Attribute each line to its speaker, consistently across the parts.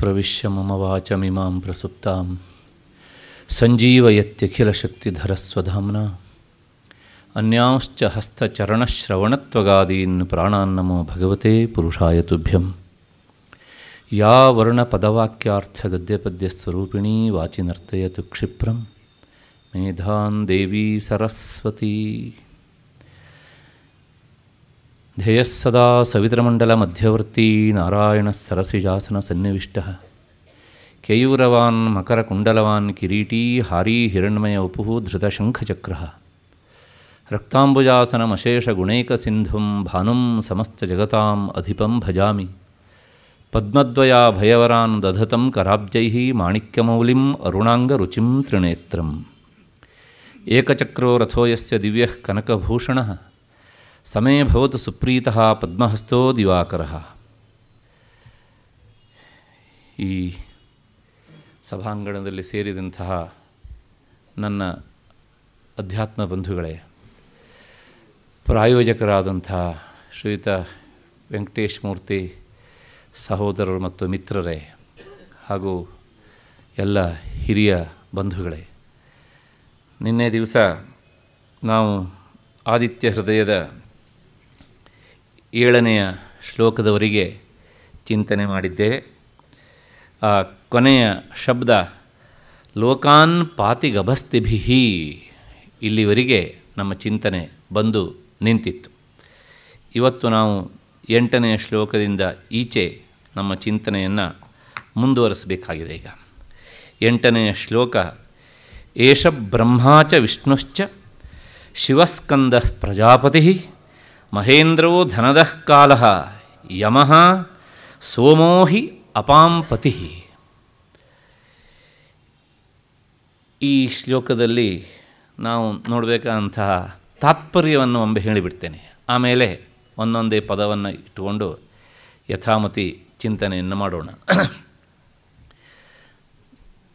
Speaker 1: प्रवेश मम वाचमीमां प्रसुप्तां सञ्जीवयत्यखिलशक्तिधरस्वधाम्ना। अन्यांश्च हस्तचरणश्रवणत्वगादीन् प्राणान्नमो भगवते पुरुषाय तुभ्यं या वर्णपदवाक्यार्थगद्यपद्यस्वरूपिणी वाचि नर्तयतु क्षिप्रं मेधां देवी सरस्वती। ध्येयः सदा सवित्रमण्डलमध्यवर्ती नारायणः सरसिजासनसन्निविष्टः कयूरवान् मकरकुण्डलवान् किरीटी हारी हिरण्मय उपुः धृतशङ्खचक्रः। रक्ताम्बुजासनमशेषगुणैकसिन्धुं भानुं समस्तजगताम् अधिपं भजामि। पद्मद्वया भयवरान् दधतं कराब्जैः माणिक्यमौलिम् अरुणाङ्गरुचिं त्रिनेत्रम्। एकचक्रो रथो यस्य दिव्यः कनकभूषणः। ಸಮೇ ಭವತು ಸುಪ್ರೀತಃ ಪದ್ಮಹಸ್ತೋ ದಿವಾಕರ. ಈ ಸಭಾಂಗಣದಲ್ಲಿ ಸೇರಿದಂತಹ ನನ್ನ ಅಧ್ಯಾತ್ಮ ಬಂಧುಗಳೇ, ಪ್ರಾಯೋಜಕರಾದಂಥ ಶ್ರೀಯುತ ವೆಂಕಟೇಶ್ ಮೂರ್ತಿ, ಸಹೋದರರು ಮತ್ತು ಮಿತ್ರರೇ, ಹಾಗೂ ಎಲ್ಲ ಹಿರಿಯ ಬಂಧುಗಳೇ, ನಿನ್ನೆ ದಿವಸ ನಾವು ಆದಿತ್ಯ ಹೃದಯದ ಏಳನೆಯ ಶ್ಲೋಕದವರೆಗೆ ಚಿಂತನೆ ಮಾಡಿದ್ದೇವೆ. ಆ ಕೊನೆಯ ಶಬ್ದ, ಲೋಕಾನ್ ಪಾತಿಗಭಸ್ತಿಭಿ ಇಲ್ಲಿವರೆಗೆ ನಮ್ಮ ಚಿಂತನೆ ಬಂದು ನಿಂತಿತ್ತು. ಇವತ್ತು ನಾವು ಎಂಟನೆಯ ಶ್ಲೋಕದಿಂದ ಈಚೆ ನಮ್ಮ ಚಿಂತನೆಯನ್ನು ಮುಂದುವರಿಸಬೇಕಾಗಿದೆ ಈಗ. ಎಂಟನೆಯ ಶ್ಲೋಕ, ಏಷ ಬ್ರಹ್ಮಾಚ ವಿಷ್ಣುಶ್ಚ ಶಿವಸ್ಕಂದ ಪ್ರಜಾಪತಿ ಮಹೇಂದ್ರೋ ಧನದಃ ಕಾಲ, ಯಮಃ ಸೋಮೋಹಿ ಅಪಾಂಪತಿ ಈ ಶ್ಲೋಕದಲ್ಲಿ ನಾವು ನೋಡಬೇಕಾದಂತಹ ತಾತ್ಪರ್ಯವನ್ನು ಒಮ್ಮೆ ಹೇಳಿಬಿಡ್ತೇನೆ. ಆಮೇಲೆ ಒಂದೊಂದೇ ಪದವನ್ನು ಇಟ್ಟುಕೊಂಡು ಯಥಾಮತಿ ಚಿಂತನೆಯನ್ನು ಮಾಡೋಣ.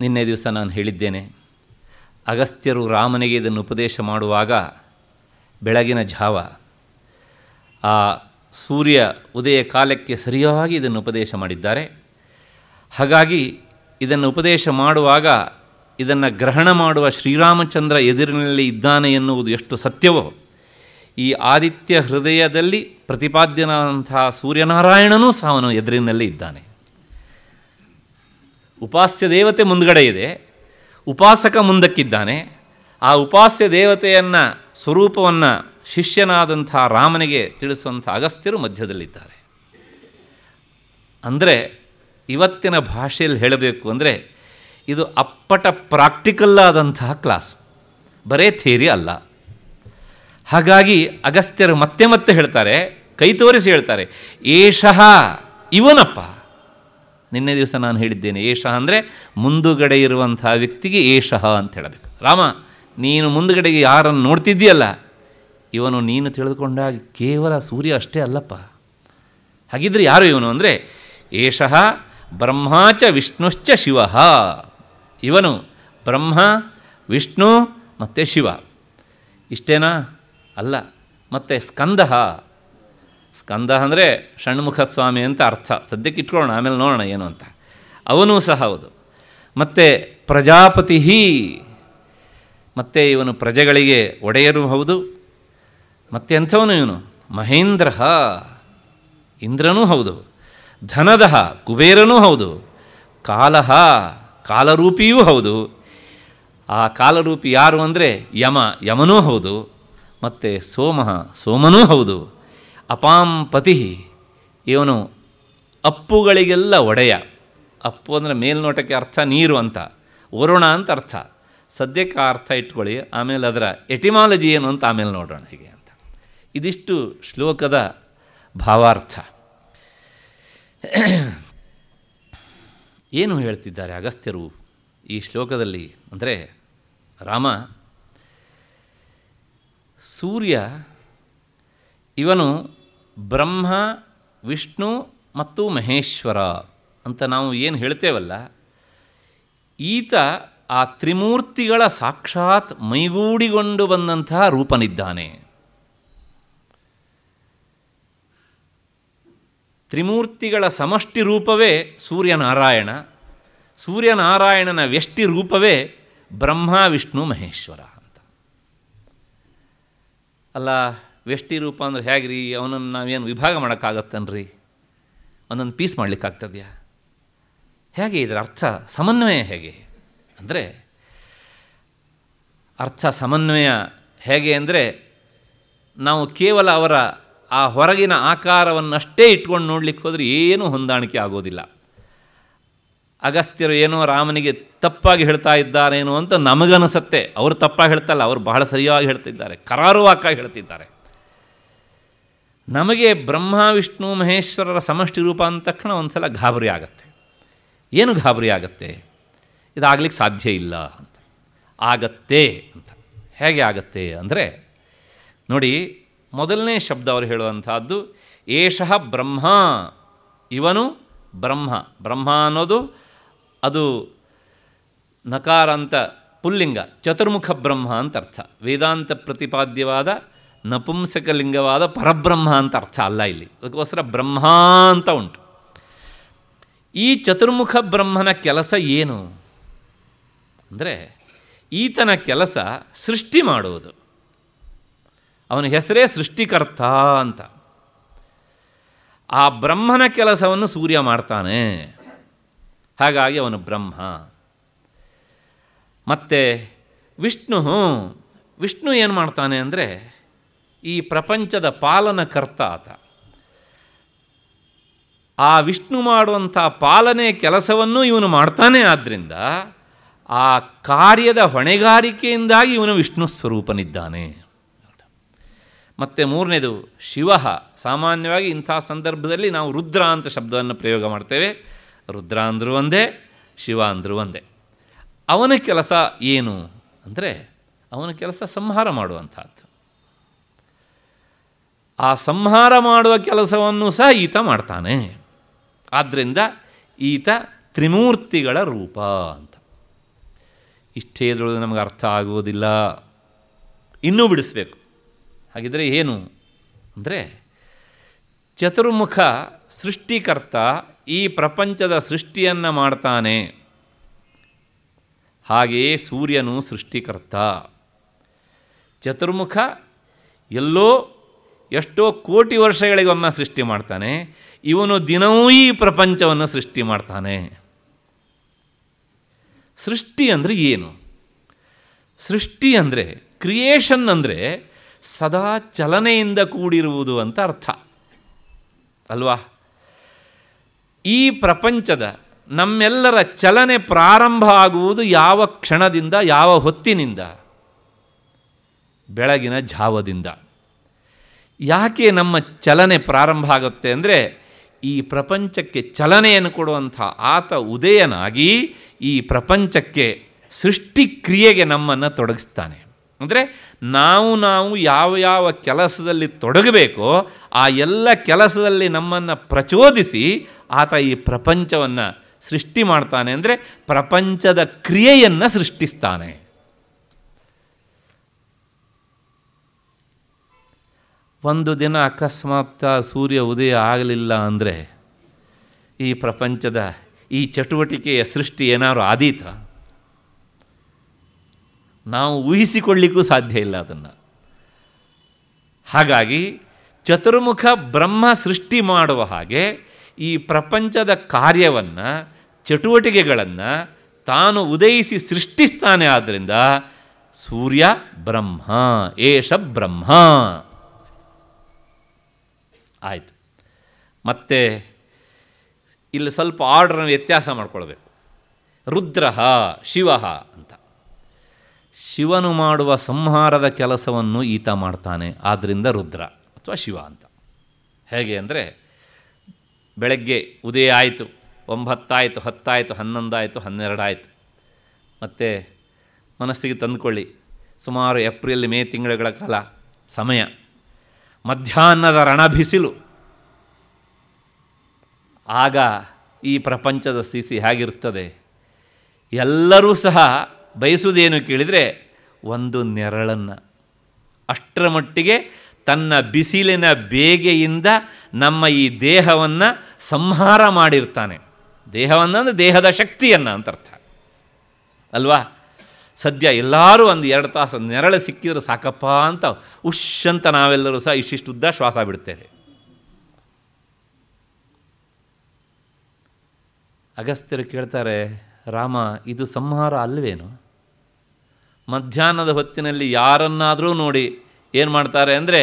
Speaker 1: ನಿನ್ನೆ ದಿವಸ ನಾನು ಹೇಳಿದ್ದೇನೆ, ಅಗಸ್ತ್ಯರು ರಾಮನಿಗೆ ಇದನ್ನು ಉಪದೇಶ ಮಾಡುವಾಗ ಬೆಳಗಿನ ಜಾವ ಆ ಸೂರ್ಯ ಉದಯ ಕಾಲಕ್ಕೆ ಸರಿಯಾಗಿ ಇದನ್ನು ಉಪದೇಶ ಮಾಡಿದ್ದಾರೆ. ಹಾಗಾಗಿ ಇದನ್ನು ಉಪದೇಶ ಮಾಡುವಾಗ ಇದನ್ನು ಗ್ರಹಣ ಮಾಡುವ ಶ್ರೀರಾಮಚಂದ್ರ ಎದುರಿನಲ್ಲಿ ಇದ್ದಾನೆ ಎನ್ನುವುದು ಎಷ್ಟು ಸತ್ಯವೋ, ಈ ಆದಿತ್ಯ ಹೃದಯದಲ್ಲಿ ಪ್ರತಿಪಾದ್ಯನಾದಂತಹ ಸೂರ್ಯನಾರಾಯಣನೂ ಸಹ ಅವನು ಎದುರಿನಲ್ಲಿ ಇದ್ದಾನೆ. ಉಪಾಸ್ಯ ದೇವತೆ ಮುಂದುಗಡೆ ಇದೆ, ಉಪಾಸಕ ಮುಂದಕ್ಕಿದ್ದಾನೆ. ಆ ಉಪಾಸ್ಯ ದೇವತೆಯನ್ನು ಸ್ವರೂಪವನ್ನು ಶಿಷ್ಯನಾದಂಥ ರಾಮನಿಗೆ ತಿಳಿಸುವಂಥ ಅಗಸ್ತ್ಯರು ಮಧ್ಯದಲ್ಲಿದ್ದಾರೆ. ಅಂದರೆ ಇವತ್ತಿನ ಭಾಷೆಯಲ್ಲಿ ಹೇಳಬೇಕು ಅಂದರೆ ಇದು ಅಪ್ಪಟ ಪ್ರಾಕ್ಟಿಕಲ್ ಆದಂತಹ ಕ್ಲಾಸ್ ಬರೇ ಥೇರಿ ಅಲ್ಲ. ಹಾಗಾಗಿ ಅಗಸ್ತ್ಯರು ಮತ್ತೆ ಮತ್ತೆ ಹೇಳ್ತಾರೆ, ಕೈ ತೋರಿಸಿ ಹೇಳ್ತಾರೆ, ಏಷಃ ಇವನಪ್ಪ. ನಿನ್ನೆ ದಿವಸ ನಾನು ಹೇಳಿದ್ದೇನೆ, ಏಷ ಅಂದರೆ ಮುಂದುಗಡೆ ಇರುವಂಥ ವ್ಯಕ್ತಿಗೆ ಏಷಃ ಅಂತ ಹೇಳಬೇಕು. ರಾಮ, ನೀನು ಮುಂದುಗಡೆಗೆ ಯಾರನ್ನು ನೋಡ್ತಿದ್ದೀಯಲ್ಲ? ಇವನು ನೀನು ತಿಳಿದುಕೊಂಡಾಗ ಕೇವಲ ಸೂರ್ಯ ಅಷ್ಟೇ ಅಲ್ಲಪ್ಪ. ಹಾಗಿದ್ರೆ ಯಾರು ಇವನು ಅಂದರೆ ಏಷಃ ಬ್ರಹ್ಮಾಚ ವಿಷ್ಣುಶ್ಚ ಶಿವ. ಇವನು ಬ್ರಹ್ಮ, ವಿಷ್ಣು ಮತ್ತು ಶಿವ. ಇಷ್ಟೇನಾ? ಅಲ್ಲ, ಮತ್ತು ಸ್ಕಂದ. ಸ್ಕಂದ ಅಂದರೆ ಷಣ್ಮುಖ ಸ್ವಾಮಿ ಅಂತ ಅರ್ಥ. ಸದ್ಯಕ್ಕೆ ಇಟ್ಕೊಳ್ಳೋಣ, ಆಮೇಲೆ ನೋಡೋಣ ಏನು ಅಂತ. ಅವನೂ ಸಹ ಹೌದು. ಮತ್ತು ಪ್ರಜಾಪತಿ ಮತ್ತು ಇವನು ಪ್ರಜೆಗಳಿಗೆ ಒಡೆಯರೂ ಹೌದು. ಮತ್ತೆ ಎಂಥವನು ಇವನು ಮಹೇಂದ್ರ ಇಂದ್ರನೂ ಹೌದು. ಧನದಹ, ಕುಬೇರನೂ ಹೌದು. ಕಾಲಹ, ಕಾಲರೂಪಿಯೂ ಹೌದು. ಆ ಕಾಲರೂಪಿ ಯಾರು ಅಂದರೆ ಯಮ, ಯಮನೂ ಹೌದು. ಮತ್ತು ಸೋಮಃ ಸೋಮನೂ ಹೌದು. ಅಪಾಂ ಪತಿ. ಇವನು ಅಪ್ಪುಗಳಿಗೆಲ್ಲ ಒಡೆಯ. ಅಪ್ಪು ಅಂದರೆ ಮೇಲ್ನೋಟಕ್ಕೆ ಅರ್ಥ ನೀರು ಅಂತ. ವರುಣ ಅಂತ ಅರ್ಥ. ಸದ್ಯಕ್ಕೆ ಆ ಅರ್ಥ ಇಟ್ಕೊಳ್ಳಿ. ಆಮೇಲೆ ಅದರ ಎಟಿಮಾಲಜಿ ಏನು ಅಂತ ಆಮೇಲೆ ನೋಡೋಣ ಹೀಗೆ. ಇದಿಷ್ಟು ಶ್ಲೋಕದ ಭಾವಾರ್ಥ. ಏನು ಹೇಳ್ತಿದ್ದಾರೆ ಅಗಸ್ತ್ಯರು ಈ ಶ್ಲೋಕದಲ್ಲಿ ಅಂದರೆ ರಾಮ, ಸೂರ್ಯ, ಇವನು ಬ್ರಹ್ಮ, ವಿಷ್ಣು ಮತ್ತು ಮಹೇಶ್ವರ ಅಂತ ನಾವು ಏನು ಹೇಳ್ತೇವಲ್ಲ, ಈತ ಆ ತ್ರಿಮೂರ್ತಿಗಳ ಸಾಕ್ಷಾತ್ ಮೈಗೂಡಿಗೊಂಡು ಬಂದಂತಹ ರೂಪನಿದ್ದಾನೆ. ತ್ರಿಮೂರ್ತಿಗಳ ಸಮಷ್ಟಿ ರೂಪವೇ ಸೂರ್ಯನಾರಾಯಣ, ಸೂರ್ಯನಾರಾಯಣನ ವ್ಯಷ್ಟಿ ರೂಪವೇ ಬ್ರಹ್ಮ, ವಿಷ್ಣು, ಮಹೇಶ್ವರ ಅಂತ. ಅಲ್ಲ, ವ್ಯಷ್ಟಿ ರೂಪ ಅಂದರೆ ಹೇಗ್ರಿ? ಅವನನ್ನು ನಾವೇನು ವಿಭಾಗ ಮಾಡೋಕ್ಕಾಗತ್ತನ್ರಿ? ಒಂದೊಂದು ಪೀಸ್ ಮಾಡಲಿಕ್ಕಾಗ್ತದ್ಯಾ? ಹೇಗೆ ಇದರ ಅರ್ಥ? ಸಮನ್ವಯ ಹೇಗೆ? ಅಂದರೆ, ಅರ್ಥ ಸಮನ್ವಯ ಹೇಗೆ ಅಂದರೆ, ನಾವು ಕೇವಲ ಅವರ ಆ ಹೊರಗಿನ ಆಕಾರವನ್ನಷ್ಟೇ ಇಟ್ಕೊಂಡು ನೋಡಲಿಕ್ಕೆ ಹೋದರೆ ಏನೂ ಹೊಂದಾಣಿಕೆ ಆಗೋದಿಲ್ಲ. ಅಗಸ್ತ್ಯರು ಏನೋ ರಾಮನಿಗೆ ತಪ್ಪಾಗಿ ಹೇಳ್ತಾ ಇದ್ದಾರೇನೋ ಅಂತ ನಮಗನಿಸತ್ತೆ ಅವರು ತಪ್ಪಾಗಿ ಹೇಳ್ತಲ್ಲ, ಅವರು ಬಹಳ ಸರಿಯಾಗಿ ಹೇಳ್ತಿದ್ದಾರೆ, ಕರಾರುವಾಕಾಗಿ ಹೇಳ್ತಿದ್ದಾರೆ. ನಮಗೆ ಬ್ರಹ್ಮ, ವಿಷ್ಣು, ಮಹೇಶ್ವರರ ಸಮಷ್ಟಿ ರೂಪ ಅಂದ ತಕ್ಷಣ ಒಂದು ಸಲ ಗಾಬರಿ ಆಗತ್ತೆ. ಏನು ಗಾಬರಿ ಆಗತ್ತೆ? ಇದಾಗಲಿಕ್ಕೆ ಸಾಧ್ಯ ಇಲ್ಲ ಅಂತ. ಆಗತ್ತೆ ಅಂತ. ಹೇಗೆ ಆಗತ್ತೆ ಅಂದರೆ, ನೋಡಿ ಮೊದಲನೇ ಶಬ್ದ ಅವರು ಹೇಳುವಂಥದ್ದು, ಏಷಃ ಬ್ರಹ್ಮ, ಇವನು ಬ್ರಹ್ಮ. ಬ್ರಹ್ಮ ಅನ್ನೋದು ಅದು ನಕಾರ ಅಂತ ಪುಲ್ಲಿಂಗ, ಚತುರ್ಮುಖ ಬ್ರಹ್ಮ ಅಂತ ಅರ್ಥ. ವೇದಾಂತ ಪ್ರತಿಪಾದ್ಯವಾದ ನಪುಂಸಕಲಿಂಗವಾದ ಪರಬ್ರಹ್ಮ ಅಂತ ಅರ್ಥ ಅಲ್ಲ ಇಲ್ಲಿ. ಅದಕ್ಕೋಸ್ಕರ ಬ್ರಹ್ಮ ಅಂತ ಉಂಟು. ಈ ಚತುರ್ಮುಖ ಬ್ರಹ್ಮನ ಕೆಲಸ ಏನು? ಅಂದರೆ ಈತನ ಕೆಲಸ ಸೃಷ್ಟಿ ಮಾಡುವುದು. ಅವನ ಹೆಸರೇ ಸೃಷ್ಟಿಕರ್ತ ಅಂತ. ಆ ಬ್ರಹ್ಮನ ಕೆಲಸವನ್ನು ಸೂರ್ಯ ಮಾಡ್ತಾನೆ. ಹಾಗಾಗಿ ಅವನು ಬ್ರಹ್ಮ. ಮತ್ತು ವಿಷ್ಣು ವಿಷ್ಣು ಏನು ಮಾಡ್ತಾನೆ ಅಂದರೆ ಈ ಪ್ರಪಂಚದ ಪಾಲನಕರ್ತ ಆತ. ಆ ವಿಷ್ಣು ಮಾಡುವಂಥ ಪಾಲನೆ ಕೆಲಸವನ್ನು ಇವನು ಮಾಡ್ತಾನೆ ಆದ್ದರಿಂದ ಆ ಕಾರ್ಯದ ಹೊಣೆಗಾರಿಕೆಯಿಂದಾಗಿ ಇವನು ವಿಷ್ಣು ಸ್ವರೂಪನಿದ್ದಾನೆ. ಮತ್ತು ಮೂರನೇದು ಶಿವ ಸಾಮಾನ್ಯವಾಗಿ ಇಂಥ ಸಂದರ್ಭದಲ್ಲಿ ನಾವು ರುದ್ರ ಅಂತ ಶಬ್ದವನ್ನು ಪ್ರಯೋಗ ಮಾಡ್ತೇವೆ. ರುದ್ರ ಅಂದರೂ ಒಂದೇ ಶಿವ ಅಂದರೂ ಒಂದೇ. ಅವನ ಕೆಲಸ ಏನು ಅಂದರೆ ಅವನ ಕೆಲಸ ಸಂಹಾರ ಮಾಡುವಂಥದ್ದು. ಆ ಸಂಹಾರ ಮಾಡುವ ಕೆಲಸವನ್ನು ಸಹ ಈತ ಮಾಡ್ತಾನೆ. ಆದ್ದರಿಂದ ಈತ ತ್ರಿಮೂರ್ತಿಗಳ ರೂಪ ಅಂತ. ಇಷ್ಟೇ ಇದ್ರೊಳಗೆ ನಮಗೆ ಅರ್ಥ ಆಗುವುದಿಲ್ಲ. ಇನ್ನೂ ಬಿಡಿಸ್ಬೇಕು. ಹಾಗಿದ್ರೆ ಏನು? ಅಂದರೆ ಚತುರ್ಮುಖ ಸೃಷ್ಟಿಕರ್ತ ಈ ಪ್ರಪಂಚದ ಸೃಷ್ಟಿಯನ್ನು ಮಾಡ್ತಾನೆ. ಹಾಗೆಯೇ ಸೂರ್ಯನು ಸೃಷ್ಟಿಕರ್ತ. ಚತುರ್ಮುಖ ಎಲ್ಲೋ ಎಷ್ಟೋ ಕೋಟಿ ವರ್ಷಗಳಿಗೊಮ್ಮೆ ಸೃಷ್ಟಿ ಮಾಡ್ತಾನೆ. ಇವನು ದಿನವೂ ಈ ಪ್ರಪಂಚವನ್ನು ಸೃಷ್ಟಿ ಮಾಡ್ತಾನೆ. ಸೃಷ್ಟಿ ಅಂದರೆ ಏನು? ಸೃಷ್ಟಿ ಅಂದರೆ ಕ್ರಿಯೇಷನ್ ಅಂದರೆ ಸದಾ ಚಲನೆಯಿಂದ ಕೂಡಿರುವುದು ಅಂತ ಅರ್ಥ. ಅಲ್ವಾ? ಈ ಪ್ರಪಂಚದ ನಮ್ಮೆಲ್ಲರ ಚಲನೆ ಪ್ರಾರಂಭ ಆಗುವುದು ಯಾವ ಕ್ಷಣದಿಂದ, ಯಾವ ಹೊತ್ತಿನಿಂದ? ಬೆಳಗಿನ ಜಾವದಿಂದ. ಯಾಕೆ ನಮ್ಮ ಚಲನೆ ಪ್ರಾರಂಭ ಆಗುತ್ತೆ ಅಂದರೆ, ಈ ಪ್ರಪಂಚಕ್ಕೆ ಚಲನೆಯನ್ನು ಕೊಡುವಂಥ ಆತ ಉದಯನಾಗಿ ಈ ಪ್ರಪಂಚಕ್ಕೆ ಸೃಷ್ಟಿಕ್ರಿಯೆಗೆ ನಮ್ಮನ್ನು ತೊಡಗಿಸ್ತಾನೆ. ಅಂದರೆ ನಾವು ನಾವು ಯಾವ ಯಾವ ಕೆಲಸದಲ್ಲಿ ತೊಡಗಬೇಕೋ ಆ ಎಲ್ಲ ಕೆಲಸದಲ್ಲಿ ನಮ್ಮನ್ನು ಪ್ರಚೋದಿಸಿ ಆತ ಈ ಪ್ರಪಂಚವನ್ನು ಸೃಷ್ಟಿ ಮಾಡ್ತಾನೆ ಅಂದರೆ ಪ್ರಪಂಚದ ಕ್ರಿಯೆಯನ್ನು ಸೃಷ್ಟಿಸ್ತಾನೆ. ಒಂದು ದಿನ ಅಕಸ್ಮಾತ್ ಸೂರ್ಯ ಉದಯ ಆಗಲಿಲ್ಲ ಅಂದರೆ ಈ ಪ್ರಪಂಚದ ಈ ಚಟುವಟಿಕೆಯ ಸೃಷ್ಟಿ ಏನಾದರೂ ಆದೀತ? ನಾವು ಊಹಿಸಿಕೊಳ್ಳಿಕ್ಕೂ ಸಾಧ್ಯ ಇಲ್ಲ ಅದನ್ನು. ಹಾಗಾಗಿ ಚತುರ್ಮುಖ ಬ್ರಹ್ಮ ಸೃಷ್ಟಿ ಮಾಡುವ ಹಾಗೆ ಈ ಪ್ರಪಂಚದ ಕಾರ್ಯವನ್ನು, ಚಟುವಟಿಕೆಗಳನ್ನು ತಾನು ಉದಯಿಸಿ ಸೃಷ್ಟಿಸ್ತಾನೆ ಆದ್ದರಿಂದ ಸೂರ್ಯ ಬ್ರಹ್ಮ, ಏಷ ಬ್ರಹ್ಮ. ಆಯಿತು. ಮತ್ತೆ ಇಲ್ಲಿ ಸ್ವಲ್ಪ ಆರ್ಡ್ರನ್ನು ವ್ಯತ್ಯಾಸ ಮಾಡ್ಕೊಳ್ಬೇಕು. ರುದ್ರ, ಶಿವ. ಶಿವನು ಮಾಡುವ ಸಂಹಾರದ ಕೆಲಸವನ್ನು ಈತ ಮಾಡ್ತಾನೆ ಆದ್ದರಿಂದ ರುದ್ರ ಅಥವಾ ಶಿವ ಅಂತ. ಹೇಗೆ ಅಂದರೆ, ಬೆಳಗ್ಗೆ ಉದಯ ಆಯಿತು, ಒಂಬತ್ತಾಯಿತು, ಹತ್ತಾಯಿತು, ಹನ್ನೊಂದಾಯಿತು, ಹನ್ನೆರಡಾಯಿತು. ಮತ್ತು ಮನಸ್ಸಿಗೆ ತಂದುಕೊಳ್ಳಿ, ಸುಮಾರು ಏಪ್ರಿಲ್, ಮೇ ತಿಂಗಳುಗಳ ಕಾಲ ಸಮಯ. ಮಧ್ಯಾಹ್ನದ ರಣಬಿಸಿಲು. ಆಗ ಈ ಪ್ರಪಂಚದ ಸ್ಥಿತಿ ಹೇಗಿರ್ತದೆ? ಎಲ್ಲರೂ ಸಹ ಬಯಸುವುದೇನು ಕೇಳಿದರೆ ಒಂದು ನೆರಳನ್ನು. ಅಷ್ಟರ ಮಟ್ಟಿಗೆ ತನ್ನ ಬಿಸಿಲಿನ ಬೇಗೆಯಿಂದ ನಮ್ಮ ಈ ದೇಹವನ್ನು ಸಂಹಾರ ಮಾಡಿರ್ತಾನೆ. ದೇಹವನ್ನು ಅಂದರೆ ದೇಹದ ಶಕ್ತಿಯನ್ನು ಅಂತ ಅರ್ಥ. ಅಲ್ವಾ? ಸದ್ಯ ಎಲ್ಲರೂ ಒಂದು ಎರಡು ತಾಸು ನೆರಳು ಸಿಕ್ಕಿದ್ರೆ ಸಾಕಪ್ಪ ಅಂತ ಉಶ್ ಅಂತ ನಾವೆಲ್ಲರೂ ಸಹ ಇಷ್ಟಿಷ್ಟುದ್ದ ಶ್ವಾಸ ಬಿಡ್ತೇವೆ. ಅಗಸ್ತ್ಯರು ಕೇಳ್ತಾರೆ ರಾಮ, ಇದು ಸಂಹಾರ ಅಲ್ವೇನು? ಮಧ್ಯಾಹ್ನದ ಹೊತ್ತಿನಲ್ಲಿ ಯಾರನ್ನಾದರೂ ನೋಡಿ ಏನು ಮಾಡ್ತಾರೆ ಅಂದರೆ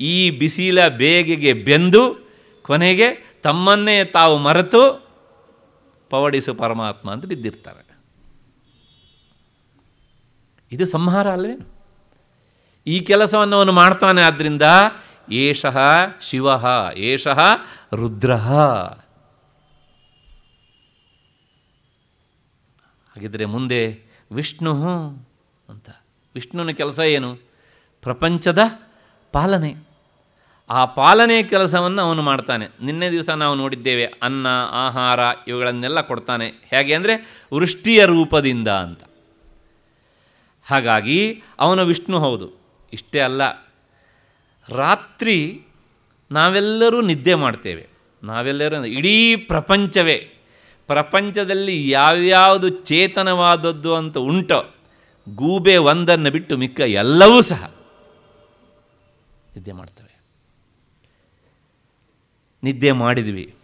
Speaker 1: ಈ ಬಿಸಿಲ ಬೇಗೆಗೆ ಬೆಂದು ಕೊನೆಗೆ ತಮ್ಮನ್ನೇ ತಾವು ಮರೆತು ಪವಡಿಸು ಪರಮಾತ್ಮ ಅಂತ ಬಿದ್ದಿರ್ತಾರೆ. ಇದು ಸಂಹಾರ ಅಲ್ವೇನು ಈ ಕೆಲಸವನ್ನು ಅವನು ಮಾಡ್ತಾನೆ ಆದ್ದರಿಂದ ಏಷಃ ಶಿವ, ಏಷಃ ರುದ್ರ. ಹಾಗಿದ್ರೆ ಮುಂದೆ ವಿಷ್ಣು ಅಂತ. ವಿಷ್ಣುವಿನ ಕೆಲಸ ಏನು? ಪ್ರಪಂಚದ ಪಾಲನೆ. ಆ ಪಾಲನೆ ಕೆಲಸವನ್ನು ಅವನು ಮಾಡ್ತಾನೆ. ನಿನ್ನೆ ದಿವಸ ನಾವು ನೋಡಿದ್ದೇವೆ, ಅನ್ನ, ಆಹಾರ ಇವುಗಳನ್ನೆಲ್ಲ ಕೊಡ್ತಾನೆ. ಹೇಗೆ ಅಂದರೆ ವೃಷ್ಟಿಯ ರೂಪದಿಂದ ಅಂತ. ಹಾಗಾಗಿ ಅವನು ವಿಷ್ಣು ಹೌದು. ಇಷ್ಟೇ ಅಲ್ಲ, ರಾತ್ರಿ ನಾವೆಲ್ಲರೂ ನಿದ್ದೆ ಮಾಡ್ತೇವೆ. ನಾವೆಲ್ಲರೂ ಇಡೀ ಪ್ರಪಂಚವೇ ಪ್ರಪಂಚದಲ್ಲಿ ಯಾವ್ಯಾವುದು ಚೇತನವಾದದ್ದು ಅಂತ ಉಂಟೋ, ಗೂಬೆ ಒಂದನ್ನು ಬಿಟ್ಟು ಮಿಕ್ಕ ಎಲ್ಲವೂ ಸಹ ನಿದ್ದೆ ಮಾಡ್ತವೆ. ನಿದ್ದೆ ಮಾಡಿದ್ವಿ.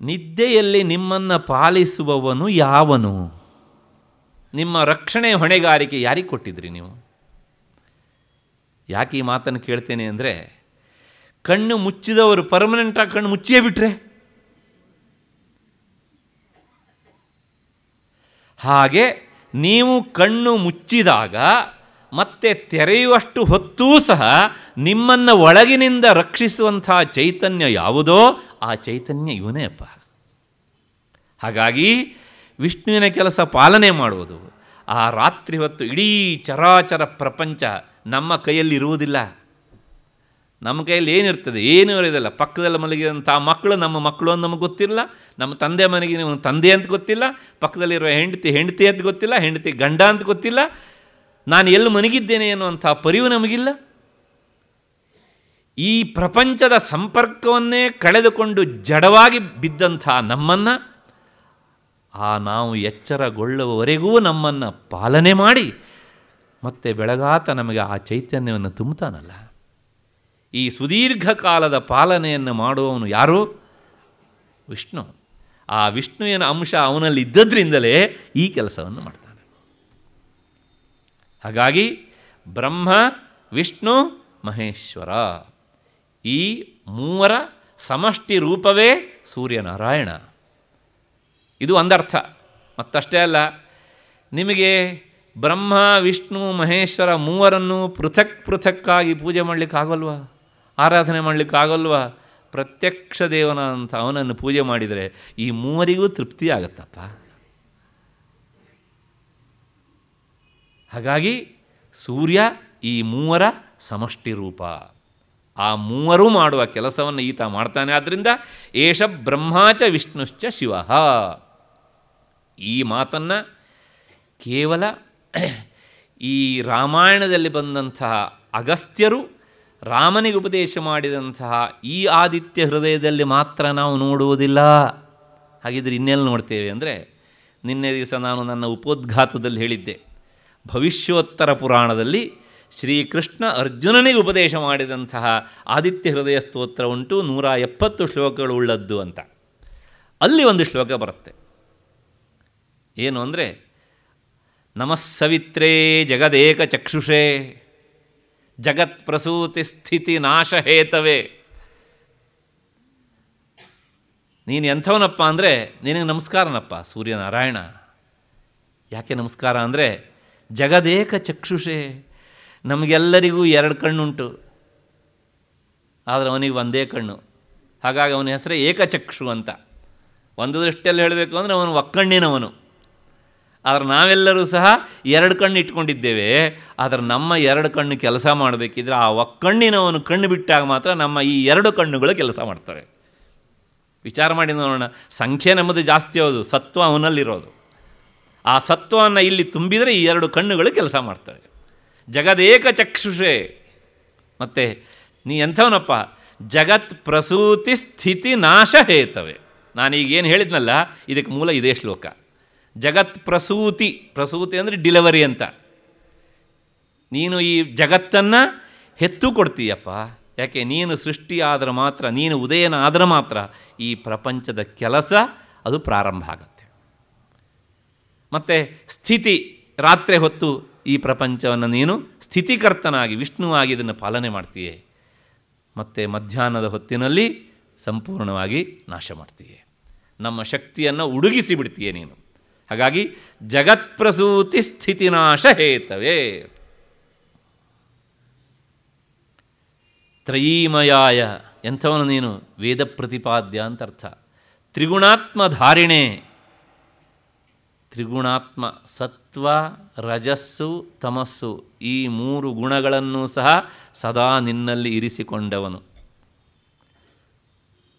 Speaker 1: ನಿದ್ದೆಯಲ್ಲಿ ನಿಮ್ಮನ್ನು ಪಾಲಿಸುವವನು ಯಾವನು? ನಿಮ್ಮ ರಕ್ಷಣೆ ಹೊಣೆಗಾರಿಕೆ ಯಾರಿಗೆ ಕೊಟ್ಟಿದ್ರಿ ನೀವು? ಯಾಕೆ ಈ ಮಾತನ್ನು ಕೇಳ್ತೇನೆ ಅಂದರೆ, ಕಣ್ಣು ಮುಚ್ಚಿದವರು ಪರ್ಮನೆಂಟಾಗಿ ಕಣ್ಣು ಮುಚ್ಚಿಯೇ ಬಿಟ್ರೆ? ಹಾಗೆ ನೀವು ಕಣ್ಣು ಮುಚ್ಚಿದಾಗ ಮತ್ತೆ ತೆರೆಯುವಷ್ಟು ಹೊತ್ತೂ ಸಹ ನಿಮ್ಮನ್ನು ಒಳಗಿನಿಂದ ರಕ್ಷಿಸುವಂಥ ಚೈತನ್ಯ ಯಾವುದೋ ಆ ಚೈತನ್ಯ ಇವನೇ ಅಪ್ಪ ಹಾಗಾಗಿ ವಿಷ್ಣುವಿನ ಕೆಲಸ ಪಾಲನೆ ಮಾಡುವುದು. ಆ ರಾತ್ರಿ ಹೊತ್ತು ಇಡೀ ಚರಾಚರ ಪ್ರಪಂಚ ನಮ್ಮ ಕೈಯಲ್ಲಿ ಇರುವುದಿಲ್ಲ ನಮ್ಮ ಕೈಯಲ್ಲಿ ಏನಿರ್ತದೆ, ಏನೂ ಇರೋದಿಲ್ಲ. ಪಕ್ಕದಲ್ಲಿ ಮಲಗಿದಂಥ ಮಕ್ಕಳು ನಮ್ಮ ಮಕ್ಕಳು ಅಂತ ನಮಗೆ ಗೊತ್ತಿಲ್ಲ. ನಮ್ಮ ತಂದೆ ಮನೆಗೆ ನಿಮ್ಮ ತಂದೆ ಅಂತ ಗೊತ್ತಿಲ್ಲ. ಪಕ್ಕದಲ್ಲಿರುವ ಹೆಂಡತಿ ಹೆಂಡತಿ ಅಂತ ಗೊತ್ತಿಲ್ಲ. ಹೆಂಡತಿ ಗಂಡ ಅಂತ ಗೊತ್ತಿಲ್ಲ. ನಾನು ಎಲ್ಲಿ ಮನಗಿದ್ದೇನೆ ಅನ್ನುವಂಥ ಪರಿವು ನಮಗಿಲ್ಲ. ಈ ಪ್ರಪಂಚದ ಸಂಪರ್ಕವನ್ನೇ ಕಳೆದುಕೊಂಡು ಜಡವಾಗಿ ಬಿದ್ದಂಥ ನಮ್ಮನ್ನು, ಆ ನಾವು ಎಚ್ಚರಗೊಳ್ಳುವವರೆಗೂ ನಮ್ಮನ್ನು ಪಾಲನೆ ಮಾಡಿ, ಮತ್ತೆ ಬೆಳಗಾತ ನಮಗೆ ಆ ಚೈತನ್ಯವನ್ನು ತುಂಬುತ್ತಾನಲ್ಲ. ಈ ಸುದೀರ್ಘ ಕಾಲದ ಪಾಲನೆಯನ್ನು ಮಾಡುವವನು ಯಾರು? ವಿಷ್ಣು. ಆ ವಿಷ್ಣುವಿನ ಅಂಶ ಅವನಲ್ಲಿ ಇದ್ದದ್ರಿಂದಲೇ ಈ ಕೆಲಸವನ್ನು ಮಾಡ್ತಾನೆ. ಹಾಗಾಗಿ ಬ್ರಹ್ಮ, ವಿಷ್ಣು, ಮಹೇಶ್ವರ. ಈ ಮೂವರ ಸಮಷ್ಟಿ ರೂಪವೇ ಸೂರ್ಯನಾರಾಯಣ. ಇದು ಒಂದರ್ಥ. ಮತ್ತಷ್ಟೇ ಅಲ್ಲ, ನಿಮಗೆ ಬ್ರಹ್ಮ, ವಿಷ್ಣು, ಮಹೇಶ್ವರ ಮೂವರನ್ನು ಪೃಥಕ್ ಪೃಥಕ್ಕಾಗಿ ಪೂಜೆ ಮಾಡಲಿಕ್ಕಾಗಲ್ವಾ? ಆರಾಧನೆ ಮಾಡಲಿಕ್ಕಾಗಲ್ವಾ? ಪ್ರತ್ಯಕ್ಷ ದೇವನ ಅಂತ ಅವನನ್ನು ಪೂಜೆ ಮಾಡಿದರೆ ಈ ಮೂವರಿಗೂ ತೃಪ್ತಿ ಆಗುತ್ತಪ್ಪ. ಹಾಗಾಗಿ ಸೂರ್ಯ ಈ ಮೂವರ ಸಮಷ್ಟಿ ರೂಪ. ಆ ಮೂವರು ಮಾಡುವ ಕೆಲಸವನ್ನು ಈತ ಮಾಡ್ತಾನೆ. ಆದ್ದರಿಂದ ಏಷ ಬ್ರಹ್ಮಾಚ ವಿಷ್ಣುಶ್ಚ ಶಿವ. ಈ ಮಾತನ್ನು ಕೇವಲ ಈ ರಾಮಾಯಣದಲ್ಲಿ ಬಂದಂತಹ ಅಗಸ್ತ್ಯರು ರಾಮನಿಗೆ ಉಪದೇಶ ಮಾಡಿದಂತಹ ಈ ಆದಿತ್ಯ ಹೃದಯದಲ್ಲಿ ಮಾತ್ರ ನಾವು ನೋಡುವುದಿಲ್ಲ. ಹಾಗಿದ್ರೆ ಇನ್ನೆಲ್ಲಿ ನೋಡ್ತೇವೆ ಅಂದರೆ, ನಿನ್ನೆ ದಿವಸ ನಾನು ನನ್ನ ಉಪೋದ್ಘಾತದಲ್ಲಿ ಹೇಳಿದ್ದೆ. ಭವಿಷ್ಯೋತ್ತರ ಪುರಾಣದಲ್ಲಿ ಶ್ರೀಕೃಷ್ಣ ಅರ್ಜುನನಿಗೆ ಉಪದೇಶ ಮಾಡಿದಂತಹ ಆದಿತ್ಯ ಹೃದಯ ಸ್ತೋತ್ರ ಉಂಟು, ನೂರ ಎಪ್ಪತ್ತು ಶ್ಲೋಕಗಳು ಉಳ್ಳದ್ದು ಅಂತ. ಅಲ್ಲಿ ಒಂದು ಶ್ಲೋಕ ಬರುತ್ತೆ. ಏನು ಅಂದರೆ ನಮಸ್ಸವಿತ್ರೇ ಜಗದೇಕ ಚಕ್ಷುಷೇ. ಜಗತ್ ಪ್ರಸೂತಿ ಸ್ಥಿತಿ ನಾಶ ಹೇತವೇ. ನೀನು ಎಂಥವನಪ್ಪ ಅಂದರೆ ನಿನಗೆ ನಮಸ್ಕಾರನಪ್ಪ, ಸೂರ್ಯನಾರಾಯಣ. ಯಾಕೆ ನಮಸ್ಕಾರ ಅಂದರೆ ಜಗದೇಕ ಚಕ್ಷುಷೆ, ನಮಗೆಲ್ಲರಿಗೂ ಎರಡು ಕಣ್ಣುಂಟು. ಆದರೆ ಅವನಿಗೆ ಒಂದೇ ಕಣ್ಣು. ಹಾಗಾಗಿ ಅವನ ಹೆಸರೇ ಏಕಚಕ್ಷು ಅಂತ. ಒಂದು ದೃಷ್ಟಿಯಲ್ಲಿ ಹೇಳಬೇಕು ಅಂದರೆ ಅವನು ಒಕ್ಕಣ್ಣಿನವನು. ಆದರೆ ನಾವೆಲ್ಲರೂ ಸಹ ಎರಡು ಕಣ್ಣು ಇಟ್ಕೊಂಡಿದ್ದೇವೆ. ಆದರೆ ನಮ್ಮ ಎರಡು ಕಣ್ಣು ಕೆಲಸ ಮಾಡಬೇಕಿದ್ರೆ ಆ ಒಕ್ಕಣ್ಣಿನವನು ಕಣ್ಣು ಬಿಟ್ಟಾಗ ಮಾತ್ರ ನಮ್ಮ ಈ ಎರಡು ಕಣ್ಣುಗಳು ಕೆಲಸ ಮಾಡ್ತವೆ. ವಿಚಾರ ಮಾಡಿ ನೋಡೋಣ. ಸಂಖ್ಯೆ ನಮ್ಮದು ಜಾಸ್ತಿ ಹೌದು, ಸತ್ವ ಅವನಲ್ಲಿರೋದು. ಆ ಸತ್ವವನ್ನು ಇಲ್ಲಿ ತುಂಬಿದರೆ ಈ ಎರಡು ಕಣ್ಣುಗಳು ಕೆಲಸ ಮಾಡ್ತವೆ. ಜಗದೇಕ ಚಕ್ಷುಷೆ. ಮತ್ತು ನೀ ಎಂಥವನಪ್ಪ? ಜಗತ್ ಪ್ರಸೂತಿ ಸ್ಥಿತಿ ನಾಶ ಹೇತವೆ. ನಾನೀಗೇನು ಹೇಳಿದ್ನಲ್ಲ, ಇದಕ್ಕೆ ಮೂಲ ಇದೇ ಶ್ಲೋಕ. ಜಗತ್ ಪ್ರಸೂತಿ ಪ್ರಸೂತಿ ಅಂದರೆ ಡಿಲೆವರಿ ಅಂತ. ನೀನು ಈ ಜಗತ್ತನ್ನು ಹೆತ್ತು ಕೊಡ್ತೀಯಪ್ಪ. ಯಾಕೆ? ನೀನು ಸೃಷ್ಟಿಯಾದರೆ ಮಾತ್ರ, ನೀನು ಉದಯನ ಆದರೆ ಮಾತ್ರ ಈ ಪ್ರಪಂಚದ ಕೆಲಸ ಅದು ಪ್ರಾರಂಭ ಆಗುತ್ತೆ. ಮತ್ತು ಸ್ಥಿತಿ, ರಾತ್ರಿ ಹೊತ್ತು ಈ ಪ್ರಪಂಚವನ್ನು ನೀನು ಸ್ಥಿತಿಕರ್ತನಾಗಿ, ವಿಷ್ಣುವಾಗಿ ಇದನ್ನು ಪಾಲನೆ ಮಾಡ್ತೀಯೇ. ಮತ್ತು ಮಧ್ಯಾಹ್ನದ ಹೊತ್ತಿನಲ್ಲಿ ಸಂಪೂರ್ಣವಾಗಿ ನಾಶ ಮಾಡ್ತೀಯೆ. ನಮ್ಮ ಶಕ್ತಿಯನ್ನು ಉಡುಗಿಸಿ ಬಿಡ್ತೀಯ ನೀನು. ಹಾಗಾಗಿ ಜಗತ್ಪ್ರಸೂತಿ ಸ್ಥಿತಿನಾಶ ಹೇತವೇ ತ್ರಯೀಮಯಾಯ, ಎಂಥವನು ನೀನು? ವೇದ ಪ್ರತಿಪಾದ್ಯ ಅಂತ ಅರ್ಥ ತ್ರಿಗುಣಾತ್ಮ ಧಾರಿಣೆ. ತ್ರಿಗುಣಾತ್ಮ ಸತ್ವ, ರಜಸ್ಸು, ತಮಸ್ಸು ಈ ಮೂರು ಗುಣಗಳನ್ನು ಸಹ ಸದಾ ನಿನ್ನಲ್ಲಿ ಇರಿಸಿಕೊಂಡವನು.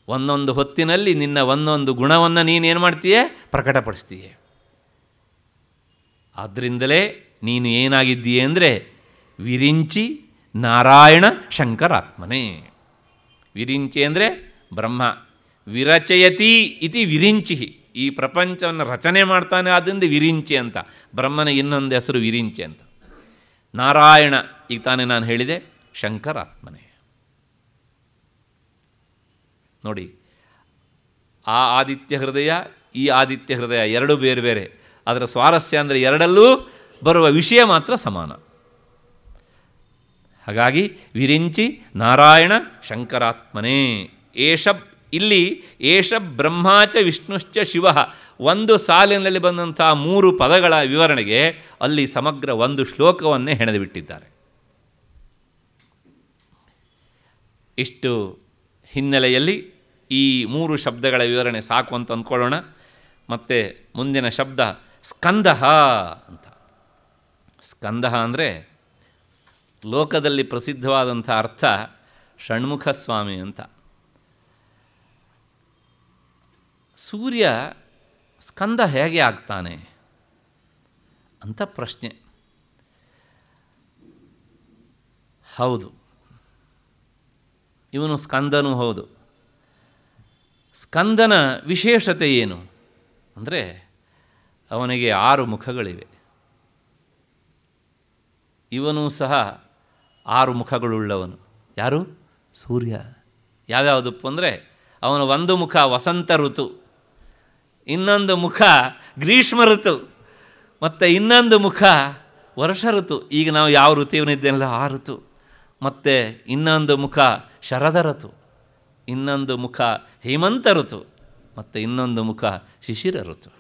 Speaker 1: ಒಂದೊಂದು ಹೊತ್ತಿನಲ್ಲಿ ನಿನ್ನ ಒಂದೊಂದು ಗುಣವನ್ನು ನೀನೇನು ಮಾಡ್ತೀಯೇ? ಪ್ರಕಟಪಡಿಸ್ತೀಯೆ. ಆದ್ದರಿಂದಲೇ ನೀನು ಏನಾಗಿದ್ದೀಯೆ ಅಂದರೆ ವಿರಿಂಚಿ ನಾರಾಯಣ ಶಂಕರಾತ್ಮನೇ. ವಿರಿಂಚಿ ಅಂದರೆ ಬ್ರಹ್ಮ. ವಿರಚಯತಿ ಇತಿ ವಿರಿಂಚಿ. ಈ ಪ್ರಪಂಚವನ್ನು ರಚನೆ ಮಾಡ್ತಾನೆ ಆದ್ದರಿಂದ ವಿರಿಂಚಿ ಅಂತ. ಬ್ರಹ್ಮನ ಇನ್ನೊಂದು ಹೆಸರು ವಿರಿಂಚಿ ಅಂತ. ನಾರಾಯಣ, ಈಗ ತಾನೇ ನಾನು ಹೇಳಿದೆ, ಶಂಕರಾತ್ಮನೇ. ನೋಡಿ, ಆ ಆದಿತ್ಯ ಹೃದಯ, ಈ ಆದಿತ್ಯ ಹೃದಯ ಎರಡು ಬೇರೆ ಬೇರೆ. ಅದರ ಸ್ವಾರಸ್ಯ ಅಂದರೆ ಎರಡಲ್ಲೂ ಬರುವ ವಿಷಯ ಮಾತ್ರ ಸಮಾನ. ಹಾಗಾಗಿ ವಿರಿಂಚಿ ನಾರಾಯಣ ಶಂಕರಾತ್ಮನೇ. ಏಷ ಇಲ್ಲಿ ಏಷ ಬ್ರಹ್ಮಾಚ ವಿಷ್ಣುಶ್ಚ ಶಿವ ಒಂದು ಸಾಲಿನಲ್ಲಿ ಬಂದಂತಹ ಮೂರು ಪದಗಳ ವಿವರಣೆಗೆ ಅಲ್ಲಿ ಸಮಗ್ರ ಒಂದು ಶ್ಲೋಕವನ್ನೇ ಹೆಣೆದು ಬಿಟ್ಟಿದ್ದಾರೆ. ಇಷ್ಟು ಹಿನ್ನೆಲೆಯಲ್ಲಿ ಈ ಮೂರು ಶಬ್ದಗಳ ವಿವರಣೆ ಸಾಕು ಅಂತ ಅಂದ್ಕೊಳ್ಳೋಣ. ಮತ್ತು ಮುಂದಿನ ಶಬ್ದ ಸ್ಕಂದ ಅಂತ. ಸ್ಕಂದ ಅಂದರೆ ಲೋಕದಲ್ಲಿ ಪ್ರಸಿದ್ಧವಾದಂಥ ಅರ್ಥ ಷಣ್ಮುಖ ಸ್ವಾಮಿ ಅಂತ. ಸೂರ್ಯ ಸ್ಕಂದ ಹೇಗೆ ಆಗ್ತಾನೆ ಅಂತ ಪ್ರಶ್ನೆ. ಹೌದು. ಇವನು ಸ್ಕಂದನೂ ಹೌದು. ಸ್ಕಂದನ ವಿಶೇಷತೆ ಏನು? ಅಂದರೆ ಅವನಿಗೆ ಆರು ಮುಖಗಳಿವೆ. ಇವನು ಸಹ ಆರು ಮುಖಗಳುಳ್ಳವನು. ಯಾರು? ಸೂರ್ಯ. ಯಾವ್ಯಾವುದಪ್ಪ ಅಂದರೆ ಅವನ ಒಂದು ಮುಖ ವಸಂತ ಋತು, ಇನ್ನೊಂದು ಮುಖ ಗ್ರೀಷ್ಮ ಋತು, ಮತ್ತು ಇನ್ನೊಂದು ಮುಖ ವರ್ಷ ಋತು. ಈಗ ನಾವು ಯಾವ ಋತುವನಿದ್ದೇನಲ್ಲ ಆ ಋತು. ಮತ್ತು ಇನ್ನೊಂದು ಮುಖ ಶರದ ಋತು, ಇನ್ನೊಂದು ಮುಖ ಹೇಮಂತ ಋತು, ಮತ್ತು ಇನ್ನೊಂದು ಮುಖ ಶಿಶಿರ ಋತು.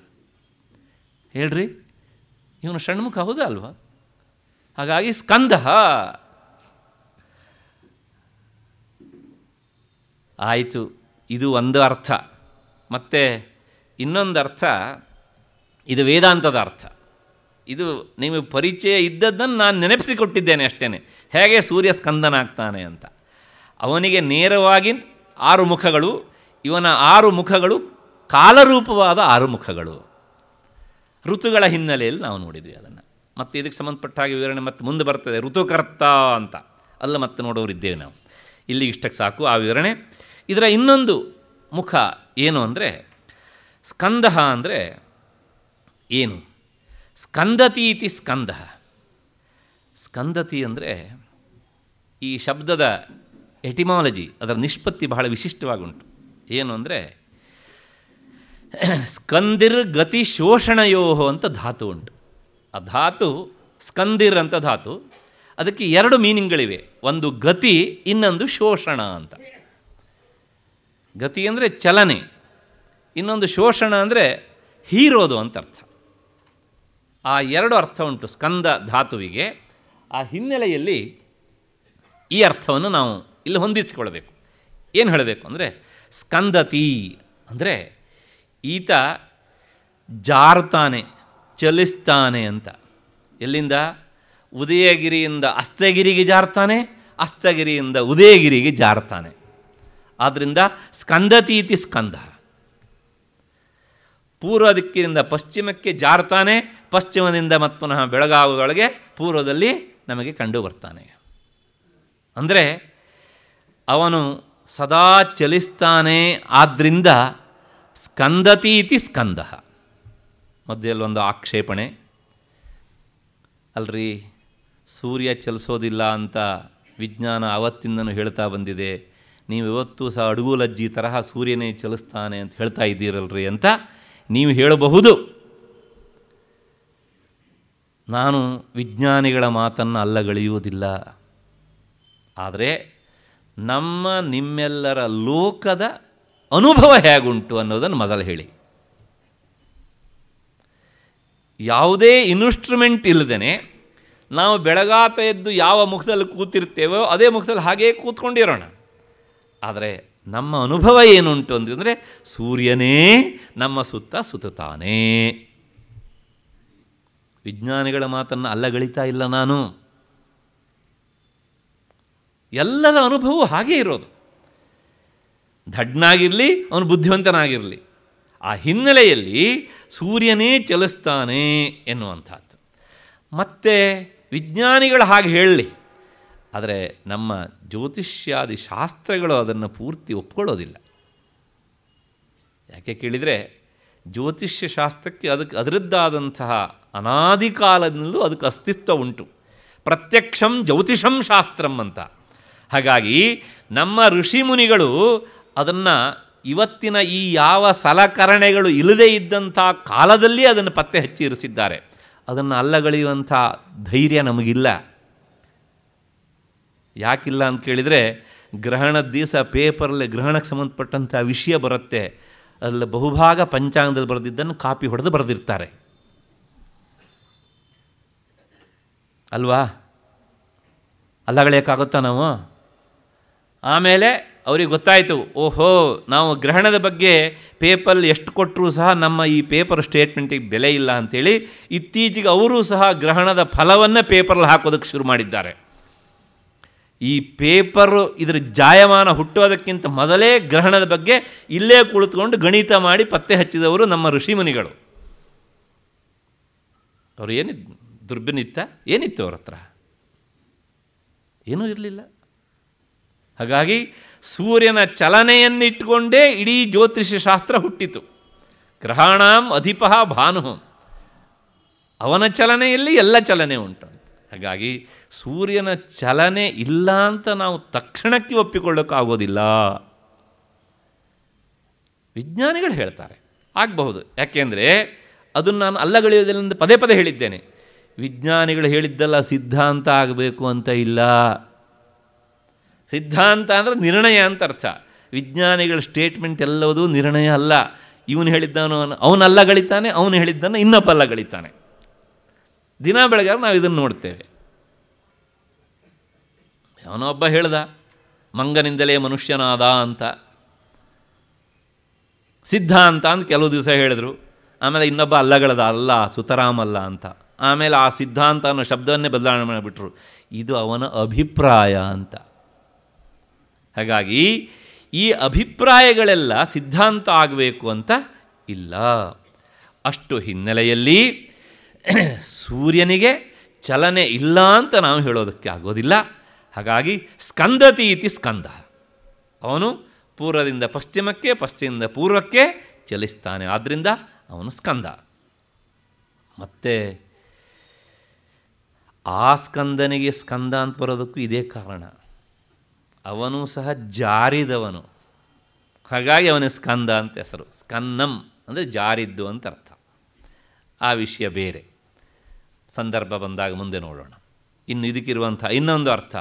Speaker 1: ಹೇಳ್ರಿ, ಇವನು ಷಣ್ಮುಖ ಹೌದಾ ಅಲ್ವಾ? ಹಾಗಾಗಿ ಸ್ಕಂದ ಆಯಿತು, ಇದು ಒಂದು ಅರ್ಥ. ಮತ್ತು ಇನ್ನೊಂದು ಅರ್ಥ, ಇದು ವೇದಾಂತದ ಅರ್ಥ. ಇದು ನಿಮಗೆ ಪರಿಚಯ ಇದ್ದದ್ದನ್ನು ನಾನು ನೆನಪಿಸಿಕೊಟ್ಟಿದ್ದೇನೆ ಅಷ್ಟೇ ಹೇಗೆ ಸೂರ್ಯ ಸ್ಕಂದನಾಗ್ತಾನೆ ಅಂತ. ಅವನಿಗೆ ನೇರವಾಗಿ ಆರು ಮುಖಗಳು, ಇವನ ಆರು ಮುಖಗಳು ಕಾಲರೂಪವಾದ ಆರು ಮುಖಗಳು. ಋತುಗಳ ಹಿನ್ನೆಲೆಯಲ್ಲಿ ನಾವು ನೋಡಿದ್ವಿ ಅದನ್ನು. ಮತ್ತು ಇದಕ್ಕೆ ಸಂಬಂಧಪಟ್ಟ ಹಾಗೆ ವಿವರಣೆ ಮತ್ತೆ ಮುಂದೆ ಬರ್ತದೆ. ಋತುಕರ್ತ ಅಂತ. ಅಲ್ಲ ಮತ್ತೆ ನೋಡೋರಿದ್ದೇವೆ ನಾವು. ಇಲ್ಲಿ ಇಷ್ಟಕ್ಕೆ ಸಾಕು ಆ ವಿವರಣೆ. ಇದರ ಇನ್ನೊಂದು ಮುಖ ಏನು ಅಂದರೆ, ಸ್ಕಂದ ಅಂದರೆ ಏನು? ಸ್ಕಂದತಿ ಇತಿ ಸ್ಕಂದ. ಸ್ಕಂದತಿ ಅಂದರೆ ಈ ಶಬ್ದದ ಎಟಿಮಾಲಜಿ, ಅದರ ನಿಷ್ಪತ್ತಿ ಬಹಳ ವಿಶಿಷ್ಟವಾಗುಂಟು ಏನು ಅಂದರೆ ಸ್ಕಂದಿರ್ ಗತಿ ಶೋಷಣಯೋ ಅಂತ ಧಾತು ಉಂಟು. ಆ ಧಾತು ಸ್ಕಂದಿರ್ ಅಂತ ಧಾತು. ಅದಕ್ಕೆ ಎರಡು ಮೀನಿಂಗ್ಗಳಿವೆ ಒಂದು ಗತಿ, ಇನ್ನೊಂದು ಶೋಷಣ ಅಂತ. ಗತಿ ಅಂದರೆ ಚಲನೆ. ಇನ್ನೊಂದು ಶೋಷಣ ಅಂದರೆ ಹೀರೋದು ಅಂತ ಅರ್ಥ. ಆ ಎರಡು ಅರ್ಥ ಉಂಟು ಸ್ಕಂದ ಧಾತುವಿಗೆ. ಆ ಹಿನ್ನೆಲೆಯಲ್ಲಿ ಈ ಅರ್ಥವನ್ನು ನಾವು ಇಲ್ಲಿ ಹೊಂದಿಸಿಕೊಳ್ಬೇಕು ಏನು ಹೇಳಬೇಕು ಅಂದರೆ ಸ್ಕಂದತಿ ಅಂದರೆ ಈತ ಜಾರ್ತಾನೆ ಚಲಿಸ್ತಾನೆ ಅಂತ. ಎಲ್ಲಿಂದ? ಉದಯಗಿರಿಯಿಂದ ಅಸ್ತಗಿರಿಗೆ ಜಾರ್ತಾನೆ ಅಸ್ತಗಿರಿಯಿಂದ ಉದಯಗಿರಿಗೆ ಜಾರ್ತಾನೆ ಆದ್ದರಿಂದ ಸ್ಕಂದತೀತಿ ಸ್ಕಂದ. ಪೂರ್ವ ದಿಕ್ಕಿನಿಂದ ಪಶ್ಚಿಮಕ್ಕೆ ಜಾರ್ತಾನೆ ಪಶ್ಚಿಮದಿಂದ ಮತ್ತು ಪುನಃ ಬೆಳಗಾವುಗಳಿಗೆ ಪೂರ್ವದಲ್ಲಿ ನಮಗೆ ಕಂಡು ಬರ್ತಾನೆ. ಅಂದರೆ ಅವನು ಸದಾ ಚಲಿಸ್ತಾನೆ ಆದ್ದರಿಂದ ಸ್ಕಂದತಿ ಇತಿ ಸ್ಕಂದ. ಮಧ್ಯೆಯಲ್ಲೊಂದು ಆಕ್ಷೇಪಣೆ. ಅಲ್ರಿ, ಸೂರ್ಯ ಚಲಿಸೋದಿಲ್ಲ ಅಂತ ವಿಜ್ಞಾನ ಆವತ್ತಿಂದನೂ ಹೇಳ್ತಾ ಬಂದಿದೆ. ನೀವು ಇವತ್ತು ಸಹ ಅಡುಗುಲಜ್ಜಿ ತರಹ ಸೂರ್ಯನೇ ಚಲಿಸ್ತಾನೆ ಅಂತ ಹೇಳ್ತಾ ಇದ್ದೀರಲ್ರಿ ಅಂತ ನೀವು ಹೇಳಬಹುದು. ನಾನು ವಿಜ್ಞಾನಿಗಳ ಮಾತನ್ನು ಅಲ್ಲಗಳೆಯುವುದಿಲ್ಲ ಆದರೆ ನಮ್ಮ ನಿಮ್ಮೆಲ್ಲರ ಲೋಕದ ಅನುಭವ ಹೇಗುಂಟು ಅನ್ನೋದನ್ನು ಮೊದಲು ಹೇಳಿ. ಯಾವುದೇ ಇನ್ಸ್ಟ್ರುಮೆಂಟ್ ಇಲ್ಲದೇ ನಾವು ಬೆಳಗಾತ ಎದ್ದು ಯಾವ ಮುಖದಲ್ಲಿ ಕೂತಿರ್ತೇವೋ ಅದೇ ಮುಖದಲ್ಲಿ ಹಾಗೇ ಕೂತ್ಕೊಂಡಿರೋಣ. ಆದರೆ ನಮ್ಮ ಅನುಭವ ಏನುಂಟು ಅಂತಂದರೆ ಸೂರ್ಯನೇ ನಮ್ಮ ಸುತ್ತ ಸುತ್ತಾನೆ ವಿಜ್ಞಾನಿಗಳ ಮಾತನ್ನು ಅಲ್ಲಗಳಿತಾ ಇಲ್ಲ ನಾನು. ಎಲ್ಲರ ಅನುಭವವು ಹಾಗೇ ಇರೋದು. ದಡ್ಡನಾಗಿರಲಿ ಅವನು ಬುದ್ಧಿವಂತನಾಗಿರಲಿ. ಆ ಹಿನ್ನೆಲೆಯಲ್ಲಿ ಸೂರ್ಯನೇ ಚಲಿಸ್ತಾನೆ ಎನ್ನುವಂಥದ್ದು. ಮತ್ತು ವಿಜ್ಞಾನಿಗಳು ಹಾಗೆ ಹೇಳಲಿ, ಆದರೆ ನಮ್ಮ ಜ್ಯೋತಿಷ್ಯಾದಿ ಶಾಸ್ತ್ರಗಳು ಅದನ್ನು ಪೂರ್ತಿ ಒಪ್ಕೊಳ್ಳೋದಿಲ್ಲ. ಯಾಕೆ ಕೇಳಿದರೆ, ಜ್ಯೋತಿಷ್ಯ ಶಾಸ್ತ್ರಕ್ಕೆ ಅದಕ್ಕೆ ಅದರದ್ದಾದಂತಹ ಅನಾದಿ ಕಾಲದಿಂದಲೂ ಅದಕ್ಕೆ ಅಸ್ತಿತ್ವ ಉಂಟು. ಪ್ರತ್ಯಕ್ಷಂ ಜ್ಯೋತಿಷಂ ಶಾಸ್ತ್ರಂ ಅಂತ. ಹಾಗಾಗಿ ನಮ್ಮ ಋಷಿಮುನಿಗಳು ಅದನ್ನು ಇವತ್ತಿನ ಈ ಯಾವ ಸಲಕರಣೆಗಳು ಇಲ್ಲದೇ ಇದ್ದಂಥ ಕಾಲದಲ್ಲಿ ಅದನ್ನು ಪತ್ತೆ ಹಚ್ಚಿ ಇರಿಸಿದ್ದಾರೆ. ಅದನ್ನು ಅಲ್ಲಗಳೆಯುವಂಥ ಧೈರ್ಯ ನಮಗಿಲ್ಲ. ಯಾಕಿಲ್ಲ ಅಂತ ಕೇಳಿದರೆ ಗ್ರಹಣದ ದಿವಸ ಪೇಪರಲ್ಲಿ ಗ್ರಹಣಕ್ಕೆ ಸಂಬಂಧಪಟ್ಟಂಥ ವಿಷಯ ಬರುತ್ತೆ. ಅಲ್ಲಿ ಬಹುಭಾಗ ಪಂಚಾಂಗದಲ್ಲಿ ಬರೆದಿದ್ದನ್ನು ಕಾಪಿ ಹೊಡೆದು ಬರೆದಿರ್ತಾರೆ. ಅಲ್ವಾ? ಅಲ್ಲಗಳೇಕಾಗುತ್ತಾ ನಾವು? ಆಮೇಲೆ ಅವ್ರಿಗೆ ಗೊತ್ತಾಯಿತು, ಓಹೋ, ನಾವು ಗ್ರಹಣದ ಬಗ್ಗೆ ಪೇಪಲ್ ಎಷ್ಟು ಕೊಟ್ಟರೂ ಸಹ ನಮ್ಮ ಈ ಪೇಪರ್ ಸ್ಟೇಟ್ಮೆಂಟಿಗೆ ಬೆಲೆ ಇಲ್ಲ ಅಂಥೇಳಿ ಇತ್ತೀಚೆಗೆ ಅವರು ಸಹ ಗ್ರಹಣದ ಫಲವನ್ನು ಪೇಪರಲ್ಲಿ ಹಾಕೋದಕ್ಕೆ ಶುರು ಮಾಡಿದ್ದಾರೆ. ಈ ಪೇಪರು ಇದರ ಜಾಯಮಾನ ಹುಟ್ಟೋದಕ್ಕಿಂತ ಮೊದಲೇ ಗ್ರಹಣದ ಬಗ್ಗೆ ಇಲ್ಲೇ ಕುಳಿತುಕೊಂಡು ಗಣಿತ ಮಾಡಿ ಪತ್ತೆ ಹಚ್ಚಿದವರು ನಮ್ಮ ಋಷಿಮುನಿಗಳು ಅವರು ಏನಿದ್ದು ದುರ್ಬಿನಿತ್ತ ಏನಿತ್ತು ಅವ್ರ ಹತ್ರ? ಏನೂ ಇರಲಿಲ್ಲ. ಹಾಗಾಗಿ ಸೂರ್ಯನ ಚಲನೆಯನ್ನಿಟ್ಟುಕೊಂಡೇ ಇಡೀ ಜ್ಯೋತಿಷ್ಯ ಶಾಸ್ತ್ರ ಹುಟ್ಟಿತು. ಗ್ರಹಾಣಾಂ ಅಧಿಪ ಭಾನು. ಅವನ ಚಲನೆಯಲ್ಲಿ ಎಲ್ಲ ಚಲನೆ ಉಂಟು. ಹಾಗಾಗಿ ಸೂರ್ಯನ ಚಲನೆ ಇಲ್ಲ ಅಂತ ನಾವು ತಕ್ಷಣಕ್ಕೆ ಒಪ್ಪಿಕೊಳ್ಳೋಕ್ಕಾಗೋದಿಲ್ಲ ವಿಜ್ಞಾನಿಗಳು ಹೇಳ್ತಾರೆ. ಆಗಬಹುದು. ಯಾಕೆಂದರೆ ಅದನ್ನು ನಾನು ಅಲ್ಲಗಳೆಯೋದಿಲ್ಲ ಪದೇ ಪದೇ ಹೇಳಿದ್ದೇನೆ. ವಿಜ್ಞಾನಿಗಳು ಹೇಳಿದ್ದೆಲ್ಲ ಸಿದ್ಧಾಂತ ಆಗಬೇಕು ಅಂತ ಇಲ್ಲ. ಸಿದ್ಧಾಂತ ಅಂದರೆ ನಿರ್ಣಯ ಅಂತ ಅರ್ಥ. ವಿಜ್ಞಾನಿಗಳ ಸ್ಟೇಟ್ಮೆಂಟ್ ಎಲ್ಲವೂ ನಿರ್ಣಯ ಅಲ್ಲ. ಇವನು ಹೇಳಿದ್ದಾನು ಅವನಲ್ಲ ಗಳಿತಾನೆ, ಅವನು ಹೇಳಿದ್ದನ್ನು ಇನ್ನೊಬ್ಬ ಗಳಿತಾನೆ. ದಿನ ಬೆಳಗಾದ್ರೆ ನಾವು ಇದನ್ನು ನೋಡ್ತೇವೆ. ಅವನೊಬ್ಬ ಹೇಳ್ದ, ಮಂಗನಿಂದಲೇ ಮನುಷ್ಯನಾದ ಅಂತ. ಸಿದ್ಧಾಂತ ಅಂತ ಕೆಲವು ದಿವಸ ಹೇಳಿದ್ರು. ಆಮೇಲೆ ಇನ್ನೊಬ್ಬ ಅಲ್ಲಗಳದ, ಅಲ್ಲ ಸುತರಾಮಲ್ಲ ಅಂತ. ಆಮೇಲೆ ಆ ಸಿದ್ಧಾಂತ ಅನ್ನೋ ಶಬ್ದವನ್ನೇ ಬದಲಾವಣೆ ಮಾಡಿಬಿಟ್ರು. ಇದು ಅವನ ಅಭಿಪ್ರಾಯ ಅಂತ. ಹಾಗಾಗಿ ಈ ಅಭಿಪ್ರಾಯಗಳೆಲ್ಲ ಸಿದ್ಧಾಂತ ಆಗಬೇಕು ಅಂತ ಇಲ್ಲ. ಅಷ್ಟು ಹಿನ್ನೆಲೆಯಲ್ಲಿ ಸೂರ್ಯನಿಗೆ ಚಲನೆ ಇಲ್ಲ ಅಂತ ನಾವು ಹೇಳೋದಕ್ಕೆ ಆಗೋದಿಲ್ಲ. ಹಾಗಾಗಿ ಸ್ಕಂದತಿ ಇತಿ ಸ್ಕಂದ. ಅವನು ಪೂರ್ವದಿಂದ ಪಶ್ಚಿಮಕ್ಕೆ, ಪಶ್ಚಿಮದಿಂದ ಪೂರ್ವಕ್ಕೆ ಚಲಿಸ್ತಾನೆ. ಆದ್ದರಿಂದ ಅವನು ಸ್ಕಂದ. ಮತ್ತು ಆ ಸ್ಕಂದನಿಗೆ ಸ್ಕಂದ ಅಂತ ಬರೋದಕ್ಕೂ ಇದೇ ಕಾರಣ. ಅವನು ಸಹ ಜಾರಿದವನು. ಹಾಗಾಗಿ ಅವನ ಸ್ಕಂದ ಅಂತ ಹೆಸರು. ಸ್ಕನ್ನಂ ಅಂದರೆ ಜಾರಿದ್ದು ಅಂತ ಅರ್ಥ. ಆ ವಿಷಯ ಬೇರೆ. ಸಂದರ್ಭ ಬಂದಾಗ ಮುಂದೆ ನೋಡೋಣ. ಇನ್ನು ಇದಕ್ಕಿರುವಂಥ ಇನ್ನೊಂದು ಅರ್ಥ.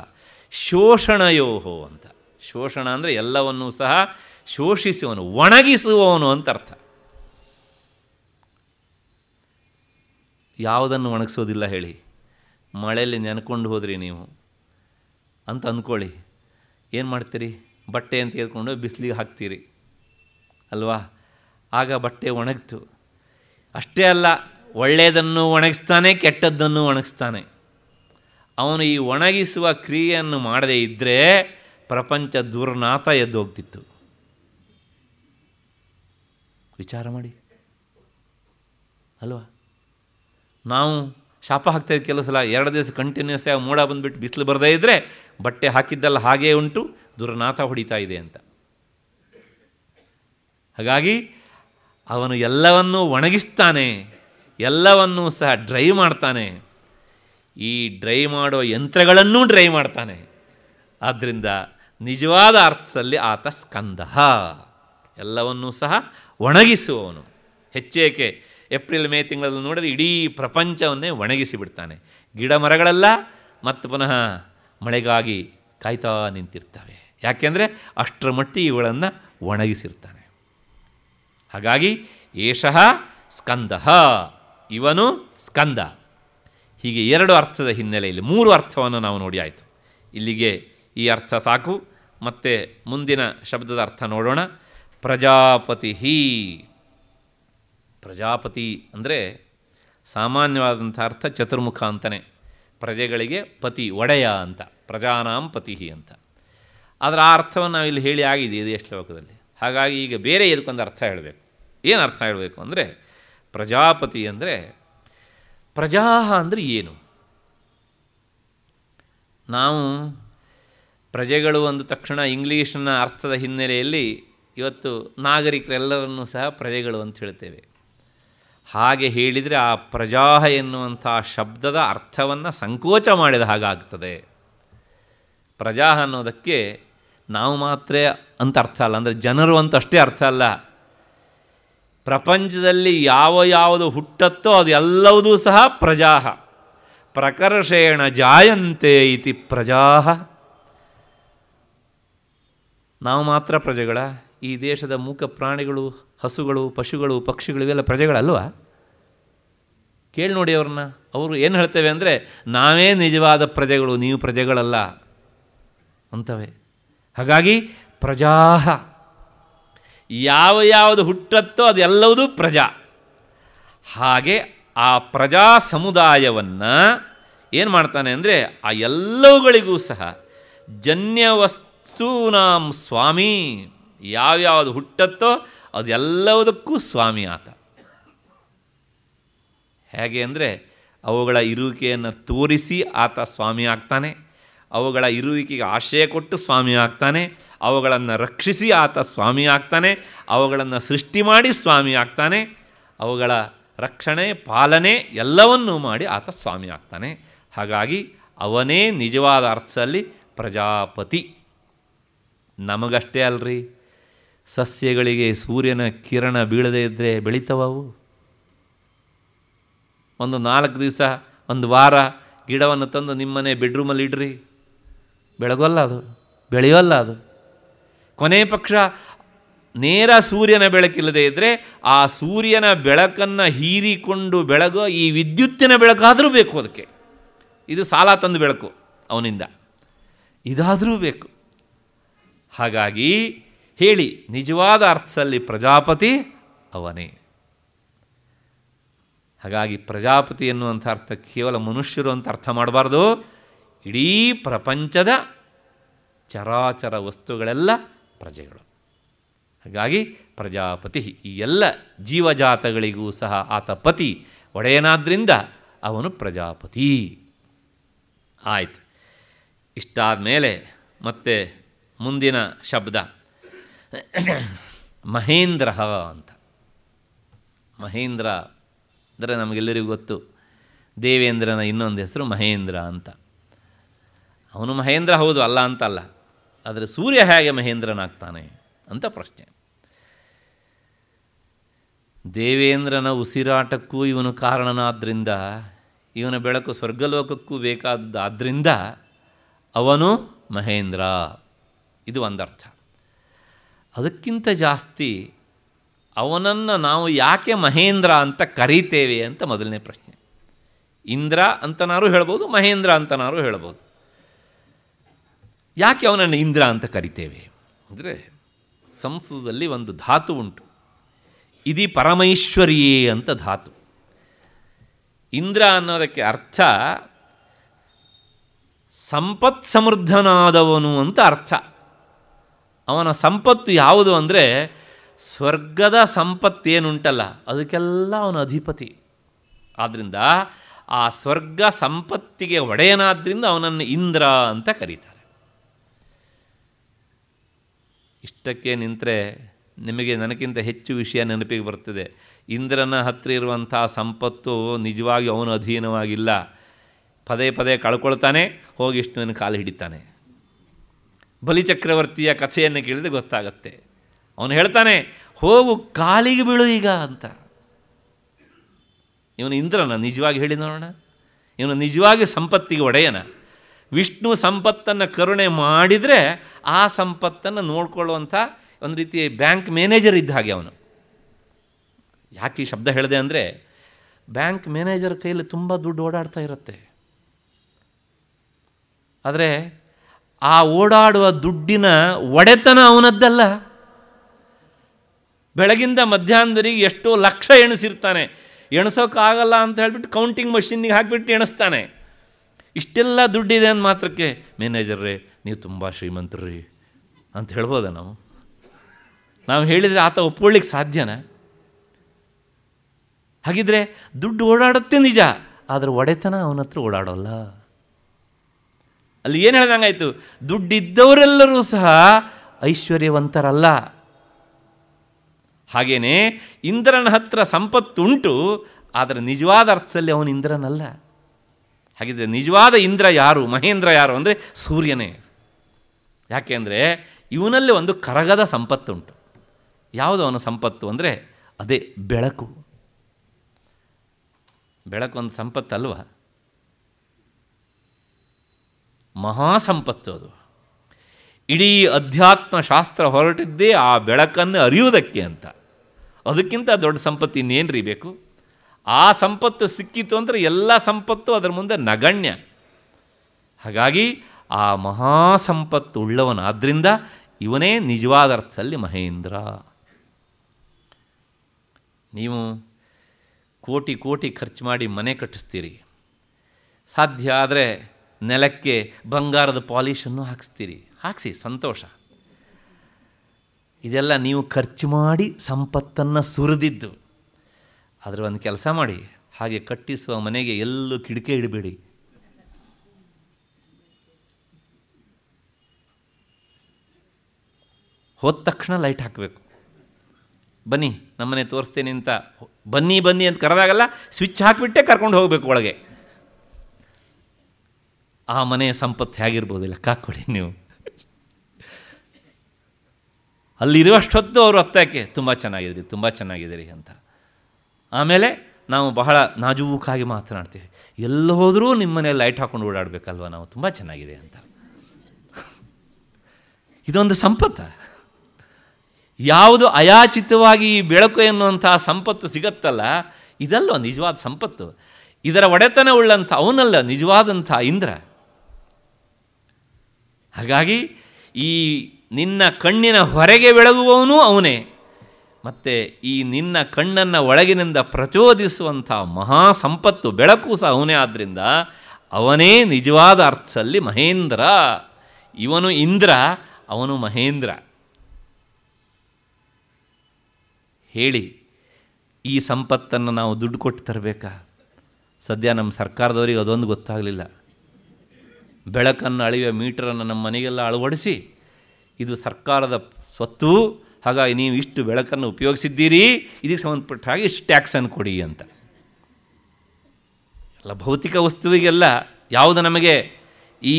Speaker 1: ಶೋಷಣಯೋಹೋ ಅಂತ. ಶೋಷಣ ಅಂದರೆ ಎಲ್ಲವನ್ನೂ ಸಹ ಶೋಷಿಸುವವನು ಒಣಗಿಸುವವನು ಅಂತ ಅರ್ಥ. ಯಾವುದನ್ನು ಒಣಗಿಸೋದಿಲ್ಲ ಹೇಳಿ. ಮಳೆಯಲ್ಲಿ ನೆನ್ಕೊಂಡು ಹೋದ್ರಿ ನೀವು ಅಂತ ಅಂದ್ಕೊಳ್ಳಿ. ಏನು ಮಾಡ್ತೀರಿ? ಬಟ್ಟೆ ಅಂತ ತೆಗೆದುಕೊಂಡು ಬಿಸಿಲಿಗೆ ಹಾಕ್ತೀರಿ. ಅಲ್ವಾ? ಆಗ ಬಟ್ಟೆ ಒಣಗ್ತು. ಅಷ್ಟೇ ಅಲ್ಲ ಒಳ್ಳೆಯದನ್ನು ಒಣಗಿಸ್ತಾನೆ, ಕೆಟ್ಟದ್ದನ್ನು ಒಣಗಿಸ್ತಾನೆ. ಅವನು ಈ ಒಣಗಿಸುವ ಕ್ರಿಯೆಯನ್ನು ಮಾಡದೇ ಇದ್ದರೆ ಪ್ರಪಂಚ ದುರ್ನಾಥ ಎದ್ದು ಹೋಗ್ತಿತ್ತು ವಿಚಾರ ಮಾಡಿ. ಅಲ್ವಾ? ನಾವು ಶಾಪ ಹಾಕ್ತಾರೆ ಕೆಲವು ಸಲ ಎರಡು ದಿವಸ ಕಂಟಿನ್ಯೂಸ್ ಆಗಿ ಮೋಡ ಬಂದುಬಿಟ್ಟು ಬಿಸಿಲು ಬರದೇ ಇದ್ದರೆ ಬಟ್ಟೆ ಹಾಕಿದ್ದಲ್ಲ ಹಾಗೇ ಉಂಟು ದುರ್ನಾಥ ಹೊಡಿತಾ ಇದೆ ಅಂತ. ಹಾಗಾಗಿ ಅವನು ಎಲ್ಲವನ್ನೂ ಒಣಗಿಸ್ತಾನೆ, ಎಲ್ಲವನ್ನೂ ಸಹ ಡ್ರೈ ಮಾಡ್ತಾನೆ. ಈ ಡ್ರೈ ಮಾಡುವ ಯಂತ್ರಗಳನ್ನೂ ಡ್ರೈ ಮಾಡ್ತಾನೆ. ಆದ್ದರಿಂದ ನಿಜವಾದ ಅರ್ಥದಲ್ಲಿ ಆತ ಸ್ಕಂದ ಎಲ್ಲವನ್ನೂ ಸಹ ಒಣಗಿಸುವವನು. ಹೆಚ್ಚೇಕೆ ಏಪ್ರಿಲ್ ಮೇ ತಿಂಗಳಲ್ಲಿ ನೋಡಿದ್ರೆ ಇಡೀ ಪ್ರಪಂಚವನ್ನೇ ಒಣಗಿಸಿ ಬಿಡ್ತಾನೆ ಗಿಡ ಮರಗಳೆಲ್ಲ ಮತ್ತು ಪುನಃ ಮಳೆಗಾಗಿ ಕಾಯ್ತಾ ನಿಂತಿರ್ತವೆ. ಯಾಕೆಂದರೆ ಅಷ್ಟರ ಮಟ್ಟಿಗೆ ಇವುಗಳನ್ನು ಒಣಗಿಸಿರ್ತಾನೆ. ಹಾಗಾಗಿ ಏಷಃ ಸ್ಕಂದ, ಇವನು ಸ್ಕಂದ. ಹೀಗೆ ಎರಡು ಅರ್ಥದ ಹಿನ್ನೆಲೆಯಲ್ಲಿ ಮೂರು ಅರ್ಥವನ್ನು ನಾವು ನೋಡಿ ಆಯಿತು. ಇಲ್ಲಿಗೆ ಈ ಅರ್ಥ ಸಾಕು. ಮತ್ತು ಮುಂದಿನ ಶಬ್ದದ ಅರ್ಥ ನೋಡೋಣ. ಪ್ರಜಾಪತಿ ಪ್ರಜಾಪತಿ ಅಂದರೆ ಸಾಮಾನ್ಯವಾದಂಥ ಅರ್ಥ ಚತುರ್ಮುಖ ಅಂತಲೇ ಪ್ರಜೆಗಳಿಗೆ ಪತಿ ಒಡೆಯ ಅಂತ, ಪ್ರಜಾನಾಂ ಪತಿ ಅಂತ. ಆದರೆ ಆ ಅರ್ಥವನ್ನು ಇಲ್ಲಿ ಹೇಳಿ ಆಗಿದೆ ಎಷ್ಟು ಲೋಕದಲ್ಲಿ ಹಾಗಾಗಿ ಈಗ ಬೇರೆ ಇದಕ್ಕೊಂದು ಅರ್ಥ ಹೇಳಬೇಕು. ಏನು ಅರ್ಥ ಹೇಳಬೇಕು ಅಂದರೆ ಪ್ರಜಾಪತಿ ಅಂದರೆ ಪ್ರಜಾಹ ಅಂದರೆ ಏನು? ನಾವು ಪ್ರಜೆಗಳು ಅಂದ ತಕ್ಷಣ ಇಂಗ್ಲೀಷನ್ನ ಅರ್ಥದ ಹಿನ್ನೆಲೆಯಲ್ಲಿ ಇವತ್ತು ನಾಗರಿಕರೆಲ್ಲರನ್ನೂ ಸಹ ಪ್ರಜೆಗಳು ಅಂತ ಹೇಳ್ತೇವೆ. ಹಾಗೆ ಹೇಳಿದರೆ ಆ ಪ್ರಜಾಹ ಎನ್ನುವಂಥ ಶಬ್ದದ ಅರ್ಥವನ್ನು ಸಂಕೋಚ ಮಾಡಿದ ಹಾಗಾಗ್ತದೆ. ಪ್ರಜಾಹ ಅನ್ನೋದಕ್ಕೆ ನಾವು ಮಾತ್ರ ಅಂತ ಅರ್ಥ ಅಲ್ಲ, ಅಂದರೆ ಜನರು ಅಂತ ಅಷ್ಟೇ ಅರ್ಥ ಅಲ್ಲ. ಪ್ರಪಂಚದಲ್ಲಿ ಯಾವ ಯಾವುದು ಹುಟ್ಟತ್ತೋ ಅದು ಎಲ್ಲವುದೂ ಸಹ ಪ್ರಜಾಹ. ಪ್ರಕರ್ಷೇಣ ಜಾಯಂತೆ ಇತಿ ಪ್ರಜಾಹ. ನಾವು ಮಾತ್ರ ಪ್ರಜೆಗಳ, ಈ ದೇಶದ ಮೂಕ ಪ್ರಾಣಿಗಳು ಹಸುಗಳು, ಪಶುಗಳು, ಪಕ್ಷಿಗಳು ಇವೆಲ್ಲ ಪ್ರಜೆಗಳಲ್ವಾ? ಕೇಳಿ ನೋಡಿ ಅವ್ರನ್ನ. ಅವರು ಏನು ಹೇಳ್ತೇವೆ ಅಂದರೆ, ನಾವೇ ನಿಜವಾದ ಪ್ರಜೆಗಳು, ನೀವು ಪ್ರಜೆಗಳಲ್ಲ ಅಂತವೆ. ಹಾಗಾಗಿ ಪ್ರಜಾಹ. ಯಾವ ಯಾವುದು ಹುಟ್ಟತ್ತೋ ಅದೆಲ್ಲವುದೂ ಪ್ರಜಾ. ಹಾಗೆ ಆ ಪ್ರಜಾ ಸಮುದಾಯವನ್ನು ಏನು ಮಾಡ್ತಾನೆ ಅಂದರೆ, ಆ ಎಲ್ಲವುಗಳಿಗೂ ಸಹ ಜನ್ಯವಸ್ತೂನಾಂ ಸ್ವಾಮಿ, ಯಾವ್ಯಾವುದು ಹುಟ್ಟತ್ತೋ ಅದೆಲ್ಲವುದಕ್ಕೂ ಸ್ವಾಮಿ ಆತ. ಹೇಗೆ ಅಂದರೆ ಅವುಗಳ ಇರುವಿಕೆಯನ್ನು ತೋರಿಸಿ ಆತ ಸ್ವಾಮಿ ಆಗ್ತಾನೆ, ಅವುಗಳ ಇರುವಿಕೆಗೆ ಆಶಯ ಕೊಟ್ಟು ಸ್ವಾಮಿ ಆಗ್ತಾನೆ, ಅವುಗಳನ್ನು ರಕ್ಷಿಸಿ ಆತ ಸ್ವಾಮಿ ಆಗ್ತಾನೆ, ಅವುಗಳನ್ನು ಸೃಷ್ಟಿ ಮಾಡಿ ಸ್ವಾಮಿ ಆಗ್ತಾನೆ, ಅವುಗಳ ರಕ್ಷಣೆ, ಪಾಲನೆ ಎಲ್ಲವನ್ನೂ ಮಾಡಿ ಆತ ಸ್ವಾಮಿ ಆಗ್ತಾನೆ. ಹಾಗಾಗಿ ಅವನೇ ನಿಜವಾದ ಅರ್ಥದಲ್ಲಿ ಪ್ರಜಾಪತಿ. ನಮಗಷ್ಟೇ ಅಲ್ರಿ. ಸಸ್ಯಗಳಿಗೆ ಸೂರ್ಯನ ಕಿರಣ ಬೀಳದೇ ಇದ್ದರೆ ಬೆಳೀತವವು? ಒಂದು ನಾಲ್ಕು ದಿವಸ, ಒಂದು ವಾರ ಗಿಡವನ್ನು ತಂದು ನಿಮ್ಮನೆ ಬೆಡ್ರೂಮಲ್ಲಿ ಇಡ್ರಿ. ಬೆಳಗೋಲ್ಲ ಅದು ಬೆಳೆಯೋಲ್ಲ ಅದು. ಕೊನೆ ಪಕ್ಷ, ನೇರ ಸೂರ್ಯನ ಬೆಳಕಿಲ್ಲದೆ ಇದ್ದರೆ ಆ ಸೂರ್ಯನ ಬೆಳಕನ್ನು ಹೀರಿಕೊಂಡು ಬೆಳಗೋ ಈ ವಿದ್ಯುತ್ತಿನ ಬೆಳಕಾದರೂ ಬೇಕು ಅದಕ್ಕೆ. ಇದು ಸಾಲ ತಂದು ಬೆಳಕು ಅವನಿಂದ. ಇದಾದರೂ ಬೇಕು. ಹಾಗಾಗಿ ಹೇಳಿ, ನಿಜವಾದ ಅರ್ಥದಲ್ಲಿ ಪ್ರಜಾಪತಿ ಅವನೇ. ಹಾಗಾಗಿ ಪ್ರಜಾಪತಿ ಎನ್ನುವಂಥ ಅರ್ಥ ಕೇವಲ ಮನುಷ್ಯರು ಅಂತ ಅರ್ಥ ಮಾಡಬಾರ್ದು. ಇಡೀ ಪ್ರಪಂಚದ ಚರಾಚರ ವಸ್ತುಗಳೆಲ್ಲ ಪ್ರಜೆಗಳು. ಹಾಗಾಗಿ ಪ್ರಜಾಪತಿ ಈ ಎಲ್ಲ ಜೀವಜಾತಗಳಿಗೂ ಸಹ ಆತ ಪತಿ. ಒಡೆಯನಾದ್ರಿಂದ ಅವನು ಪ್ರಜಾಪತಿ. ಆಯಿತು. ಇಷ್ಟಾದ ಮೇಲೆ ಮತ್ತೆ ಮುಂದಿನ ಶಬ್ದ. ಮಹೇಂದ್ರ ಅಂತ. ಮಹೇಂದ್ರ ಅಂದರೆ ನಮಗೆಲ್ಲರಿಗೂ ಗೊತ್ತು. ದೇವೇಂದ್ರನ ಇನ್ನೊಂದು ಹೆಸರು ಮಹೇಂದ್ರ ಅಂತ. ಅವನು ಮಹೇಂದ್ರ ಹೌದು, ಅಲ್ಲ ಅಂತಲ್ಲ ಆದರೆ ಸೂರ್ಯ ಹೇಗೆ ಮಹೇಂದ್ರನಾಗ್ತಾನೆ ಅಂತ ಪ್ರಶ್ನೆ. ದೇವೇಂದ್ರನ ಉಸಿರಾಟಕ್ಕೂ ಇವನು ಕಾರಣನಾದ್ದರಿಂದ ಇವನ ಬೆಳಕು ಸ್ವರ್ಗಲೋಕಕ್ಕೂ ಬೇಕಾದದ್ದಾದ್ದರಿಂದ ಅವನು ಮಹೇಂದ್ರ. ಇದು ಒಂದರ್ಥ. ಅದಕ್ಕಿಂತ ಜಾಸ್ತಿ ಅವನನ್ನು ನಾವು ಯಾಕೆ ಮಹೇಂದ್ರ ಅಂತ ಕರೀತೇವೆ ಅಂತ ಮೊದಲನೇ ಪ್ರಶ್ನೆ. ಇಂದ್ರ ಅಂತನಾರು ಹೇಳ್ಬೋದು, ಮಹೇಂದ್ರ ಅಂತನಾರು ಹೇಳ್ಬೋದು. ಯಾಕೆ ಅವನನ್ನು ಇಂದ್ರ ಅಂತ ಕರಿತೇವೆ? ಅಂದರೆ ಸಂಸ್ಕೃತದಲ್ಲಿ ಒಂದು ಧಾತು ಉಂಟು. ಇದಿ ಪರಮೈಶ್ವರಿಯೇ ಅಂತ ಧಾತು. ಇಂದ್ರ ಅನ್ನೋದಕ್ಕೆ ಅರ್ಥ ಸಂಪತ್ ಸಮೃದ್ಧನಾದವನು ಅಂತ ಅರ್ಥ. ಅವನ ಸಂಪತ್ತು ಯಾವುದು ಅಂದರೆ ಸ್ವರ್ಗದ ಸಂಪತ್ತೇನುಂಟಲ್ಲ ಅದಕ್ಕೆಲ್ಲ ಅವನ ಅಧಿಪತಿ. ಆದ್ದರಿಂದ ಆ ಸ್ವರ್ಗ ಸಂಪತ್ತಿಗೆ ಒಡೆಯನಾದ್ರಿಂದ ಅವನನ್ನು ಇಂದ್ರ ಅಂತ ಕರೀತಾರೆ. ಇಷ್ಟಕ್ಕೆ ನಿಂತರೆ ನಿಮಗೆ ನನಗಿಂತ ಹೆಚ್ಚು ವಿಷಯ ನೆನಪಿಗೆ ಬರ್ತದೆ. ಇಂದ್ರನ ಹತ್ತಿರ ಇರುವಂಥ ಸಂಪತ್ತು ನಿಜವಾಗಿ ಅವನು ಅಧೀನವಾಗಿಲ್ಲ. ಪದೇ ಪದೇ ಕಳ್ಕೊಳ್ತಾನೆ, ಹೋಗಿ ವಿಷ್ಣುವಿನ ಕಾಲು ಹಿಡಿತಾನೆ. ಬಲಿಚಕ್ರವರ್ತಿಯ ಕಥೆಯನ್ನು ಕೇಳಿದ್ರೆ ಗೊತ್ತಾಗತ್ತೆ. ಅವನು ಹೇಳ್ತಾನೆ, ಹೋಗು, ಕಾಲಿಗೆ ಬೀಳು ಈಗ ಅಂತ. ಇವನು ಇಂದ್ರನ, ನಿಜವಾಗಿ ಹೇಳಿ ನೋಡೋಣ. ಇವನು ನಿಜವಾಗಿ ಸಂಪತ್ತಿಗೆ ಒಡೆಯನ. ವಿಷ್ಣು ಸಂಪತ್ತನ್ನು ಕರುಣೆ ಮಾಡಿದರೆ ಆ ಸಂಪತ್ತನ್ನು ನೋಡ್ಕೊಳ್ಳುವಂಥ ಒಂದು ರೀತಿ ಬ್ಯಾಂಕ್ ಮ್ಯಾನೇಜರ್ ಇದ್ದ ಹಾಗೆ ಅವನು. ಯಾಕೆ ಈ ಶಬ್ದ ಹೇಳಿದೆ ಅಂದರೆ, ಬ್ಯಾಂಕ್ ಮ್ಯಾನೇಜರ್ ಕೈಯಲ್ಲಿ ತುಂಬ ದುಡ್ಡು ಓಡಾಡ್ತಾ ಇರುತ್ತೆ. ಆದರೆ ಆ ಓಡಾಡುವ ದುಡ್ಡಿನ ಒಡೆತನ ಅವನದ್ದಲ್ಲ. ಬೆಳಗಿಂದ ಮಧ್ಯಾಹ್ನದವರಿಗೆ ಎಷ್ಟೋ ಲಕ್ಷ ಎಣಿಸಿರ್ತಾನೆ. ಎಣಿಸೋಕ್ಕಾಗಲ್ಲ ಅಂತ ಹೇಳ್ಬಿಟ್ಟು ಕೌಂಟಿಂಗ್ ಮಷಿನ್ನಿಗೆ ಹಾಕಿಬಿಟ್ಟು ಎಣಿಸ್ತಾನೆ. ಇಷ್ಟೆಲ್ಲ ದುಡ್ಡಿದೆ ಅಂದ ಮಾತ್ರಕ್ಕೆ ಮ್ಯಾನೇಜರ್ರೇ ನೀವು ತುಂಬ ಶ್ರೀಮಂತರ್ರಿ. ಅಂತ ಹೇಳ್ಬೋದ ನಾವು? ನಾವು ಹೇಳಿದರೆ ಆತ ಒಪ್ಕೊಳ್ಳಿಕ್ಕೆ ಸಾಧ್ಯನಾ? ಹಾಗಿದ್ರೆ ದುಡ್ಡು ಓಡಾಡುತ್ತೆ ನಿಜ, ಆದರೆ ಒಡೆತನ ಅವನ ಹತ್ರ ಓಡಾಡೋಲ್ಲ. ಅಲ್ಲಿ ಏನು ಹೇಳ್ದಂಗಾಯಿತು? ದುಡ್ಡಿದ್ದವರೆಲ್ಲರೂ ಸಹ ಐಶ್ವರ್ಯವಂತರಲ್ಲ. ಹಾಗೇನೆ ಇಂದ್ರನ ಹತ್ರ ಸಂಪತ್ತುಂಟು, ಆದರೆ ನಿಜವಾದ ಅರ್ಥದಲ್ಲಿ ಅವನು ಇಂದ್ರನಲ್ಲ. ಹಾಗಿದ್ರೆ ನಿಜವಾದ ಇಂದ್ರ ಯಾರು? ಮಹೇಂದ್ರ ಯಾರು ಅಂದರೆ ಸೂರ್ಯನೇ. ಯಾಕೆಂದರೆ ಇವನಲ್ಲಿ ಒಂದು ಕರಗದ ಸಂಪತ್ತುಂಟು. ಯಾವುದು ಅವನ ಸಂಪತ್ತು ಅಂದರೆ ಅದೇ ಬೆಳಕು. ಬೆಳಕು ಒಂದು ಸಂಪತ್ತಲ್ವ? ಮಹಾಸಂಪತ್ತು ಅದು. ಇಡೀ ಅಧ್ಯಾತ್ಮ ಶಾಸ್ತ್ರ ಹೊರಟಿದ್ದೇ ಆ ಬೆಳಕನ್ನು ಅರಿಯುವುದಕ್ಕೆ ಅಂತ. ಅದಕ್ಕಿಂತ ದೊಡ್ಡ ಸಂಪತ್ತು ಇನ್ನೇನ್ರಿ ಬೇಕು? ಆ ಸಂಪತ್ತು ಸಿಕ್ಕಿತು ಅಂದರೆ ಎಲ್ಲ ಸಂಪತ್ತು ಅದರ ಮುಂದೆ ನಗಣ್ಯ. ಹಾಗಾಗಿ ಆ ಮಹಾಸಂಪತ್ತು ಉಳ್ಳವನಾದ್ದರಿಂದ ಇವನೇ ನಿಜವಾದ ಅರ್ಥದಲ್ಲಿ ಮಹೇಂದ್ರ. ನೀವು ಕೋಟಿ ಕೋಟಿ ಖರ್ಚು ಮಾಡಿ ಮನೆ ಕಟ್ಟಿಸ್ತೀರಿ. ಸಾಧ್ಯ ಆದರೆ ನೆಲಕ್ಕೆ ಬಂಗಾರದ ಪಾಲಿಷನ್ನು ಹಾಕಿಸ್ತೀರಿ. ಹಾಕಿಸಿ, ಸಂತೋಷ. ಇದೆಲ್ಲ ನೀವು ಖರ್ಚು ಮಾಡಿ ಸಂಪತ್ತನ್ನು ಸುರಿದಿದ್ದು. ಆದರೆ ಒಂದು ಕೆಲಸ ಮಾಡಿ, ಹಾಗೆ ಕಟ್ಟಿಸುವ ಮನೆಗೆ ಎಲ್ಲೂ ಕಿಡಿಕೆ ಇಡಬೇಡಿ. ಹೋದ ತಕ್ಷಣ ಲೈಟ್ ಹಾಕಬೇಕು. ಬನ್ನಿ, ನಮ್ಮನೆ ತೋರಿಸ್ತೇನೆ ಅಂತ. ಬನ್ನಿ ಬನ್ನಿ ಅಂತ ಕರೆದಾಗಲ್ಲ, ಸ್ವಿಚ್ ಹಾಕಿಬಿಟ್ಟೆ ಕರ್ಕೊಂಡು ಹೋಗಬೇಕು ಒಳಗೆ. ಆ ಮನೆಯ ಸಂಪತ್ತು ಹೇಗಿರ್ಬೋದು ಲೆಕ್ಕ ಕೊಡಿ ನೀವು. ಅಲ್ಲಿರುವಷ್ಟೊತ್ತು ಅವರು ಅತ್ತಾಕೆ ತುಂಬ ಚೆನ್ನಾಗಿದ್ರಿ, ತುಂಬ ಚೆನ್ನಾಗಿದ್ದೀರಿ ಅಂತ. ಆಮೇಲೆ ನಾವು ಬಹಳ ನಾಜೂಕಾಗಿ ಮಾತನಾಡ್ತೀವಿ. ಎಲ್ಲ ಹೋದರೂ ನಿಮ್ಮ ಮನೆಯಲ್ಲಿ ಲೈಟ್ ಹಾಕೊಂಡು ಓಡಾಡಬೇಕಲ್ವ ನಾವು? ತುಂಬ ಚೆನ್ನಾಗಿದೆ ಅಂತ. ಇದೊಂದು ಸಂಪತ್ತ. ಯಾವುದು ಅಯಾಚಿತವಾಗಿ ಬೆಳಕು ಎನ್ನುವಂಥ ಸಂಪತ್ತು ಸಿಗತ್ತಲ್ಲ, ಇದಲ್ಲ ನಿಜವಾದ ಸಂಪತ್ತು. ಇದರ ಒಡೆತನ ಉಳ್ಳಂಥ, ಅವನಲ್ಲ, ನಿಜವಾದಂಥ ಇಂದ್ರ. ಹಾಗಾಗಿ ಈ ನಿನ್ನ ಕಣ್ಣಿನ ಹೊರಗೆ ಬೆಳಗುವವನು ಅವನೇ. ಮತ್ತು ಈ ನಿನ್ನ ಕಣ್ಣನ್ನು ಒಳಗಿನಿಂದ ಪ್ರಚೋದಿಸುವಂಥ ಮಹಾ ಸಂಪತ್ತು ಬೆಳಕು ಸಹ ಅವನೇ ಆದ್ದರಿಂದ ಅವನೇ ನಿಜವಾದ ಅರ್ಥದಲ್ಲಿ ಮಹೇಂದ್ರ. ಇವನು ಇಂದ್ರ, ಅವನು ಮಹೇಂದ್ರ. ಹೇಳಿ, ಈ ಸಂಪತ್ತನ್ನು ನಾವು ದುಡ್ಡು ಕೊಟ್ಟು ತರಬೇಕಾ? ಸದ್ಯ ನಮ್ಮ ಸರ್ಕಾರದವರಿಗೆ ಅದೊಂದು ಗೊತ್ತಾಗಲಿಲ್ಲ. ಬೆಳಕನ್ನು ಅಳೆಯುವ ಮೀಟರನ್ನು ನಮ್ಮ ಮನೆಗೆಲ್ಲ ಅಳವಡಿಸಿ, ಇದು ಸರ್ಕಾರದ ಸ್ವತ್ತು. ಹಾಗಾಗಿ ನೀವು ಇಷ್ಟು ಬೆಳಕನ್ನು ಉಪಯೋಗಿಸಿದ್ದೀರಿ, ಇದಕ್ಕೆ ಸಂಬಂಧಪಟ್ಟ ಹಾಗೆ ಇಷ್ಟು ಟ್ಯಾಕ್ಸನ್ನು ಕೊಡಿ ಅಂತ. ಎಲ್ಲ ಭೌತಿಕ ವಸ್ತುವಿಗೆಲ್ಲ ಯಾವುದು ನಮಗೆ ಈ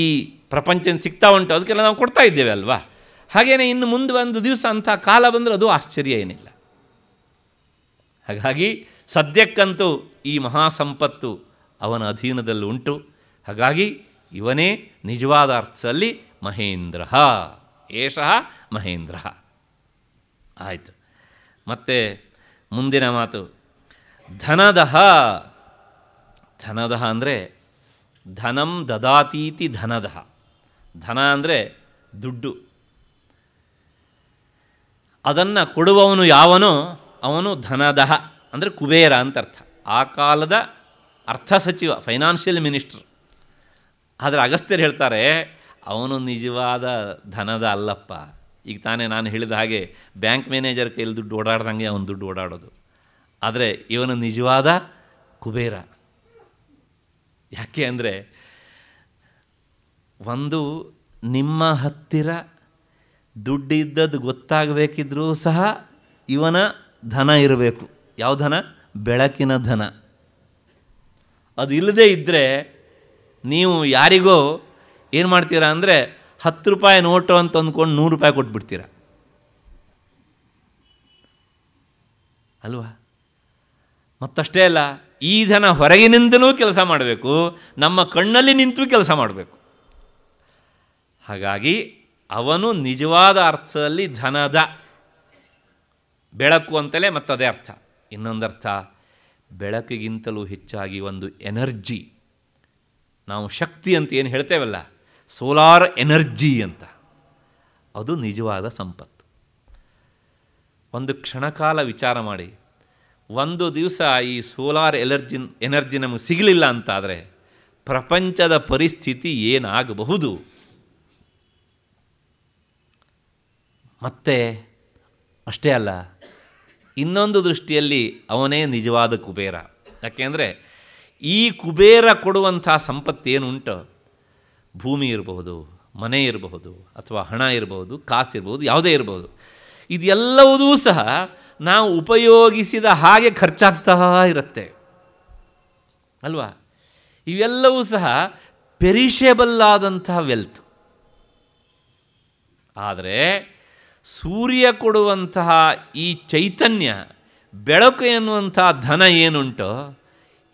Speaker 1: ಪ್ರಪಂಚನ ಸಿಗ್ತಾ ಉಂಟು, ಅದಕ್ಕೆಲ್ಲ ನಾವು ಕೊಡ್ತಾ ಇದ್ದೇವೆ ಅಲ್ವಾ? ಹಾಗೆಯೇ ಇನ್ನು ಮುಂದೆ ಒಂದು ದಿವಸ ಅಂಥ ಕಾಲ ಬಂದರೆ ಅದು ಆಶ್ಚರ್ಯ ಏನಿಲ್ಲ. ಹಾಗಾಗಿ ಸದ್ಯಕ್ಕಂತೂ ಈ ಮಹಾಸಂಪತ್ತು ಅವನ ಅಧೀನದಲ್ಲಿ ಉಂಟು. ಹಾಗಾಗಿ ಇವನೇ ನಿಜವಾದ ಅರ್ಥದಲ್ಲಿ ಮಹೇಂದ್ರ ಏಷ ಮಹೇಂದ್ರ ಆಯಿತು. ಮತ್ತು ಮುಂದಿನ ಮಾತು. ಧನದಹ. ಧನದಹ ಅಂದರೆ ಧನಂ ದದಾತೀತಿ ಧನದಹ. ಧನ ಅಂದರೆ ದುಡ್ಡು. ಅದನ್ನು ಕೊಡುವವನು ಯಾವನೋ? ಅವನು ಧನದಹ. ಅಂದರೆ ಕುಬೇರ ಅಂತ ಅರ್ಥ. ಆ ಕಾಲದ ಅರ್ಥ ಸಚಿವ, ಫೈನಾನ್ಷಿಯಲ್ ಮಿನಿಸ್ಟ್ರ್. ಆದರೆ ಅಗಸ್ತ್ಯರು ಹೇಳ್ತಾರೆ, ಅವನು ನಿಜವಾದ ಧನದ ಅಲ್ಲಪ್ಪ. ಈಗ ತಾನೇ ನಾನು ಹೇಳಿದ ಹಾಗೆ ಬ್ಯಾಂಕ್ ಮ್ಯಾನೇಜರ್ ಕೈಯಲ್ಲಿ ದುಡ್ಡು ಓಡಾಡ್ದಂಗೆ ಅವನು ದುಡ್ಡು ಓಡಾಡೋದು. ಆದರೆ ಇವನು ನಿಜವಾದ ಕುಬೇರ. ಯಾಕೆ ಅಂದರೆ ಒಂದು ನಿಮ್ಮ ಹತ್ತಿರ ದುಡ್ಡಿದ್ದದ್ದು ಗೊತ್ತಾಗಬೇಕಿದ್ರೂ ಸಹ ಇವನ ಧನ ಇರಬೇಕು. ಯಾವ ಧನ? ಬೆಳಕಿನ ಧನ. ಅದು ಇಲ್ಲದೇ ಇದ್ದರೆ ನೀವು ಯಾರಿಗೋ ಏನು ಮಾಡ್ತೀರಾ ಅಂದರೆ ಹತ್ತು ರೂಪಾಯಿ ನೋಟು ಅಂತ ಅಂದ್ಕೊಂಡು ನೂರು ರೂಪಾಯಿ ಕೊಟ್ಬಿಡ್ತೀರ? ಅಲ್ವಾ? ಮತ್ತಷ್ಟೇ ಅಲ್ಲ, ಈ ಜನ ಹೊರಗಿನಿಂದಲೂ ಕೆಲಸ ಮಾಡಬೇಕು, ನಮ್ಮ ಕಣ್ಣಲ್ಲಿ ನಿಂತು ಕೆಲಸ ಮಾಡಬೇಕು. ಹಾಗಾಗಿ ಅವನು ನಿಜವಾದ ಅರ್ಥದಲ್ಲಿ ಧನದ ಬೆಳಕು ಅಂತಲೇ ಮತ್ತದೇ ಅರ್ಥ. ಇನ್ನೊಂದು ಅರ್ಥ ಬೆಳಕಿಗಿಂತಲೂ ಹೆಚ್ಚಾಗಿ ಒಂದು ಎನರ್ಜಿ. ನಾವು ಶಕ್ತಿ ಅಂತ ಏನು ಹೇಳ್ತೇವಲ್ಲ? ಸೋಲಾರ್ ಎನರ್ಜಿ ಅಂತ. ಅದು ನಿಜವಾದ ಸಂಪತ್ತು. ಒಂದು ಕ್ಷಣಕಾಲ ವಿಚಾರ ಮಾಡಿ. ಒಂದು ದಿವಸ ಈ ಸೋಲಾರ್ ಎನರ್ಜಿ ಎನರ್ಜಿ ನಮಗೆ ಸಿಗಲಿಲ್ಲ ಅಂತಾದರೆ ಪ್ರಪಂಚದ ಪರಿಸ್ಥಿತಿ ಏನಾಗಬಹುದು? ಮತ್ತೆ ಅಷ್ಟೇ ಅಲ್ಲ, ಇನ್ನೊಂದು ದೃಷ್ಟಿಯಲ್ಲಿ ಅವನೇ ನಿಜವಾದ ಕುಬೇರ. ಯಾಕೆಂದರೆ ಈ ಕುಬೇರ ಕೊಡುವಂಥ ಸಂಪತ್ತೇನುಂಟು? ಭೂಮಿ ಇರಬಹುದು, ಮನೆ ಇರಬಹುದು, ಅಥವಾ ಹಣ ಇರಬಹುದು, ಕಾಸು ಇರಬಹುದು, ಯಾವುದೇ ಇರಬಹುದು. ಇದೆಲ್ಲವುದೂ ಸಹ ನಾವು ಉಪಯೋಗಿಸಿದ ಹಾಗೆ ಖರ್ಚಾಗ್ತಾ ಇರುತ್ತೆ. ಅಲ್ವಾ? ಇವೆಲ್ಲವೂ ಸಹ ಪೆರಿಷೇಬಲ್ ಆದಂತಹ ವೆಲ್ತ್. ಆದರೆ ಸೂರ್ಯ ಕೊಡುವಂತಹ ಈ ಚೈತನ್ಯ, ಬೆಳಕು ಎನ್ನುವಂಥ ಧನ ಏನುಂಟೋ?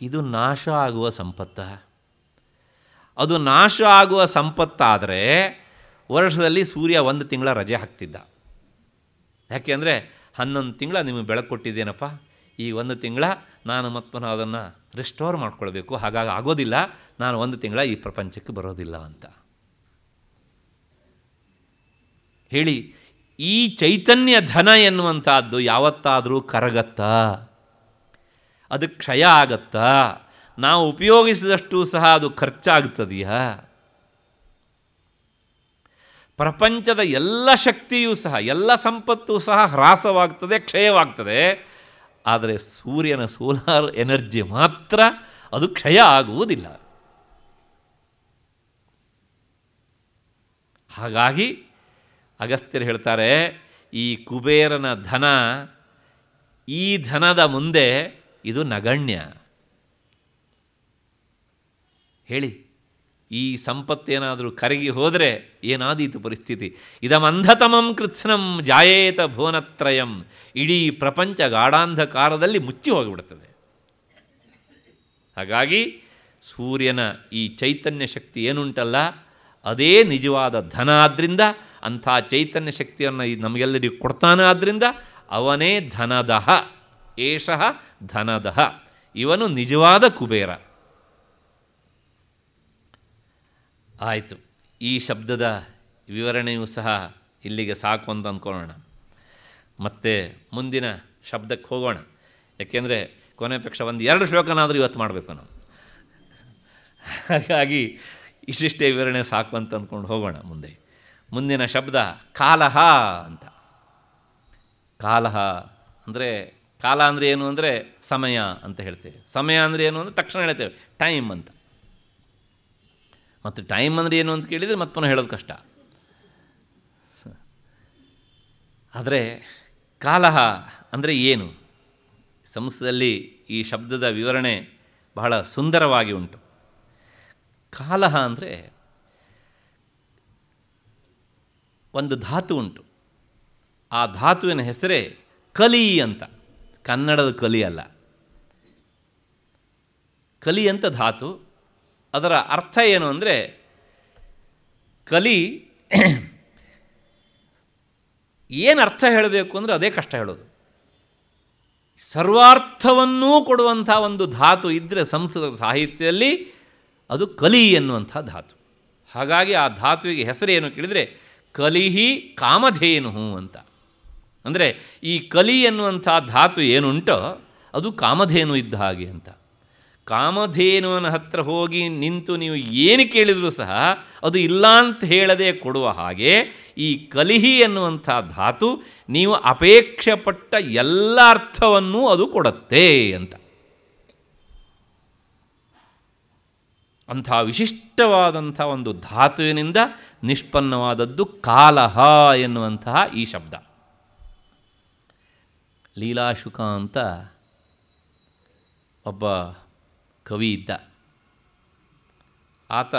Speaker 1: ಇದು ನಾಶ ಆಗುವ ಸಂಪತ್ತ. ಅದು ನಾಶ ಆಗುವ ಸಂಪತ್ತಾದರೆ ವರ್ಷದಲ್ಲಿ ಸೂರ್ಯ ಒಂದು ತಿಂಗಳ ರಜೆ ಹಾಕ್ತಿದ್ದ. ಯಾಕೆಂದರೆ ಹನ್ನೊಂದು ತಿಂಗಳ ನಿಮಗೆ ಬೆಳಕು ಕೊಟ್ಟಿದ್ದೇನಪ್ಪ. ಈ ಒಂದು ತಿಂಗಳ ನಾನು ಮತ್ತು ಅದನ್ನು ರಿಸ್ಟೋರ್ ಮಾಡ್ಕೊಳ್ಬೇಕು. ಹಾಗಾಗಿ ಆಗೋದಿಲ್ಲ. ನಾನು ಒಂದು ತಿಂಗಳ ಈ ಪ್ರಪಂಚಕ್ಕೆ ಬರೋದಿಲ್ಲ ಅಂತ. ಹೇಳಿ, ಈ ಚೈತನ್ಯ ಧನ ಎನ್ನುವಂಥದ್ದು ಯಾವತ್ತಾದರೂ ಕರಗತ್ತಾ? ಅದು ಕ್ಷಯ ಆಗತ್ತಾ? ನಾವು ಉಪಯೋಗಿಸಿದಷ್ಟು ಸಹ ಅದು ಖರ್ಚಾಗ್ತದೆಯಾ? ಪ್ರಪಂಚದ ಎಲ್ಲ ಶಕ್ತಿಯೂ ಸಹ, ಎಲ್ಲ ಸಂಪತ್ತು ಸಹ ಹ್ರಾಸವಾಗ್ತದೆ, ಕ್ಷಯವಾಗ್ತದೆ. ಆದರೆ ಸೂರ್ಯನ ಸೋಲಾರ್ ಎನರ್ಜಿ ಮಾತ್ರ ಅದು ಕ್ಷಯ ಆಗುವುದಿಲ್ಲ. ಹಾಗಾಗಿ ಅಗಸ್ತ್ಯರು ಹೇಳ್ತಾರೆ, ಈ ಕುಬೇರನ ಧನ ಈ ಧನದ ಮುಂದೆ ಇದು ನಗಣ್ಯ. ಹೇಳಿ, ಈ ಸಂಪತ್ತೇನಾದರೂ ಕರಗಿ ಹೋದರೆ ಏನಾದೀತು ಪರಿಸ್ಥಿತಿ? ಇದಮಂಧತಮಂ ಕೃತ್ಸ್ನಂ ಜಾಯೇತ ಭುವನತ್ರಯಂ. ಇಡೀ ಪ್ರಪಂಚ ಗಾಢಾಂಧಕಾರದಲ್ಲಿ ಮುಚ್ಚಿ ಹೋಗಿಬಿಡುತ್ತದೆ ಹಾಗಾಗಿ ಸೂರ್ಯನ ಈ ಚೈತನ್ಯ ಶಕ್ತಿ ಏನುಂಟಲ್ಲ, ಅದೇ ನಿಜವಾದ ಧನ ಆದ್ದರಿಂದ ಅಂಥ ಚೈತನ್ಯ ಶಕ್ತಿಯನ್ನು ನಮಗೆಲ್ಲರಿಗೂ ಕೊಡ್ತಾನೆ ಆದ್ದರಿಂದ ಅವನೇ ಧನದಹ. ಏಷಃ ಧನದಹ ಇವನು ನಿಜವಾದ ಕುಬೇರ. ಆಯಿತು, ಈ ಶಬ್ದದ ವಿವರಣೆಯೂ ಸಹ ಇಲ್ಲಿಗೆ ಸಾಕು ಅಂತ ಅಂದ್ಕೊಳ್ಳೋಣ. ಮತ್ತೆ ಮುಂದಿನ ಶಬ್ದಕ್ಕೆ ಹೋಗೋಣ. ಯಾಕೆಂದರೆ ಕೊನೆ ಪಕ್ಷ ಒಂದು ಎರಡು ಶ್ಲೋಕನಾದರೂ ಇವತ್ತು ಮಾಡಬೇಕು ನಾವು. ಹಾಗಾಗಿ ಇಷ್ಟಿಷ್ಟೇ ವಿವರಣೆ ಸಾಕು ಅಂತ ಅಂದ್ಕೊಂಡು ಹೋಗೋಣ ಮುಂದೆ. ಮುಂದಿನ ಶಬ್ದ ಕಾಲಹ ಅಂತ. ಕಾಲಹ ಅಂದರೆ ಕಾಲ ಅಂದರೆ ಏನು ಅಂದರೆ ಸಮಯ ಅಂತ ಹೇಳ್ತೇವೆ. ಸಮಯ ಅಂದರೆ ಏನು ಅಂದರೆ ತಕ್ಷಣ ಹೇಳ್ತೇವೆ. ಟೈಮ್ ಅಂತ. ಮತ್ತು ಟೈಮ್ ಅಂದರೆ ಏನು ಅಂತ ಕೇಳಿದರೆ ಮತ್ತೆ ಪುನಃ ಹೇಳೋದು ಕಷ್ಟ. ಆದರೆ ಕಾಲಹ ಅಂದರೆ ಏನು? ಸಂಸ್ಕೃತದಲ್ಲಿ ಈ ಶಬ್ದದ ವಿವರಣೆ ಬಹಳ ಸುಂದರವಾಗಿ ಉಂಟು. ಕಾಲಹ ಅಂದರೆ ಒಂದು ಧಾತು ಉಂಟು. ಆ ಧಾತುವಿನ ಹೆಸರೇ ಕಲಿ ಅಂತ. ಕನ್ನಡದ ಕಲಿ ಅಲ್ಲ. ಕಲಿ ಅಂತ ಧಾತು, ಅದರ ಅರ್ಥ ಏನು ಅಂದರೆ, ಕಲಿ ಏನು ಅರ್ಥ ಹೇಳಬೇಕು ಅಂದರೆ ಅದೇ ಕಷ್ಟ ಹೇಳೋದು. ಸರ್ವಾರ್ಥವನ್ನೂ ಕೊಡುವಂಥ ಒಂದು ಧಾತು ಇದ್ದರೆ ಸಂಸ್ಕೃತ ಸಾಹಿತ್ಯದಲ್ಲಿ ಅದು ಕಲಿ ಎನ್ನುವಂಥ ಧಾತು. ಹಾಗಾಗಿ ಆ ಧಾತುವಿಗೆ ಹೆಸರೇನು ಕೇಳಿದರೆ, ಕಲಿಹಿ ಕಾಮಧೇನು ಅಂತ. ಅಂದರೆ ಈ ಕಲಿ ಎನ್ನುವಂಥ ಧಾತು ಏನುಂಟೋ ಅದು ಕಾಮಧೇನು ಇದ್ದ ಹಾಗೆ ಅಂತ. ಕಾಮಧೇನುವನ ಹತ್ರ ಹೋಗಿ ನಿಂತು ನೀವು ಏನು ಕೇಳಿದರೂ ಸಹ ಅದು ಇಲ್ಲ ಅಂತ ಹೇಳದೆ ಕೊಡುವ ಹಾಗೆ ಈ ಕಲಿಹಿ ಎನ್ನುವಂಥ ಧಾತು ನೀವು ಅಪೇಕ್ಷೆ ಪಟ್ಟ ಎಲ್ಲ ಅರ್ಥವನ್ನೂ ಅದು ಕೊಡತ್ತೆ ಅಂತ. ಅಂಥ ವಿಶಿಷ್ಟವಾದಂಥ ಒಂದು ಧಾತುವಿನಿಂದ ನಿಷ್ಪನ್ನವಾದದ್ದು ಕಾಲಹ ಎನ್ನುವಂತಹ ಈ ಶಬ್ದ. ಲೀಲಾಶುಕ ಅಂತ ಒಬ್ಬ ಕವಿ ಇದ್ದ. ಆತ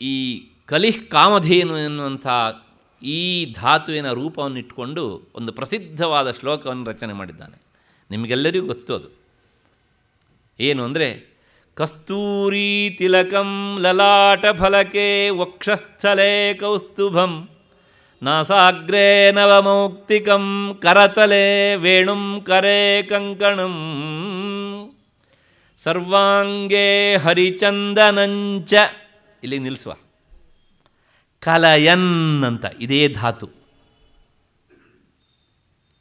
Speaker 1: ಈ ಕಲಿಹ್ ಕಾಮಧೇನು ಎನ್ನುವಂಥ ಈ ಧಾತುವಿನ ರೂಪವನ್ನು ಇಟ್ಕೊಂಡು ಒಂದು ಪ್ರಸಿದ್ಧವಾದ ಶ್ಲೋಕವನ್ನು ರಚನೆ ಮಾಡಿದ್ದಾನೆ. ನಿಮಗೆಲ್ಲರಿಗೂ ಗೊತ್ತು ಅದು. ಏನು ಅಂದರೆ, ಕಸ್ತೂರಿ ತಿಲಕಂ ಲಲಾಟ ಫಲಕೆ ವಕ್ಷಸ್ಥಲೆ ಕೌಸ್ತುಭಂ ನಾಸಾಗ್ರೇ ನವಮೌಕ್ತಿಕಂ ಕರತಲೆ ವೇಣುಂ ಕರೆ ಕಂಕಣಂ. ಸರ್ವಾಂಗೇ ಹರಿಚಂದನಂಚ ಇಲ್ಲಿ ನಿಲ್ಲಿಸುವ ಕಲಯನ್ ಅಂತ, ಇದೇ ಧಾತು.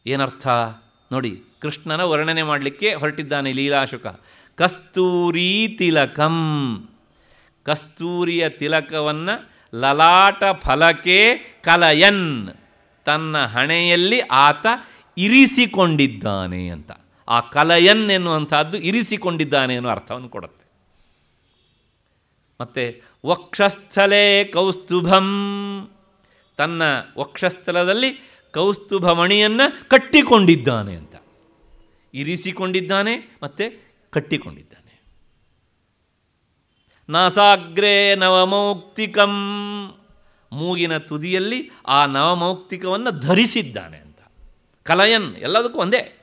Speaker 1: ಏನರ್ಥ? ನೋಡಿ, ಕೃಷ್ಣನ ವರ್ಣನೆ ಮಾಡಲಿಕ್ಕೆ ಹೊರಟಿದ್ದಾನೆ ಲೀಲಾಶುಕ. ಕಸ್ತೂರಿ ತಿಲಕಂ. ಕಸ್ತೂರಿಯ ತಿಲಕವನ್ನು ಲಲಾಟ ಫಲಕೆ ಕಲಯನ್. ತನ್ನ ಹಣೆಯಲ್ಲಿ ಆತ ಇರಿಸಿಕೊಂಡಿದ್ದಾನೆ ಅಂತ. ಆ ಕಲಯನ್ ಎನ್ನುವಂಥದ್ದು ಇರಿಸಿಕೊಂಡಿದ್ದಾನೆ ಅನ್ನೋ ಅರ್ಥವನ್ನು ಕೊಡುತ್ತೆ. ಮತ್ತು ವಕ್ಷಸ್ಥಲೇ ಕೌಸ್ತುಭಂ. ತನ್ನ ವಕ್ಷಸ್ಥಲದಲ್ಲಿ ಕೌಸ್ತುಭ ಮಣಿಯನ್ನು ಕಟ್ಟಿಕೊಂಡಿದ್ದಾನೆ ಅಂತ. ಇರಿಸಿಕೊಂಡಿದ್ದಾನೆ ಮತ್ತು ಕಟ್ಟಿಕೊಂಡಿದ್ದಾನೆ. ನಾಸಾಗ್ರೇ ನವಮೌಕ್ತಿಕಂ. ಮೂಗಿನ ತುದಿಯಲ್ಲಿ ಆ ನವಮೌಕ್ತಿಕವನ್ನು ಧರಿಸಿದ್ದಾನೆ ಅಂತ. ಕಲಯನ್ ಎಲ್ಲದಕ್ಕೂ ಒಂದೇ.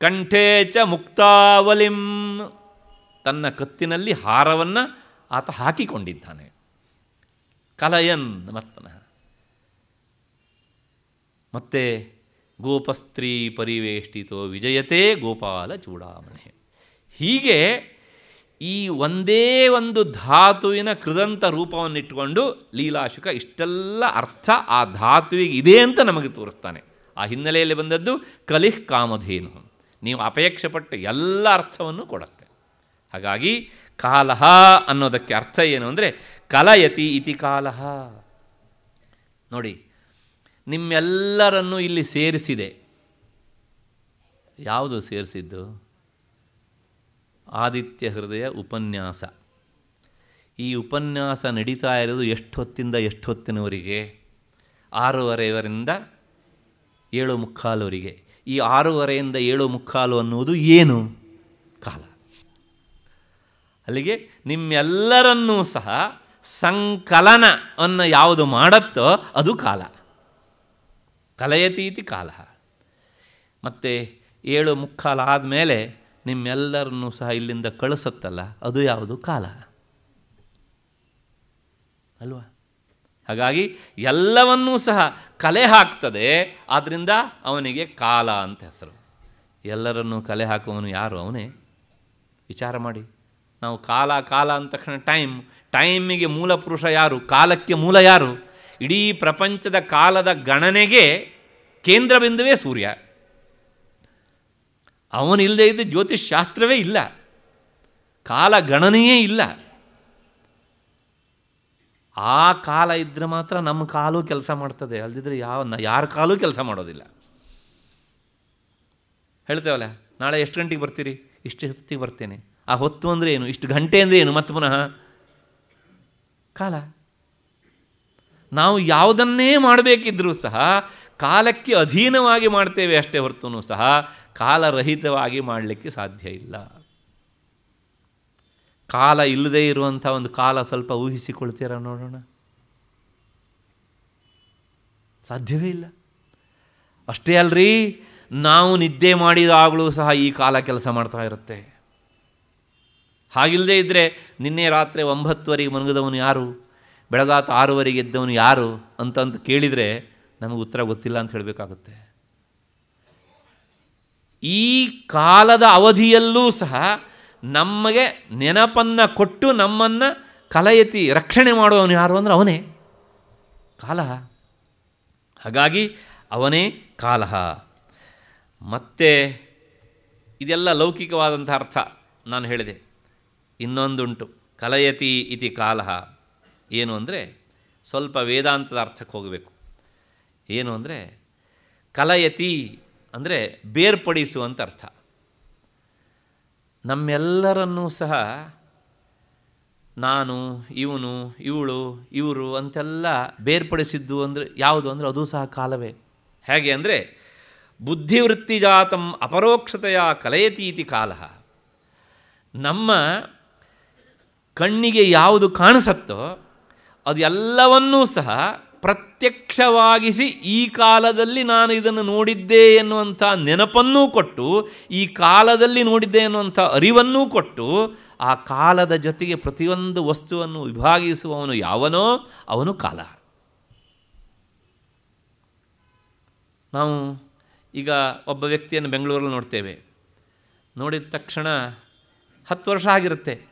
Speaker 1: ಕಂಠೇ ಚ ಮುಕ್ತಾವಲಿಂ. ತನ್ನ ಕತ್ತಿನಲ್ಲಿ ಹಾರವನ್ನು ಆತ ಹಾಕಿಕೊಂಡಿದ್ದಾನೆ. ಕಲಯನ್ ಮತ್ತನ. ಮತ್ತೆ ಗೋಪಸ್ತ್ರೀ ಪರಿವೇಷ್ಟಿತೋ ವಿಜಯತೆ ಗೋಪಾಲ ಚೂಡಾಮಣೆ. ಹೀಗೆ ಈ ಒಂದೇ ಒಂದು ಧಾತುವಿನ ಕೃದಂತ ರೂಪವನ್ನಿಟ್ಟುಕೊಂಡು ಲೀಲಾಶುಕ ಇಷ್ಟೆಲ್ಲ ಅರ್ಥ ಆ ಧಾತುವಿಗೆ ಇದೆ ಅಂತ ನಮಗೆ ತೋರಿಸ್ತಾನೆ. ಆ ಹಿನ್ನೆಲೆಯಲ್ಲಿ ಬಂದದ್ದು ಕಲಿಹ್ ಕಾಮಧೇನು. ನೀವು ಅಪೇಕ್ಷೆ ಪಟ್ಟ ಎಲ್ಲ ಅರ್ಥವನ್ನು ಕೊಡುತ್ತೆ. ಹಾಗಾಗಿ ಕಾಲಹ ಅನ್ನೋದಕ್ಕೆ ಅರ್ಥ ಏನು ಅಂದರೆ ಕಲಯತಿ ಇತಿ ಕಾಲಹ ನೋಡಿ, ನಿಮ್ಮೆಲ್ಲರನ್ನು ಇಲ್ಲಿ ಸೇರಿಸಿದೆ. ಯಾವುದು ಸೇರಿಸಿದ್ದು? ಆದಿತ್ಯ ಹೃದಯ ಉಪನ್ಯಾಸ. ಈ ಉಪನ್ಯಾಸ ನಡೀತಾ ಇರೋದು ಎಷ್ಟು ಹೊತ್ತಿಂದ ಎಷ್ಟು ಹೊತ್ತಿನವರಿಗೆ ಆರೂವರೆಯವರಿಂದ ಏಳು ಮುಕ್ಕಾಲುವರಿಗೆ. ಈ ಆರೂವರೆಯಿಂದ ಏಳು ಮುಕ್ಕಾಲು ಅನ್ನುವುದು ಏನು? ಕಾಲ. ಅಲ್ಲಿಗೆ ನಿಮ್ಮೆಲ್ಲರನ್ನೂ ಸಹ ಸಂಕಲನವನ್ನು ಯಾವುದು ಮಾಡತ್ತೋ ಅದು ಕಾಲ. ಕಲಯತೀತಿ ಕಾಲ. ಮತ್ತು ಏಳು ಮುಕ್ಕಾಲು ಆದಮೇಲೆ ನಿಮ್ಮೆಲ್ಲರನ್ನೂ ಸಹ ಇಲ್ಲಿಂದ ಕಳಿಸುತ್ತಲ್ಲ, ಅದು ಯಾವುದು? ಕಾಲ. ಅಲ್ವಾ? ಹಾಗಾಗಿ ಎಲ್ಲವನ್ನೂ ಸಹ ಕಲೆ ಹಾಕ್ತದೆ ಆದ್ದರಿಂದ ಅವನಿಗೆ ಕಾಲ ಅಂತ ಹೆಸರು. ಎಲ್ಲರನ್ನೂ ಕಲೆ ಹಾಕುವವನು ಯಾರು? ಅವನೇ. ವಿಚಾರ ಮಾಡಿ. ನಾವು ಕಾಲ ಕಾಲ ಅಂದ ತಕ್ಷಣ ಟೈಮ್. ಟೈಮಿಗೆ ಮೂಲ ಪುರುಷ ಯಾರು? ಕಾಲಕ್ಕೆ ಮೂಲ ಯಾರು? ಇಡೀ ಪ್ರಪಂಚದ ಕಾಲದ ಗಣನೆಗೆ ಕೇಂದ್ರ ಬಿಂದುವೇ ಸೂರ್ಯ. ಅವನಿಲ್ಲದೆ ಇದ್ದ ಜ್ಯೋತಿಷ್ ಶಾಸ್ತ್ರವೇ ಇಲ್ಲ. ಕಾಲ ಗಣನೆಯೇ ಇಲ್ಲ. ಆ ಕಾಲ ಇದ್ದರೆ ಮಾತ್ರ ನಮ್ಮ ಕಾಲು ಕೆಲಸ ಮಾಡ್ತದೆ. ಅಲ್ದಿದ್ರೆ ಯಾವ ಯಾರ ಕಾಲೂ ಕೆಲಸ ಮಾಡೋದಿಲ್ಲ. ಹೇಳ್ತೇವಲ್ಲ, ನಾಳೆ ಎಷ್ಟು ಗಂಟೆಗೆ ಬರ್ತೀರಿ? ಇಷ್ಟು ಹೊತ್ತಿಗೆ ಬರ್ತೇನೆ. ಆ ಹೊತ್ತು ಅಂದರೆ ಏನು? ಇಷ್ಟು ಗಂಟೆ ಅಂದರೆ ಏನು? ಮತ್ತೆ ಪುನಃ ಕಾಲ. ನಾವು ಯಾವುದನ್ನೇ ಮಾಡಬೇಕಿದ್ರೂ ಸಹ ಕಾಲಕ್ಕೆ ಅಧೀನವಾಗಿ ಮಾಡ್ತೇವೆ ಅಷ್ಟೇ ಹೊರತು ಸಹ ಕಾಲರಹಿತವಾಗಿ ಮಾಡಲಿಕ್ಕೆ ಸಾಧ್ಯ ಇಲ್ಲ. ಕಾಲ ಇಲ್ಲದೇ ಇರುವಂಥ ಒಂದು ಕಾಲ ಸ್ವಲ್ಪ ಊಹಿಸಿಕೊಳ್ತೀರಾ ನೋಡೋಣ? ಸಾಧ್ಯವೇ ಇಲ್ಲ. ಅಷ್ಟೇ ಅಲ್ರಿ, ನಾವು ನಿದ್ದೆ ಮಾಡಿದಾಗಲೂ ಸಹ ಈ ಕಾಲ ಕೆಲಸ ಮಾಡ್ತಾ ಇರುತ್ತೆ. ಹಾಗಿಲ್ಲದೆ ಇದ್ದರೆ ನಿನ್ನೆ ರಾತ್ರಿ ಒಂಬತ್ತುವರೆಗೆ ಮನಗದವನು ಯಾರು? ಬೆಳಗಾತ ಆರೂವರೆಗೆ ಎದ್ದವನು ಯಾರು? ಅಂತಂತ ಕೇಳಿದರೆ ನಮಗೆ ಉತ್ತರ ಗೊತ್ತಿಲ್ಲ ಅಂತ ಹೇಳಬೇಕಾಗುತ್ತೆ. ಈ ಕಾಲದ ಅವಧಿಯಲ್ಲೂ ಸಹ ನಮಗೆ ನೆನಪನ್ನು ಕೊಟ್ಟು ನಮ್ಮನ್ನು ಕಲಯತಿ ರಕ್ಷಣೆ ಮಾಡುವವನು ಯಾರು ಅಂದರೆ ಅವನೇ ಕಾಲ ಹಾಗಾಗಿ ಅವನೇ ಕಾಲಹ. ಮತ್ತೆ ಇದೆಲ್ಲ ಲೌಕಿಕವಾದಂಥ ಅರ್ಥ ನಾನು ಹೇಳಿದೆ. ಇನ್ನೊಂದುಂಟು. ಕಲಯತಿ ಇತಿ ಕಾಲಹ. ಏನು ಅಂದರೆ ಸ್ವಲ್ಪ ವೇದಾಂತದ ಅರ್ಥಕ್ಕೆ ಹೋಗಬೇಕು. ಏನು ಅಂದರೆ ಕಲಯತಿ ಅಂದರೆ ಬೇರ್ಪಡಿಸುವಂಥ ಅರ್ಥ ನಮ್ಮೆಲ್ಲರನ್ನೂ ಸಹ ನಾನು, ಇವನು, ಇವಳು, ಇವರು ಅಂತೆಲ್ಲ ಬೇರ್ಪಡಿಸಿದ್ದು ಅಂದರೆ ಯಾವುದು ಅಂದರೆ ಅದು ಸಹ ಕಾಲವೇ. ಹೇಗೆ ಅಂದರೆ ಬುದ್ಧಿವೃತ್ತಿಜಾತಂ ಅಪರೋಕ್ಷತೆಯ ಕಲಯತೀತಿ ಕಾಲ. ನಮ್ಮ ಕಣ್ಣಿಗೆ ಯಾವುದು ಕಾಣಿಸತ್ತೋ ಅದು ಎಲ್ಲವನ್ನೂ ಸಹ ಪ್ರತ್ಯಕ್ಷವಾಗಿಸಿ ಈ ಕಾಲದಲ್ಲಿ ನಾನು ಇದನ್ನು ನೋಡಿದ್ದೆ ಎನ್ನುವಂಥ ನೆನಪನ್ನೂ ಕೊಟ್ಟು, ಈ ಕಾಲದಲ್ಲಿ ನೋಡಿದ್ದೆ ಎನ್ನುವಂಥ ಅರಿವನ್ನೂ ಕೊಟ್ಟು, ಆ ಕಾಲದ ಜೊತೆಗೆ ಪ್ರತಿಯೊಂದು ವಸ್ತುವನ್ನು ವಿಭಾಗಿಸುವವನು ಯಾವನೋ ಅವನು ಕಾಲ. ನಾವು ಈಗ ಒಬ್ಬ ವ್ಯಕ್ತಿಯನ್ನು ಬೆಂಗಳೂರಲ್ಲಿ ನೋಡ್ತೇವೆ. ನೋಡಿದ ತಕ್ಷಣ ಹತ್ತು ವರ್ಷ ಆಗಿರುತ್ತೆ.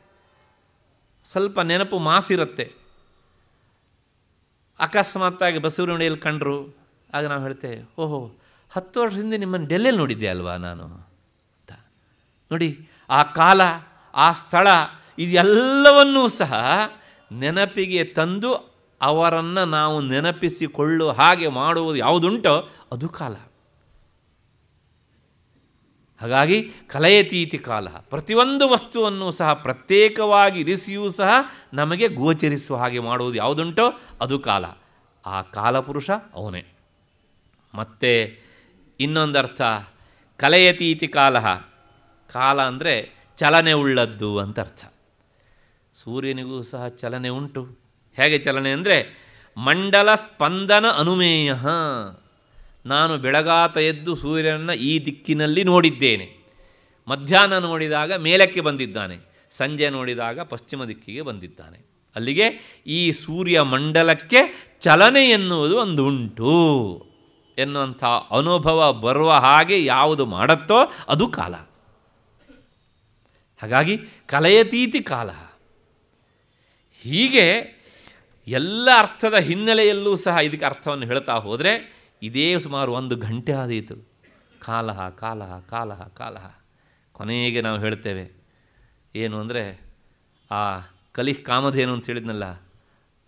Speaker 1: ಸ್ವಲ್ಪ ನೆನಪು ಮಾಸಿರುತ್ತೆ. ಅಕಸ್ಮಾತ್ತಾಗಿ ಬಸವನಗುಡಿಯಲ್ಲಿ ಕಂಡರು. ಆಗ ನಾವು ಹೇಳ್ತೇವೆ, ಓಹೋ, ಹತ್ತು ವರ್ಷ ಹಿಂದೆ ನಿಮ್ಮನ್ನು ಡೆಲ್ಲಿಯಲ್ಲಿ ನೋಡಿದ್ದೆ ಅಲ್ವಾ ನಾನು? ಅಂತ. ನೋಡಿ, ಆ ಕಾಲ, ಆ ಸ್ಥಳ, ಇದೆಲ್ಲವನ್ನೂ ಸಹ ನೆನಪಿಗೆ ತಂದು ಅವರನ್ನು ನಾವು ನೆನಪಿಸಿಕೊಳ್ಳುವ ಹಾಗೆ ಮಾಡುವುದು ಯಾವುದುಂಟೋ ಅದು ಕಾಲ. ಹಾಗಾಗಿ ಕಲಯತೀತಿ ಕಾಲ. ಪ್ರತಿಯೊಂದು ವಸ್ತುವನ್ನು ಸಹ ಪ್ರತ್ಯೇಕವಾಗಿ ಇರಿಸಿಯೂ ಸಹ ನಮಗೆ ಗೋಚರಿಸುವ ಹಾಗೆ ಮಾಡುವುದು ಯಾವುದುಂಟೋ ಅದು ಕಾಲ. ಆ ಕಾಲಪುರುಷ ಅವನೇ. ಮತ್ತು ಇನ್ನೊಂದರ್ಥ, ಕಲಯತೀತಿ ಕಾಲ. ಕಾಲ ಅಂದರೆ ಚಲನೆ ಉಳ್ಳದ್ದು ಅಂತ ಅರ್ಥ ಸೂರ್ಯನಿಗೂ ಸಹ ಚಲನೆ ಉಂಟು. ಹೇಗೆ ಚಲನೆ ಅಂದರೆ, ಮಂಡಲ ಸ್ಪಂದನ ಅನುಮೇಯ. ನಾನು ಬೆಳಗಾತ ಎದ್ದು ಸೂರ್ಯನನ್ನು ಈ ದಿಕ್ಕಿನಲ್ಲಿ ನೋಡಿದ್ದೇನೆ. ಮಧ್ಯಾಹ್ನ ನೋಡಿದಾಗ ಮೇಲಕ್ಕೆ ಬಂದಿದ್ದಾನೆ. ಸಂಜೆ ನೋಡಿದಾಗ ಪಶ್ಚಿಮ ದಿಕ್ಕಿಗೆ ಬಂದಿದ್ದಾನೆ. ಅಲ್ಲಿಗೆ ಈ ಸೂರ್ಯ ಮಂಡಲಕ್ಕೆ ಚಲನೆ ಎನ್ನುವುದು ಒಂದು ಉಂಟು ಎನ್ನುವಂಥ ಅನುಭವ ಬರುವ ಹಾಗೆ ಯಾವುದು ಮಾಡುತ್ತೋ ಅದು ಕಾಲ. ಹಾಗಾಗಿ ಕಲೆಯತೀತಿ ಕಾಲ. ಹೀಗೆ ಎಲ್ಲ ಅರ್ಥದ ಹಿನ್ನೆಲೆಯಲ್ಲೂ ಸಹ ಇದಕ್ಕೆ ಅರ್ಥವನ್ನು ಹೇಳ್ತಾ ಹೋದರೆ ಇದೇ ಸುಮಾರು ಒಂದು ಗಂಟೆ ಆದೀತು. ಕಾಲಹ ಕಾಲಹ ಕಾಲಹ ಕಾಲಹ. ಕೊನೆಗೆ ನಾವು ಹೇಳ್ತೇವೆ, ಏನು ಅಂದರೆ, ಆ ಕಲಿಹ್ ಕಾಮಧೇನು ಅಂತ ಹೇಳಿದ್ನಲ್ಲ,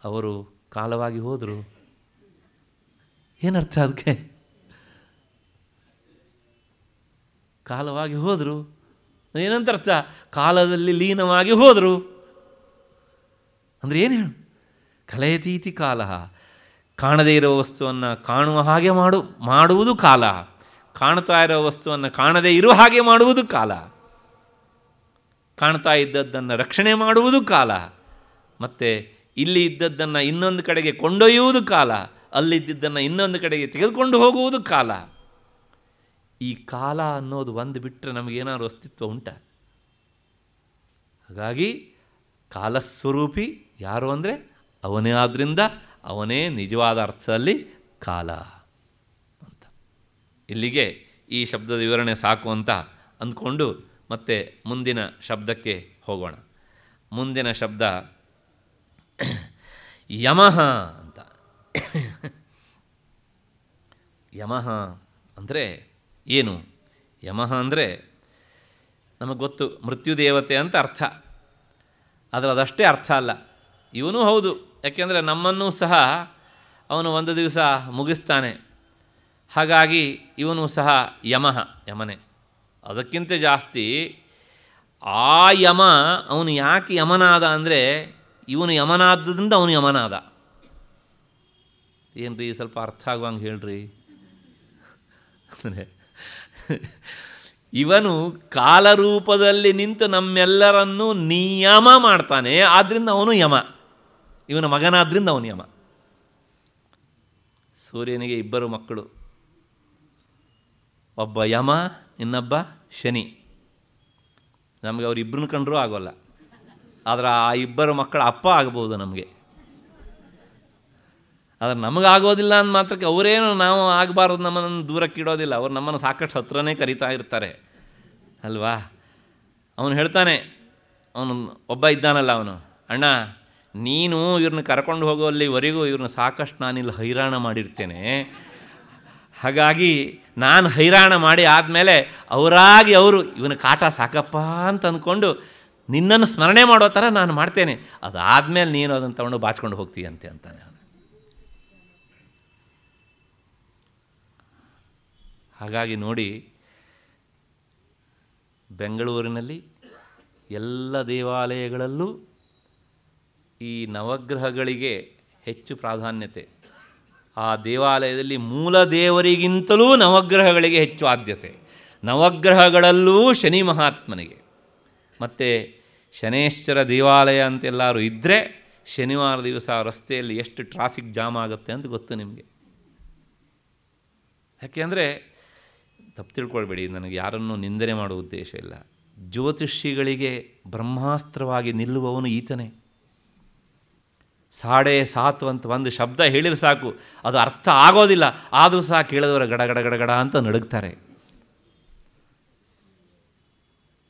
Speaker 1: ಅವರು ಕಾಲವಾಗಿ ಹೋದರು. ಏನರ್ಥ ಅದಕ್ಕೆ ಕಾಲವಾಗಿ ಹೋದರು. ಏನಂತ ಅರ್ಥ ಕಾಲದಲ್ಲಿ ಲೀನವಾಗಿ ಹೋದರು. ಅಂದರೆ ಏನು ಹೇಳು? ಕಲಯತೀತಿ ಕಾಲ ಕಾಣದೇ ಇರೋ ವಸ್ತುವನ್ನು ಕಾಣುವ ಹಾಗೆ ಮಾಡು, ಮಾಡುವುದು ಕಾಲ. ಕಾಣ್ತಾ ಇರೋ ವಸ್ತುವನ್ನು ಕಾಣದೇ ಇರುವ ಹಾಗೆ ಮಾಡುವುದು ಕಾಲ. ಕಾಣ್ತಾ ಇದ್ದದ್ದನ್ನು ರಕ್ಷಣೆ ಮಾಡುವುದು ಕಾಲ. ಮತ್ತು ಇಲ್ಲಿ ಇದ್ದದ್ದನ್ನು ಇನ್ನೊಂದು ಕಡೆಗೆ ಕೊಂಡೊಯ್ಯುವುದು ಕಾಲ. ಅಲ್ಲಿದ್ದದ್ದನ್ನು ಇನ್ನೊಂದು ಕಡೆಗೆ ತೆಗೆದುಕೊಂಡು ಹೋಗುವುದು ಕಾಲ. ಈ ಕಾಲ ಅನ್ನೋದು ಒಂದು ಬಿಟ್ಟರೆ ನಮಗೇನಾದ್ರು ಅಸ್ತಿತ್ವ ಉಂಟ? ಹಾಗಾಗಿ ಕಾಲಸ್ವರೂಪಿ ಯಾರು ಅಂದರೆ ಅವನೇ ಆದ್ದರಿಂದ ಅವನೇ ನಿಜವಾದ ಅರ್ಥದಲ್ಲಿ ಕಾಲ ಅಂತ. ಇಲ್ಲಿಗೆ ಈ ಶಬ್ದದ ವಿವರಣೆ ಸಾಕು ಅಂತ ಅಂದ್ಕೊಂಡು ಮತ್ತೆ ಮುಂದಿನ ಶಬ್ದಕ್ಕೆ ಹೋಗೋಣ. ಮುಂದಿನ ಶಬ್ದ ಯಮಃ ಅಂತ. ಯಮಃ ಅಂದರೆ ಏನು? ಯಮಃ ಅಂದರೆ ನಮಗೆ ಗೊತ್ತು ಮೃತ್ಯುದೇವತೆ ಅಂತ ಅರ್ಥ. ಆದರೆ ಅದಷ್ಟೇ ಅರ್ಥ ಅಲ್ಲ. ಇವನು ಹೌದು. ಯಾಕೆಂದರೆ ನಮ್ಮನ್ನೂ ಸಹ ಅವನು ಒಂದು ದಿವಸ ಮುಗಿಸ್ತಾನೆ. ಹಾಗಾಗಿ ಇವನು ಸಹ ಯಮಃ ಯಮನೆ. ಅದಕ್ಕಿಂತ ಜಾಸ್ತಿ ಆ ಯಮ ಅವನು ಯಾಕೆ ಯಮನಾದ ಅಂದರೆ ಇವನು ಯಮನಾದ್ದರಿಂದ ಅವನು ಯಮನಾದ. ಏನು ರೀ ಸ್ವಲ್ಪ ಅರ್ಥ ಆಗುವಂಗೆ ಹೇಳ್ರಿ. ಅಂದರೆ ಇವನು ಕಾಲರೂಪದಲ್ಲಿ ನಿಂತು ನಮ್ಮೆಲ್ಲರನ್ನು ನಿಯಮ ಮಾಡ್ತಾನೆ ಆದ್ದರಿಂದ ಅವನು ಯಮ. ಇವನ ಮಗನಾದ್ರಿಂದ ಅವನ ಯಮ ಸೂರ್ಯನಿಗೆ ಇಬ್ಬರು ಮಕ್ಕಳು. ಒಬ್ಬ ಯಮ, ಇನ್ನೊಬ್ಬ ಶನಿ. ನಮಗೆ ಅವರಿಬ್ಬರನ್ನ ಕಂಡರೂ ಆಗೋಲ್ಲ. ಆದರೆ ಆ ಇಬ್ಬರು ಮಕ್ಕಳ ಅಪ್ಪ ಆಗ್ಬೋದು ನಮಗೆ. ಆದರೆ ನಮಗಾಗೋದಿಲ್ಲ ಅಂದ ಮಾತ್ರಕ್ಕೆ ಅವರೇನು ನಾವು ಆಗಬಾರ್ದು ನಮ್ಮನ್ನು ದೂರಕ್ಕೆ ಇಡೋದಿಲ್ಲ. ಅವ್ರು ನಮ್ಮನ್ನು ಸಾಕಷ್ಟು ಹತ್ರನೇ ಕರಿತಾ ಇರ್ತಾರೆ. ಅಲ್ವಾ? ಅವನು ಹೇಳ್ತಾನೆ, ಅವನು ಒಬ್ಬ ಇದ್ದಾನಲ್ಲ ಅವನು. ಅಣ್ಣ ನೀನು ಇವ್ರನ್ನ ಕರ್ಕೊಂಡು ಹೋಗೋಲ್ಲಿವರೆಗೂ ಇವ್ರನ್ನ ಸಾಕಷ್ಟು ನಾನಿಲ್ಲಿ ಹೈರಾಣ ಮಾಡಿರ್ತೇನೆ. ಹಾಗಾಗಿ ನಾನು ಹೈರಾಣ ಮಾಡಿ ಆದಮೇಲೆ ಅವರಾಗಿ ಅವರು, ಇವನ ಕಾಟ ಸಾಕಪ್ಪ ಅಂತ ಅಂದ್ಕೊಂಡು ನಿನ್ನನ್ನು ಸ್ಮರಣೆ ಮಾಡೋ ಥರ ನಾನು ಮಾಡ್ತೇನೆ. ಅದಾದಮೇಲೆ ನೀನು ಅದನ್ನು ತಗೊಂಡು ಬಾಚ್ಕೊಂಡು ಹೋಗ್ತೀಯಂತೆ ಅಂತಾನೆ ಅವನು. ಹಾಗಾಗಿ ನೋಡಿ, ಬೆಂಗಳೂರಿನಲ್ಲಿ ಎಲ್ಲ ದೇವಾಲಯಗಳಲ್ಲೂ ಈ ನವಗ್ರಹಗಳಿಗೆ ಹೆಚ್ಚು ಪ್ರಾಧಾನ್ಯತೆ. ಆ ದೇವಾಲಯದಲ್ಲಿ ಮೂಲ ದೇವರಿಗಿಂತಲೂ ನವಗ್ರಹಗಳಿಗೆ ಹೆಚ್ಚು ಆದ್ಯತೆ. ನವಗ್ರಹಗಳಲ್ಲೂ ಶನಿ ಮಹಾತ್ಮನಿಗೆ. ಮತ್ತು ಶನೇಶ್ವರ ದೇವಾಲಯ ಅಂತೆಲ್ಲರೂ ಇದ್ದರೆ ಶನಿವಾರ ದಿವಸ ರಸ್ತೆಯಲ್ಲಿ ಎಷ್ಟು ಟ್ರಾಫಿಕ್ ಜಾಮ್ ಆಗುತ್ತೆ ಅಂತ ಗೊತ್ತು ನಿಮಗೆ. ಯಾಕೆಂದರೆ ತಪ್ಪು ತಿಳ್ಕೊಳ್ಬೇಡಿ, ನನಗೆ ಯಾರನ್ನೂ ನಿಂದನೆ ಮಾಡುವ ಉದ್ದೇಶ ಇಲ್ಲ. ಜ್ಯೋತಿಷಿಗಳಿಗೆ ಬ್ರಹ್ಮಾಸ್ತ್ರವಾಗಿ ನಿಲ್ಲುವವನು ಈತನೇ. ಸಾಡೆ ಸಾತು ಅಂತ ಒಂದು ಶಬ್ದ ಹೇಳಿದ್ರೆ ಸಾಕು. ಅದು ಅರ್ಥ ಆಗೋದಿಲ್ಲ. ಆದರೂ ಸಹ ಕೇಳಿದವರ ಗಡ ಗಡ ಅಂತ ನಡುಗ್ತಾರೆ.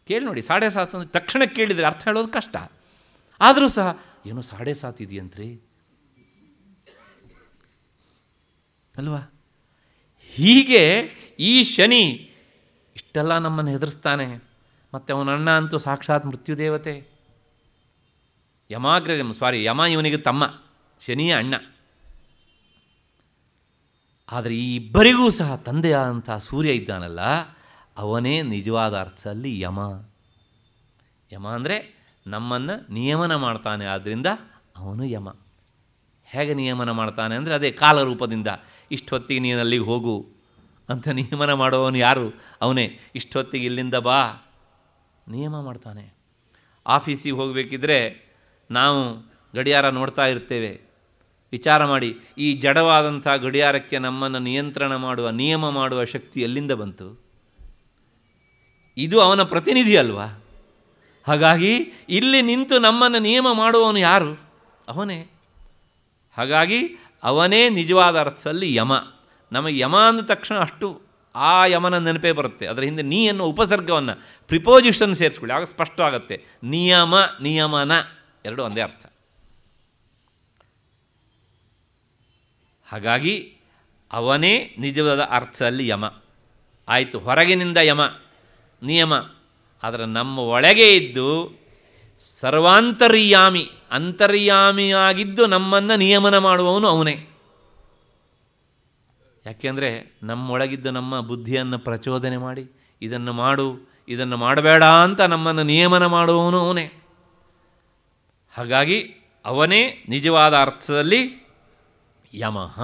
Speaker 1: ಕೇಳಿ ನೋಡಿ, ಸಾಡೆ ಸಾತು ಅಂದರೆ ತಕ್ಷಣ ಕೇಳಿದರೆ ಅರ್ಥ ಹೇಳೋದು ಕಷ್ಟ. ಆದರೂ ಸಹ, ಏನೋ ಸಾಡೆ ಸಾತ್ ಇದೆಯಂತ್ರಿ? ಅಲ್ವಾ? ಹೀಗೆ ಈ ಶನಿ ಇಷ್ಟೆಲ್ಲ ನಮ್ಮನ್ನು ಹೆದರಿಸ್ತಾನೆ. ಮತ್ತು ಅವನ ಅಣ್ಣ ಅಂತೂ ಸಾಕ್ಷಾತ್ ಮೃತ್ಯುದೇವತೆ. ಯಮಾಗ್ರ ಸಾರಿ ಯಮ ಇವನಿಗೆ ತಮ್ಮ, ಶನಿಯ ಅಣ್ಣ. ಆದರೆ ಈ ಇಬ್ಬರಿಗೂ ಸಹ ತಂದೆಯಾದಂಥ ಸೂರ್ಯ ಇದ್ದಾನಲ್ಲ, ಅವನೇ ನಿಜವಾದ ಅರ್ಥದಲ್ಲಿ ಯಮ. ಯಮ ಅಂದರೆ ನಮ್ಮನ್ನು ನಿಯಮನ ಮಾಡ್ತಾನೆ ಆದ್ದರಿಂದ ಅವನು ಯಮ. ಹೇಗೆ ನಿಯಮನ ಮಾಡ್ತಾನೆ ಅಂದರೆ ಅದೇ ಕಾಲರೂಪದಿಂದ, ಇಷ್ಟೊತ್ತಿಗೆ ನೀನು ಅಲ್ಲಿಗೆ ಹೋಗು ಅಂತ ನಿಯಮನ ಮಾಡುವವನು ಯಾರು? ಅವನೇ, ಇಷ್ಟೊತ್ತಿಗೆ ಇಲ್ಲಿಂದ ಬಾ. ನಿಯಮ ಮಾಡ್ತಾನೆ. ಆಫೀಸಿಗೆ ಹೋಗಬೇಕಿದ್ರೆ ನಾವು ಗಡಿಯಾರ ನೋಡ್ತಾ ಇರ್ತೇವೆ. ವಿಚಾರ ಮಾಡಿ, ಈ ಜಡವಾದಂಥ ಗಡಿಯಾರಕ್ಕೆ ನಮ್ಮನ್ನು ನಿಯಂತ್ರಣ ಮಾಡುವ, ನಿಯಮ ಮಾಡುವ ಶಕ್ತಿ ಎಲ್ಲಿಂದ ಬಂತು? ಇದು ಅವನ ಪ್ರತಿನಿಧಿ ಅಲ್ವಾ? ಹಾಗಾಗಿ ಇಲ್ಲಿ ನಿಂತು ನಮ್ಮನ್ನು ನಿಯಮ ಮಾಡುವವನು ಯಾರು? ಅವನೇ. ಹಾಗಾಗಿ ಅವನೇ ನಿಜವಾದ ಅರ್ಥದಲ್ಲಿ ಯಮ. ನಮಗೆ ಯಮ ಅಂದ ತಕ್ಷಣ ಅಷ್ಟು ಆ ಯಮನ ನೆನಪೇ ಬರುತ್ತೆ. ಅದರ ಹಿಂದೆ ನೀ ಅನ್ನೋ ಉಪಸರ್ಗವನ್ನು ಪ್ರಿಪೋಸಿಷನ್ ಸೇರಿಸ್ಕೊಳ್ಳಿ. ಆಗ ಸ್ಪಷ್ಟವಾಗುತ್ತೆ ನಿಯಮ ನಿಯಮನ. ಎರಡು ಒಂದೇ ಅರ್ಥ. ಹಾಗಾಗಿ ಅವನೇ ನಿಜವಾದ ಅರ್ಥದಲ್ಲಿ ಯಮ. ಆಯಿತು, ಹೊರಗಿನಿಂದ ಯಮ, ನಿಯಮ. ಆದರೆ ನಮ್ಮ ಒಳಗೆ ಇದ್ದು ಸರ್ವಾಂತರ್ಯಾಮಿ, ಅಂತರ್ಯಾಮಿಯಾಗಿದ್ದು ನಮ್ಮನ್ನು ನಿಯಮನ ಮಾಡುವವನು ಅವನೇ. ಯಾಕೆಂದರೆ ನಮ್ಮೊಳಗಿದ್ದು ನಮ್ಮ ಬುದ್ಧಿಯನ್ನು ಪ್ರಚೋದನೆ ಮಾಡಿ, ಇದನ್ನು ಮಾಡು, ಇದನ್ನು ಮಾಡಬೇಡ ಅಂತ ನಮ್ಮನ್ನು ನಿಯಮನ ಮಾಡುವವನು ಅವನೇ. ಹಾಗಾಗಿ ಅವನೇ ನಿಜವಾದ ಅರ್ಥದಲ್ಲಿ ಯಮಃ.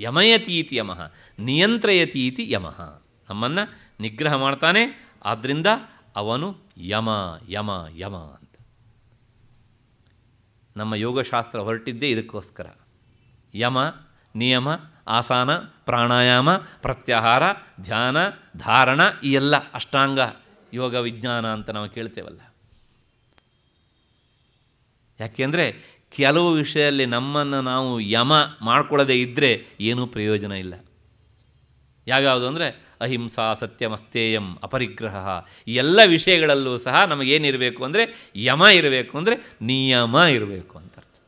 Speaker 1: ಯಮಯತೀತಿ ಯಮಃ. ನಿಯಂತ್ರಯತೀತಿ ಯಮಃ. ನಮ್ಮನ್ನು ನಿಗ್ರಹ ಮಾಡ್ತಾನೆ. ಆದ್ದರಿಂದ ಅವನು ಯಮ ಯಮ ಯಮ ಅಂತ. ನಮ್ಮ ಯೋಗಶಾಸ್ತ್ರ ಹೊರಟಿದ್ದೇ ಇದಕ್ಕೋಸ್ಕರ. ಯಮ, ನಿಯಮ, ಆಸನ, ಪ್ರಾಣಾಯಾಮ, ಪ್ರತ್ಯಾಹಾರ, ಧ್ಯಾನ, ಧಾರಣ ಈ ಎಲ್ಲ ಅಷ್ಟಾಂಗ ಯೋಗ ವಿಜ್ಞಾನ ಅಂತ ನಾವು ಕೇಳ್ತೇವಲ್ಲ. ಯಾಕೆಂದರೆ ಕೆಲವು ವಿಷಯದಲ್ಲಿ ನಮ್ಮನ್ನು ನಾವು ಯಮ ಮಾಡ್ಕೊಳ್ಳದೆ ಇದ್ದರೆ ಏನೂ ಪ್ರಯೋಜನ ಇಲ್ಲ. ಯಾವ್ಯಾವುದು ಅಂದರೆ ಅಹಿಂಸಾ ಸತ್ಯಮಸ್ತೇಯಂ ಅಪರಿಗ್ರಹ. ಎಲ್ಲ ವಿಷಯಗಳಲ್ಲೂ ಸಹ ನಮಗೇನಿರಬೇಕು ಅಂದರೆ ಯಮ ಇರಬೇಕು ಅಂದರೆ ನಿಯಮ ಇರಬೇಕು ಅಂತ ಅರ್ಥ.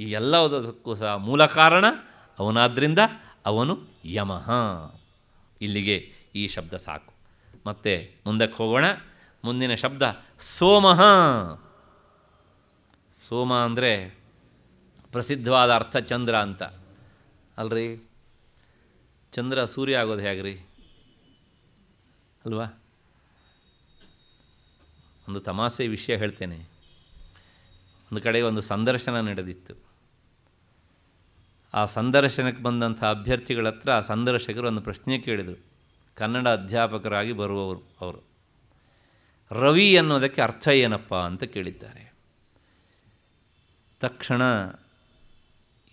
Speaker 1: ಈ ಎಲ್ಲದಕ್ಕೂ ಸಹ ಮೂಲ ಕಾರಣ ಅವನಾದ್ದರಿಂದ ಅವನು ಯಮಃ. ಇಲ್ಲಿಗೆ ಈ ಶಬ್ದ ಸಾಕು. ಮತ್ತೆ ಮುಂದಕ್ಕೆ ಹೋಗೋಣ. ಮುಂದಿನ ಶಬ್ದ ಸೋಮಃ. ಸೋಮ ಅಂದರೆ ಪ್ರಸಿದ್ಧವಾದ ಅರ್ಥ ಚಂದ್ರ ಅಂತ. ಅಲ್ರಿ? ಚಂದ್ರ ಸೂರ್ಯ ಆಗೋದು ಹೇಗ್ರಿ? ಅಲ್ವಾ? ಒಂದು ತಮಾಸೆ ವಿಷಯ ಹೇಳ್ತೇನೆ. ಒಂದು ಕಡೆ ಒಂದು ಸಂದರ್ಶನ ನಡೆದಿತ್ತು. ಆ ಸಂದರ್ಶನಕ್ಕೆ ಬಂದಂಥ ಅಭ್ಯರ್ಥಿಗಳ ಹತ್ರ ಆ ಸಂದರ್ಶಕರು ಒಂದು ಪ್ರಶ್ನೆ ಕೇಳಿದರು. ಕನ್ನಡ ಅಧ್ಯಾಪಕರಾಗಿ ಬರುವವರು ಅವರು. ರವಿ ಅನ್ನೋದಕ್ಕೆ ಅರ್ಥ ಏನಪ್ಪ ಅಂತ ಕೇಳಿದ್ದಾರೆ. ತಕ್ಷಣ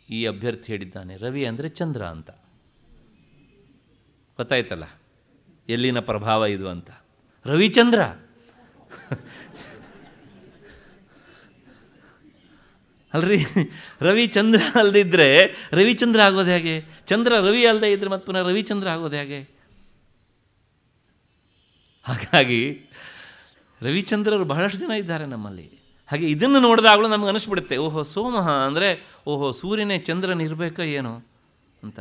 Speaker 1: ಈ ಅಭ್ಯರ್ಥಿ ಹೇಳಿದ್ದಾನೆ, ರವಿ ಅಂದರೆ ಚಂದ್ರ ಅಂತ. ಗೊತ್ತಾಯ್ತಲ್ಲ? ಎಲ್ಲಿನ ಪ್ರಭಾವ ಇದು ಅಂತ. ರವಿಚಂದ್ರ ಅಲ್ರಿ? ರವಿಚಂದ್ರ ಅಲ್ಲದಿದ್ದರೆ ರವಿಚಂದ್ರ ಆಗೋದು ಹೇಗೆ? ಚಂದ್ರ ರವಿ ಅಲ್ಲದೆ ಇದ್ದರೆ ಮತ್ತು ಪುನಃ ರವಿಚಂದ್ರ ಆಗೋದು ಹೇಗೆ? ಹಾಗಾಗಿ ರವಿಚಂದ್ರರು ಬಹಳಷ್ಟು ಜನ ಇದ್ದಾರೆ ನಮ್ಮಲ್ಲಿ. ಹಾಗೆ ಇದನ್ನು ನೋಡಿದಾಗಲೂ ನಮ್ಗೆ ಅನಿಸ್ಬಿಡುತ್ತೆ, ಓಹೋ ಸೋಮಹ ಅಂದರೆ, ಓಹೋ ಸೂರ್ಯನೇ ಚಂದ್ರನ ಇರಬೇಕ ಏನು ಅಂತ.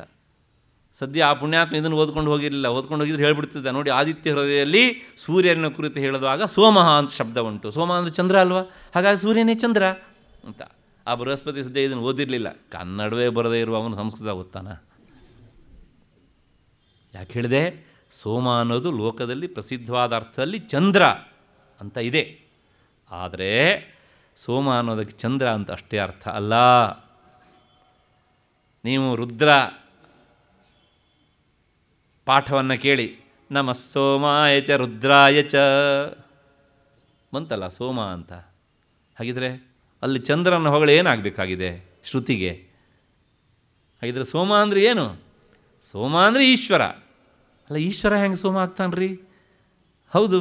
Speaker 1: ಸದ್ಯ ಆ ಪುಣ್ಯಾತ್ಮ ಇದನ್ನು ಓದ್ಕೊಂಡು ಹೋಗಿರಲಿಲ್ಲ, ಓದ್ಕೊಂಡು ಹೋಗಿದ್ರೆ ಹೇಳ್ಬಿಡ್ತಿದ್ದ, ನೋಡಿ ಆದಿತ್ಯ ಹೃದಯದಲ್ಲಿ ಸೂರ್ಯನ ಕುರಿತು ಹೇಳಿದಾಗ ಸೋಮಹ ಅಂತ ಶಬ್ದ ಉಂಟು. ಸೋಮ ಅಂದರೆ ಚಂದ್ರ ಅಲ್ವಾ? ಹಾಗಾಗಿ ಸೂರ್ಯನೇ ಚಂದ್ರ ಅಂತ. ಆ ಬೃಹಸ್ಪತಿ ಸದ್ಯ ಇದನ್ನು ಓದಿರಲಿಲ್ಲ. ಕನ್ನಡವೇ ಬರದೇ ಇರುವ ಅವನು ಸಂಸ್ಕೃತ ಓದ್ತಾನ. ಯಾಕೆ ಹೇಳಿದೆ? ಸೋಮ ಅನ್ನೋದು ಲೋಕದಲ್ಲಿ ಪ್ರಸಿದ್ಧವಾದ ಅರ್ಥದಲ್ಲಿ ಚಂದ್ರ ಅಂತ ಇದೆ. ಆದರೆ ಸೋಮ ಅನ್ನೋದಕ್ಕೆ ಚಂದ್ರ ಅಂತ ಅಷ್ಟೇ ಅರ್ಥ. ಅಲ್ಲ, ನೀವು ರುದ್ರ ಪಾಠವನ್ನು ಕೇಳಿ, ನಮ ಸೋಮಾಯ ಚ ರುದ್ರಾಯ ಚ ಬಂತಲ್ಲ ಸೋಮ ಅಂತ. ಹಾಗಿದ್ರೆ ಅಲ್ಲಿ ಚಂದ್ರನ ಹೊಗಳು ಏನಾಗಬೇಕಾಗಿದೆ ಶ್ರುತಿಗೆ? ಹಾಗಿದ್ರೆ ಸೋಮ ಅಂದರೆ ಏನು? ಸೋಮ ಅಂದರೆ ಈಶ್ವರ. ಅಲ್ಲ, ಈಶ್ವರ ಹೆಂಗೆ ಸೋಮ ಆಗ್ತಾನ್ರಿ? ಹೌದು,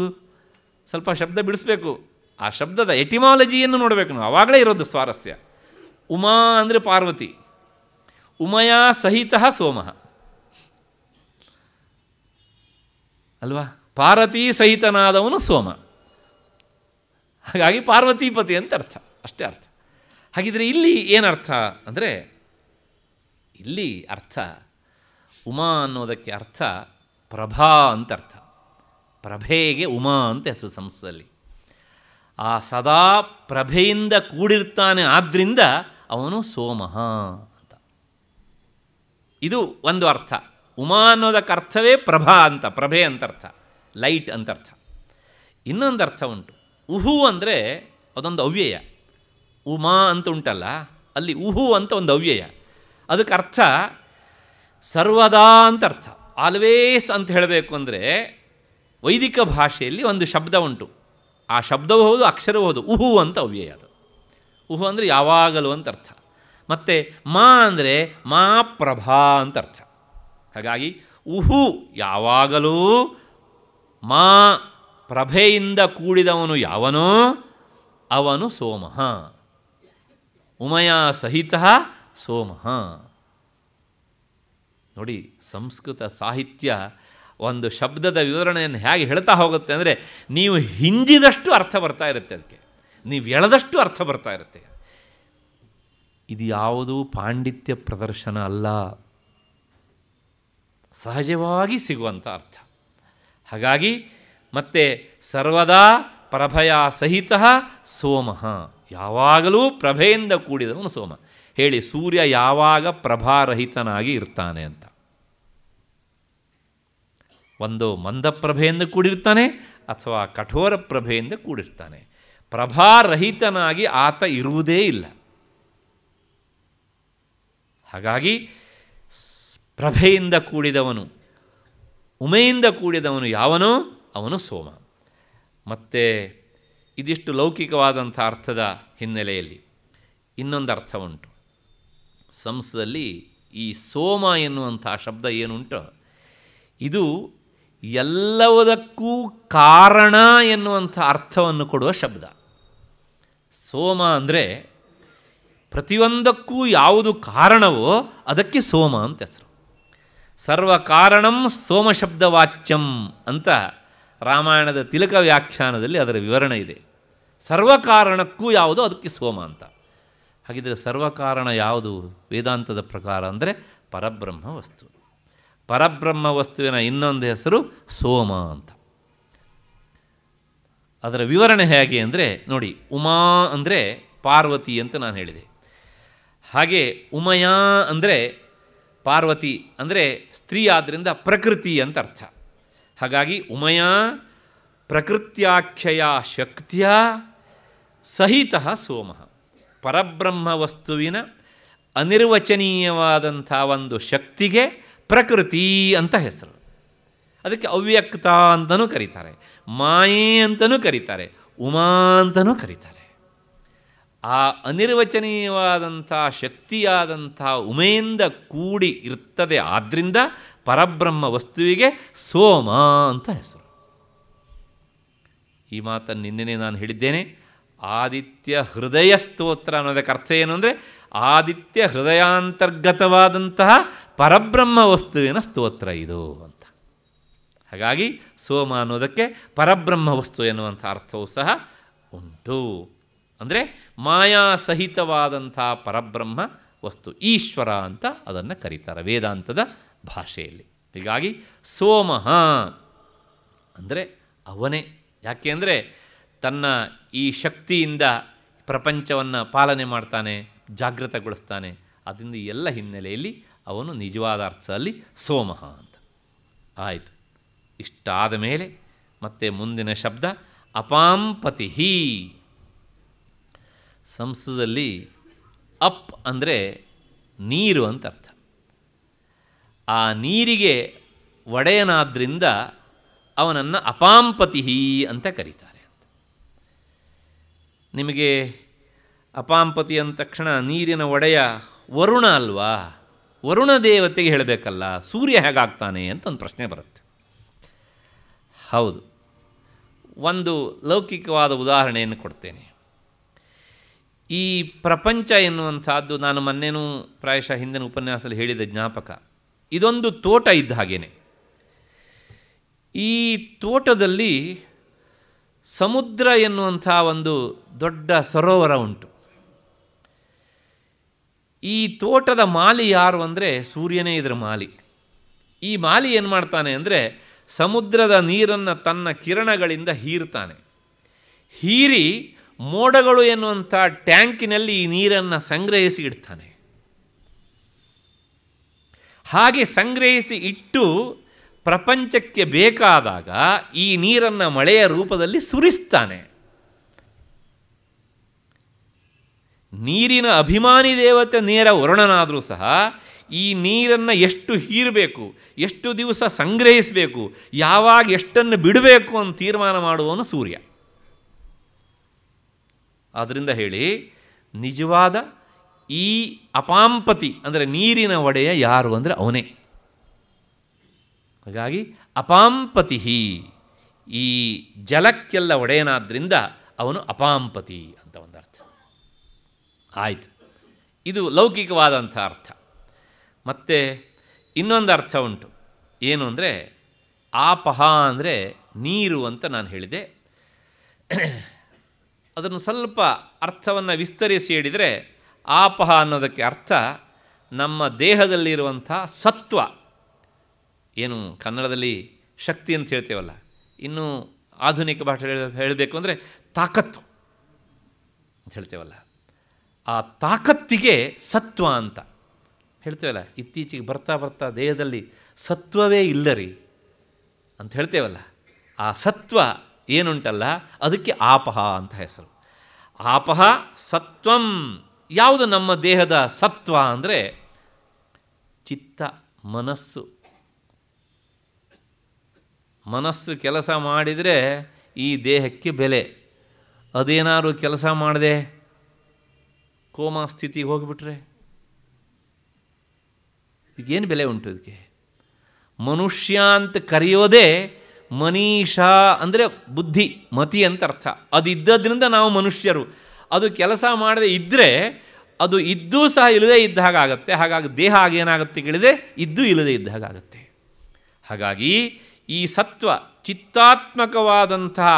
Speaker 1: ಸ್ವಲ್ಪ ಶಬ್ದ ಬಿಡಿಸ್ಬೇಕು. ಆ ಶಬ್ದದ ಎಟಿಮಾಲಜಿಯನ್ನು ನೋಡಬೇಕು ನಾವು. ಆವಾಗಲೇ ಇರೋದು ಸ್ವಾರಸ್ಯ. ಉಮಾ ಅಂದರೆ ಪಾರ್ವತಿ. ಉಮಯ ಸಹಿತ ಸೋಮ. ಅಲ್ವಾ? ಪಾರ್ವತಿ ಸಹಿತನಾದವನು ಸೋಮ. ಹಾಗಾಗಿ ಪಾರ್ವತಿಪತಿ ಅಂತ ಅರ್ಥ. ಅಷ್ಟೇ ಅರ್ಥ. ಹಾಗಿದ್ರೆ ಇಲ್ಲಿ ಏನರ್ಥ ಅಂದರೆ, ಇಲ್ಲಿ ಅರ್ಥ, ಉಮಾ ಅನ್ನೋದಕ್ಕೆ ಅರ್ಥ ಪ್ರಭಾ ಅಂತ ಅರ್ಥ. ಪ್ರಭೆಗೆ ಉಮಾ ಅಂತ ಹೆಸರು ಸಂಸ್ಕೃತದಲ್ಲಿ ಆ ಸದಾ ಪ್ರಭೆಯಿಂದ ಕೂಡಿರ್ತಾನೆ ಆದ್ದರಿಂದ ಅವನು ಸೋಮಃ ಅಂತ. ಇದು ಒಂದು ಅರ್ಥ. ಉಮಾ ಅನ್ನೋದಕ್ಕೆ ಅರ್ಥವೇ ಪ್ರಭಾ ಅಂತ, ಪ್ರಭೆ ಅಂತ ಅರ್ಥ, ಲೈಟ್ ಅಂತ ಅರ್ಥ. ಇನ್ನೊಂದು ಅರ್ಥ ಉಂಟು. ಉಹು ಅಂದರೆ ಅದೊಂದು ಅವ್ಯಯ. ಉಮಾ ಅಂತ ಉಂಟಲ್ಲ, ಅಲ್ಲಿ ಉಹು ಅಂತ ಒಂದು ಅವ್ಯಯ. ಅದಕ್ಕೆ ಅರ್ಥ ಸರ್ವದಾ ಅಂತ ಅರ್ಥ. ಆಲ್ವೇಸ್ ಅಂತ ಹೇಳಬೇಕು ಅಂದರೆ ವೈದಿಕ ಭಾಷೆಯಲ್ಲಿ ಒಂದು ಶಬ್ದ ಉಂಟು. ಆ ಶಬ್ದವೂ ಹೌದು, ಅಕ್ಷರವೂ ಹೌದು. ಉಹು ಅಂತ ಅವ್ಯಯ ಅದು. ಉಹು ಅಂದರೆ ಯಾವಾಗಲೂ ಅಂತ ಅರ್ಥ. ಮತ್ತು ಮಾ ಅಂದರೆ ಮಾ ಪ್ರಭಾ ಅಂತ ಅರ್ಥ. ಹಾಗಾಗಿ ಉಹು ಯಾವಾಗಲೂ ಮಾ ಪ್ರಭೆಯಿಂದ ಕೂಡಿದವನು ಯಾವನೋ? ಅವನು ಸೋಮಃ ಉಮಯ ಸಹಿತ ಸೋಮಃ ನೋಡಿ, ಸಂಸ್ಕೃತ ಸಾಹಿತ್ಯ ಒಂದು ಶಬ್ದದ ವಿವರಣೆಯನ್ನು ಹೇಗೆ ಹೇಳ್ತಾ ಹೋಗುತ್ತೆ ಅಂದರೆ ನೀವು ಹಿಂಜಿದಷ್ಟು ಅರ್ಥ ಬರ್ತಾ ಇರುತ್ತೆ ಅದಕ್ಕೆ. ನೀವು ಎಳೆದಷ್ಟು ಅರ್ಥ ಬರ್ತಾ ಇರುತ್ತೆ. ಇದು ಯಾವುದೂ ಪಾಂಡಿತ್ಯ ಪ್ರದರ್ಶನ ಅಲ್ಲ. ಸಹಜವಾಗಿ ಸಿಗುವಂಥ ಅರ್ಥ. ಹಾಗಾಗಿ ಮತ್ತೆ ಸರ್ವದಾ ಪ್ರಭಯ ಸಹಿತ ಸೋಮ. ಯಾವಾಗಲೂ ಪ್ರಭೆಯಿಂದ ಕೂಡಿದವನು ಸೋಮ. ಹೇಳಿ ಸೂರ್ಯ ಯಾವಾಗ ಪ್ರಭಾರಹಿತನಾಗಿ ಇರ್ತಾನೆ ಅಂತ. ಒಂದು ಮಂದಪ್ರಭೆಯಿಂದ ಕೂಡಿರ್ತಾನೆ ಅಥವಾ ಕಠೋರ ಪ್ರಭೆಯಿಂದ ಕೂಡಿರ್ತಾನೆ. ಪ್ರಭಾರಹಿತನಾಗಿ ಆತ ಇರುವುದೇ ಇಲ್ಲ. ಹಾಗಾಗಿ ಪ್ರಭೆಯಿಂದ ಕೂಡಿದವನು, ಉಮೆಯಿಂದ ಕೂಡಿದವನು ಯಾವನೋ? ಅವನು ಸೋಮ. ಮತ್ತು ಇದಿಷ್ಟು ಲೌಕಿಕವಾದಂಥ ಅರ್ಥದ ಹಿನ್ನೆಲೆಯಲ್ಲಿ ಇನ್ನೊಂದು ಅರ್ಥ ಉಂಟು ಸಂಸದಲ್ಲಿ ಈ ಸೋಮ ಎನ್ನುವಂಥ ಶಬ್ದ ಏನುಂಟು, ಇದು ಎಲ್ಲವುದಕ್ಕೂ ಕಾರಣ ಎನ್ನುವಂಥ ಅರ್ಥವನ್ನು ಕೊಡುವ ಶಬ್ದ. ಸೋಮ ಅಂದರೆ ಪ್ರತಿಯೊಂದಕ್ಕೂ ಯಾವುದು ಕಾರಣವೋ ಅದಕ್ಕೆ ಸೋಮ ಅಂತ ಹೆಸರು. ಸರ್ವ ಕಾರಣಂ ಸೋಮ ಶಬ್ದವಾಚ್ಯಂ ಅಂತ ರಾಮಾಯಣದ ತಿಲಕ ವ್ಯಾಖ್ಯಾನದಲ್ಲಿ ಅದರ ವಿವರಣೆ ಇದೆ. ಸರ್ವ ಕಾರಣಕ್ಕೂ ಯಾವುದು ಅದಕ್ಕೆ ಸೋಮ ಅಂತ. ಹಾಗಿದ್ರೆ ಸರ್ವಕಾರಣ ಯಾವುದು? ವೇದಾಂತದ ಪ್ರಕಾರ ಅಂದರೆ ಪರಬ್ರಹ್ಮ ವಸ್ತು. ಪರಬ್ರಹ್ಮ ವಸ್ತುವಿನ ಇನ್ನೊಂದು ಹೆಸರು ಸೋಮ ಅಂತ. ಅದರ ವಿವರಣೆ ಹೇಗೆ ಅಂದರೆ, ನೋಡಿ, ಉಮಾ ಅಂದರೆ ಪಾರ್ವತಿ ಅಂತ ನಾನು ಹೇಳಿದೆ. ಹಾಗೆ ಉಮಯ ಅಂದರೆ ಪಾರ್ವತಿ ಅಂದರೆ ಸ್ತ್ರೀ ಆದ್ದರಿಂದ ಪ್ರಕೃತಿ ಅಂತ ಅರ್ಥ. ಹಾಗಾಗಿ ಉಮಯ ಪ್ರಕೃತ್ಯಾಖ್ಯಯ ಶಕ್ತಿಯ ಸಹಿತ ಸೋಮ. ಪರಬ್ರಹ್ಮ ವಸ್ತುವಿನ ಅನಿರ್ವಚನೀಯವಾದಂಥ ಒಂದು ಶಕ್ತಿಗೆ ಪ್ರಕೃತಿ ಅಂತ ಹೆಸರು. ಅದಕ್ಕೆ ಅವ್ಯಕ್ತ ಅಂತಲೂ ಕರೀತಾರೆ. ಮಾಯೆ ಅಂತಲೂ ಕರೀತಾರೆ. ಉಮಾ ಅಂತಲೂ ಕರೀತಾರೆ. ಆ ಅನಿರ್ವಚನೀಯವಾದಂಥ ಶಕ್ತಿಯಾದಂಥ ಉಮೆಯಿಂದ ಕೂಡಿ ಇರ್ತದೆ ಆದ್ದರಿಂದ ಪರಬ್ರಹ್ಮ ವಸ್ತುವಿಗೆ ಸೋಮ ಅಂತ ಹೆಸರು. ಈ ಮಾತನ್ನು ನಿನ್ನೆ ನಾನು ಹೇಳಿದ್ದೇನೆ. ಆದಿತ್ಯ ಹೃದಯ ಸ್ತೋತ್ರ ಅನ್ನೋದಕ್ಕೆ ಅರ್ಥ ಏನು ಅಂದರೆ ಆದಿತ್ಯ ಹೃದಯಾಂತರ್ಗತವಾದಂತಹ ಪರಬ್ರಹ್ಮ ವಸ್ತುವಿನ ಸ್ತೋತ್ರ ಇದು ಅಂತ. ಹಾಗಾಗಿ ಸೋಮ ಅನ್ನೋದಕ್ಕೆ ಪರಬ್ರಹ್ಮ ವಸ್ತು ಎನ್ನುವಂಥ ಅರ್ಥವೂ ಸಹ ಉಂಟು. ಅಂದರೆ ಮಾಯಾ ಸಹಿತವಾದಂಥ ಪರಬ್ರಹ್ಮ ವಸ್ತು ಈಶ್ವರ ಅಂತ ಅದನ್ನು ಕರೀತಾರೆ ವೇದಾಂತದ ಭಾಷೆಯಲ್ಲಿ. ಹೀಗಾಗಿ ಸೋಮಃ ಅಂದರೆ ಅವನೇ. ಯಾಕೆ ಅಂದರೆ ತನ್ನ ಈ ಶಕ್ತಿಯಿಂದ ಪ್ರಪಂಚವನ್ನು ಪಾಲನೆ ಮಾಡ್ತಾನೆ. ಜಾಗೃತಗೊಳಿಸ್ತಾನೆ. ಅದರಿಂದ ಎಲ್ಲ ಹಿನ್ನೆಲೆಯಲ್ಲಿ ಅವನು ನಿಜವಾದ ಅರ್ಥದಲ್ಲಿ ಸೋಮಹ ಅಂತ. ಆಯಿತು. ಇಷ್ಟಾದ ಮೇಲೆ ಮತ್ತೆ ಮುಂದಿನ ಶಬ್ದ ಅಪಾಂಪತಿ ಸಂಸ್ಕೃತದಲ್ಲಿ ಅಪ್ ಅಂದರೆ ನೀರು ಅಂತ ಅರ್ಥ. ಆ ನೀರಿಗೆ ಒಡೆಯನಾದ್ರಿಂದ ಅವನನ್ನು ಅಪಾಂಪತಿ ಅಂತ ಕರೀತಾರೆ ನಿಮಗೆ ಅಪಾಂಪತಿ ಅಂದ ತಕ್ಷಣ ನೀರಿನ ಒಡೆಯ ವರುಣ ಅಲ್ವಾ? ವರುಣ ದೇವತೆಗೆ ಹೇಳಬೇಕಲ್ಲ, ಸೂರ್ಯ ಹೇಗಾಗ್ತಾನೆ ಅಂತ ಒಂದು ಪ್ರಶ್ನೆ ಬರುತ್ತೆ. ಹೌದು. ಒಂದು ಲೌಕಿಕವಾದ ಉದಾಹರಣೆಯನ್ನು ಕೊಡ್ತೇನೆ. ಈ ಪ್ರಪಂಚ ಎನ್ನುವಂಥದ್ದು ನಾನು ಮೊನ್ನೆನೂ ಪ್ರಾಯಶಃ ಹಿಂದಿನ ಉಪನ್ಯಾಸದಲ್ಲಿ ಹೇಳಿದ ಜ್ಞಾಪಕ. ಇದೊಂದು ತೋಟ ಇದ್ದ ಹಾಗೇನೆ. ಈ ತೋಟದಲ್ಲಿ ಸಮುದ್ರ ಎನ್ನುವಂಥ ಒಂದು ದೊಡ್ಡ ಸರೋವರ ಉಂಟು. ಈ ತೋಟದ ಮಾಲಿ ಯಾರು ಅಂದರೆ ಸೂರ್ಯನೇ ಇದರ ಮಾಲಿ. ಈ ಮಾಲಿ ಏನು ಮಾಡ್ತಾನೆ ಅಂದರೆ ಸಮುದ್ರದ ನೀರನ್ನು ತನ್ನ ಕಿರಣಗಳಿಂದ ಹೀರ್ತಾನೆ. ಹೀರಿ ಮೋಡಗಳು ಎನ್ನುವಂಥ ಟ್ಯಾಂಕಿನಲ್ಲಿ ಈ ನೀರನ್ನು ಸಂಗ್ರಹಿಸಿ ಇಡ್ತಾನೆ. ಹಾಗೆ ಸಂಗ್ರಹಿಸಿ ಇಟ್ಟು ಪ್ರಪಂಚಕ್ಕೆ ಬೇಕಾದಾಗ ಈ ನೀರನ್ನು ಮಳೆಯ ರೂಪದಲ್ಲಿ ಸುರಿಸ್ತಾನೆ. ನೀರಿನ ಅಭಿಮಾನಿ ದೇವತೆ ನೇರ ವರುಣನಾದರೂ ಸಹ ಈ ನೀರನ್ನು ಎಷ್ಟು ಹೀರಬೇಕು, ಎಷ್ಟು ದಿವಸ ಸಂಗ್ರಹಿಸಬೇಕು, ಯಾವಾಗ ಎಷ್ಟನ್ನು ಬಿಡಬೇಕು ಅಂತ ತೀರ್ಮಾನ ಮಾಡುವವನು ಸೂರ್ಯ. ಆದ್ದರಿಂದ ಹೇಳಿ, ನಿಜವಾದ ಈ ಅಪಾಂಪತಿ ಅಂದರೆ ನೀರಿನ ಒಡೆಯ ಯಾರು ಅಂದರೆ ಅವನೇ. ಹಾಗಾಗಿ ಅಪಾಂಪತಿ ಈ ಜಲಕ್ಕೆಲ್ಲ ಒಡೆಯನಾದ್ರಿಂದ ಅವನು ಅಪಾಂಪತಿ. ಆಯಿತು. ಇದು ಲೌಕಿಕವಾದಂಥ ಅರ್ಥ. ಮತ್ತು ಇನ್ನೊಂದು ಅರ್ಥ ಉಂಟು. ಏನು ಅಂದರೆ ಆಪಹ ಅಂದರೆ ನೀರು ಅಂತ ನಾನು ಹೇಳಿದೆ. ಅದನ್ನು ಸ್ವಲ್ಪ ಅರ್ಥವನ್ನು ವಿಸ್ತರಿಸಿ ಹೇಳಿದರೆ ಆಪಹ ಅನ್ನೋದಕ್ಕೆ ಅರ್ಥ ನಮ್ಮ ದೇಹದಲ್ಲಿರುವಂಥ ಸತ್ವ. ಏನು ಕನ್ನಡದಲ್ಲಿ ಶಕ್ತಿ ಅಂತ ಹೇಳ್ತೇವಲ್ಲ. ಇನ್ನು ಆಧುನಿಕ ಭಾಷೆ ಹೇಳಬೇಕು ಅಂದರೆ ತಾಕತ್ತು ಅಂತ ಹೇಳ್ತೇವಲ್ಲ. ಆ ತಾಕತ್ತಿಗೆ ಸತ್ವ ಅಂತ. ಹೇಳ್ತೇವಲ್ಲ, ಇತ್ತೀಚೆಗೆ ಬರ್ತಾ ಬರ್ತಾ ದೇಹದಲ್ಲಿ ಸತ್ವವೇ ಇಲ್ಲರಿ ಅಂತ ಹೇಳ್ತೇವಲ್ಲ. ಆ ಸತ್ವ ಏನುಂಟಲ್ಲ, ಅದಕ್ಕೆ ಆಪಹ ಅಂತ ಹೆಸರು. ಆಪಹ ಸತ್ವಂ, ಯಾವುದು ನಮ್ಮ ದೇಹದ ಸತ್ವ ಅಂದರೆ ಚಿತ್ತ, ಮನಸ್ಸು. ಮನಸ್ಸು ಕೆಲಸ ಮಾಡಿದರೆ ಈ ದೇಹಕ್ಕೆ ಬೆಲೆ. ಅದೇನಾದ್ರೂ ಕೆಲಸ ಮಾಡದೆ? ಕೋಮಾ ಸ್ಥಿತಿಗೆ ಹೋಗಿಬಿಟ್ರೆ? ಇದೇನು ಬೆಲೆ ಉಂಟು ಇದಕ್ಕೆ? ಮನುಷ್ಯ ಅಂತ ಕರೆಯೋದೇ ಮನೀಷಾ ಅಂದರೆ ಬುದ್ಧಿ, ಮತಿ ಅಂತ ಅರ್ಥ. ಅದು ಇದ್ದದ್ರಿಂದ ನಾವು ಮನುಷ್ಯರು. ಅದು ಕೆಲಸ ಮಾಡದೆ ಇದ್ದರೆ ಅದು ಇದ್ದೂ ಸಹ ಇಲ್ಲದೇ ಇದ್ದ ಹಾಗಾಗತ್ತೆ ಹಾಗಾಗಿ ದೇಹ ಆಗೇನಾಗುತ್ತೆ ಕೇಳಿದೆ ಇದ್ದೂ ಇಲ್ಲದೇ ಇದ್ದ ಹಾಗಾಗತ್ತೆ ಹಾಗಾಗಿ ಈ ಸತ್ವ, ಚಿತ್ತಾತ್ಮಕವಾದಂತಹ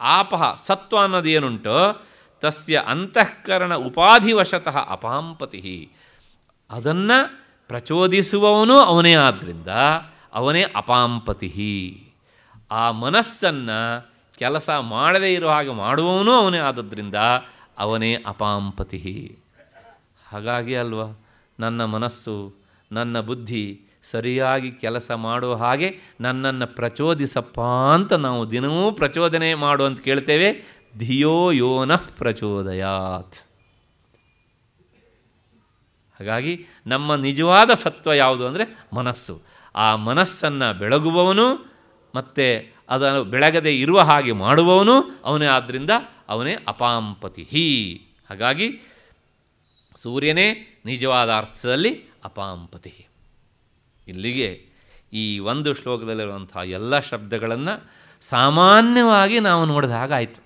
Speaker 1: ಆಪಹ, ಸತ್ವ ಅನ್ನೋದು ಏನುಂಟು? ತಸ್ಯ ಅಂತಃಕರಣ ಉಪಾಧಿವಶತಃ ಅಪಾಂಪತಿ ಅದನ್ನು ಪ್ರಚೋದಿಸುವವನು ಅವನೇ ಆದ್ದರಿಂದ ಅವನೇ ಅಪಾಂಪತಿ ಆ ಮನಸ್ಸನ್ನು ಕೆಲಸ ಮಾಡದೇ ಇರೋ ಹಾಗೆ ಮಾಡುವವನು ಅವನೇ ಆದದ್ರಿಂದ ಅವನೇ ಅಪಾಂಪತಿ ಹಾಗಾಗಿ ಅಲ್ವಾ, ನನ್ನ ಮನಸ್ಸು, ನನ್ನ ಬುದ್ಧಿ ಸರಿಯಾಗಿ ಕೆಲಸ ಮಾಡುವ ಹಾಗೆ ನನ್ನನ್ನು ಪ್ರಚೋದಿಸಪ್ಪ ಅಂತ ನಾವು ದಿನವೂ ಪ್ರಚೋದನೆ ಮಾಡು ಅಂತ ಕೇಳ್ತೇವೆ. ಧಿಯೋ ಯೋನಃ ಪ್ರಚೋದಯಾತ್. ಹಾಗಾಗಿ ನಮ್ಮ ನಿಜವಾದ ಸತ್ವ ಯಾವುದು ಅಂದರೆ ಮನಸ್ಸು. ಆ ಮನಸ್ಸನ್ನು ಬೆಳಗುವವನು ಮತ್ತು ಅದನ್ನು ಬೆಳಗದೆ ಇರುವ ಹಾಗೆ ಮಾಡುವವನು ಅವನೇ ಆದ್ದರಿಂದ ಅವನೇ ಅಪಾಂಪತಿ. ಹಾಗಾಗಿ ಸೂರ್ಯನೇ ನಿಜವಾದ ಅರ್ಥದಲ್ಲಿ ಅಪಾಂಪತಿ. ಇಲ್ಲಿಗೆ ಈ ಒಂದು ಶ್ಲೋಕದಲ್ಲಿರುವಂಥ ಎಲ್ಲ ಶಬ್ದಗಳನ್ನು ಸಾಮಾನ್ಯವಾಗಿ ನಾವು ನೋಡಿದ ಹಾಗಾಯಿತು.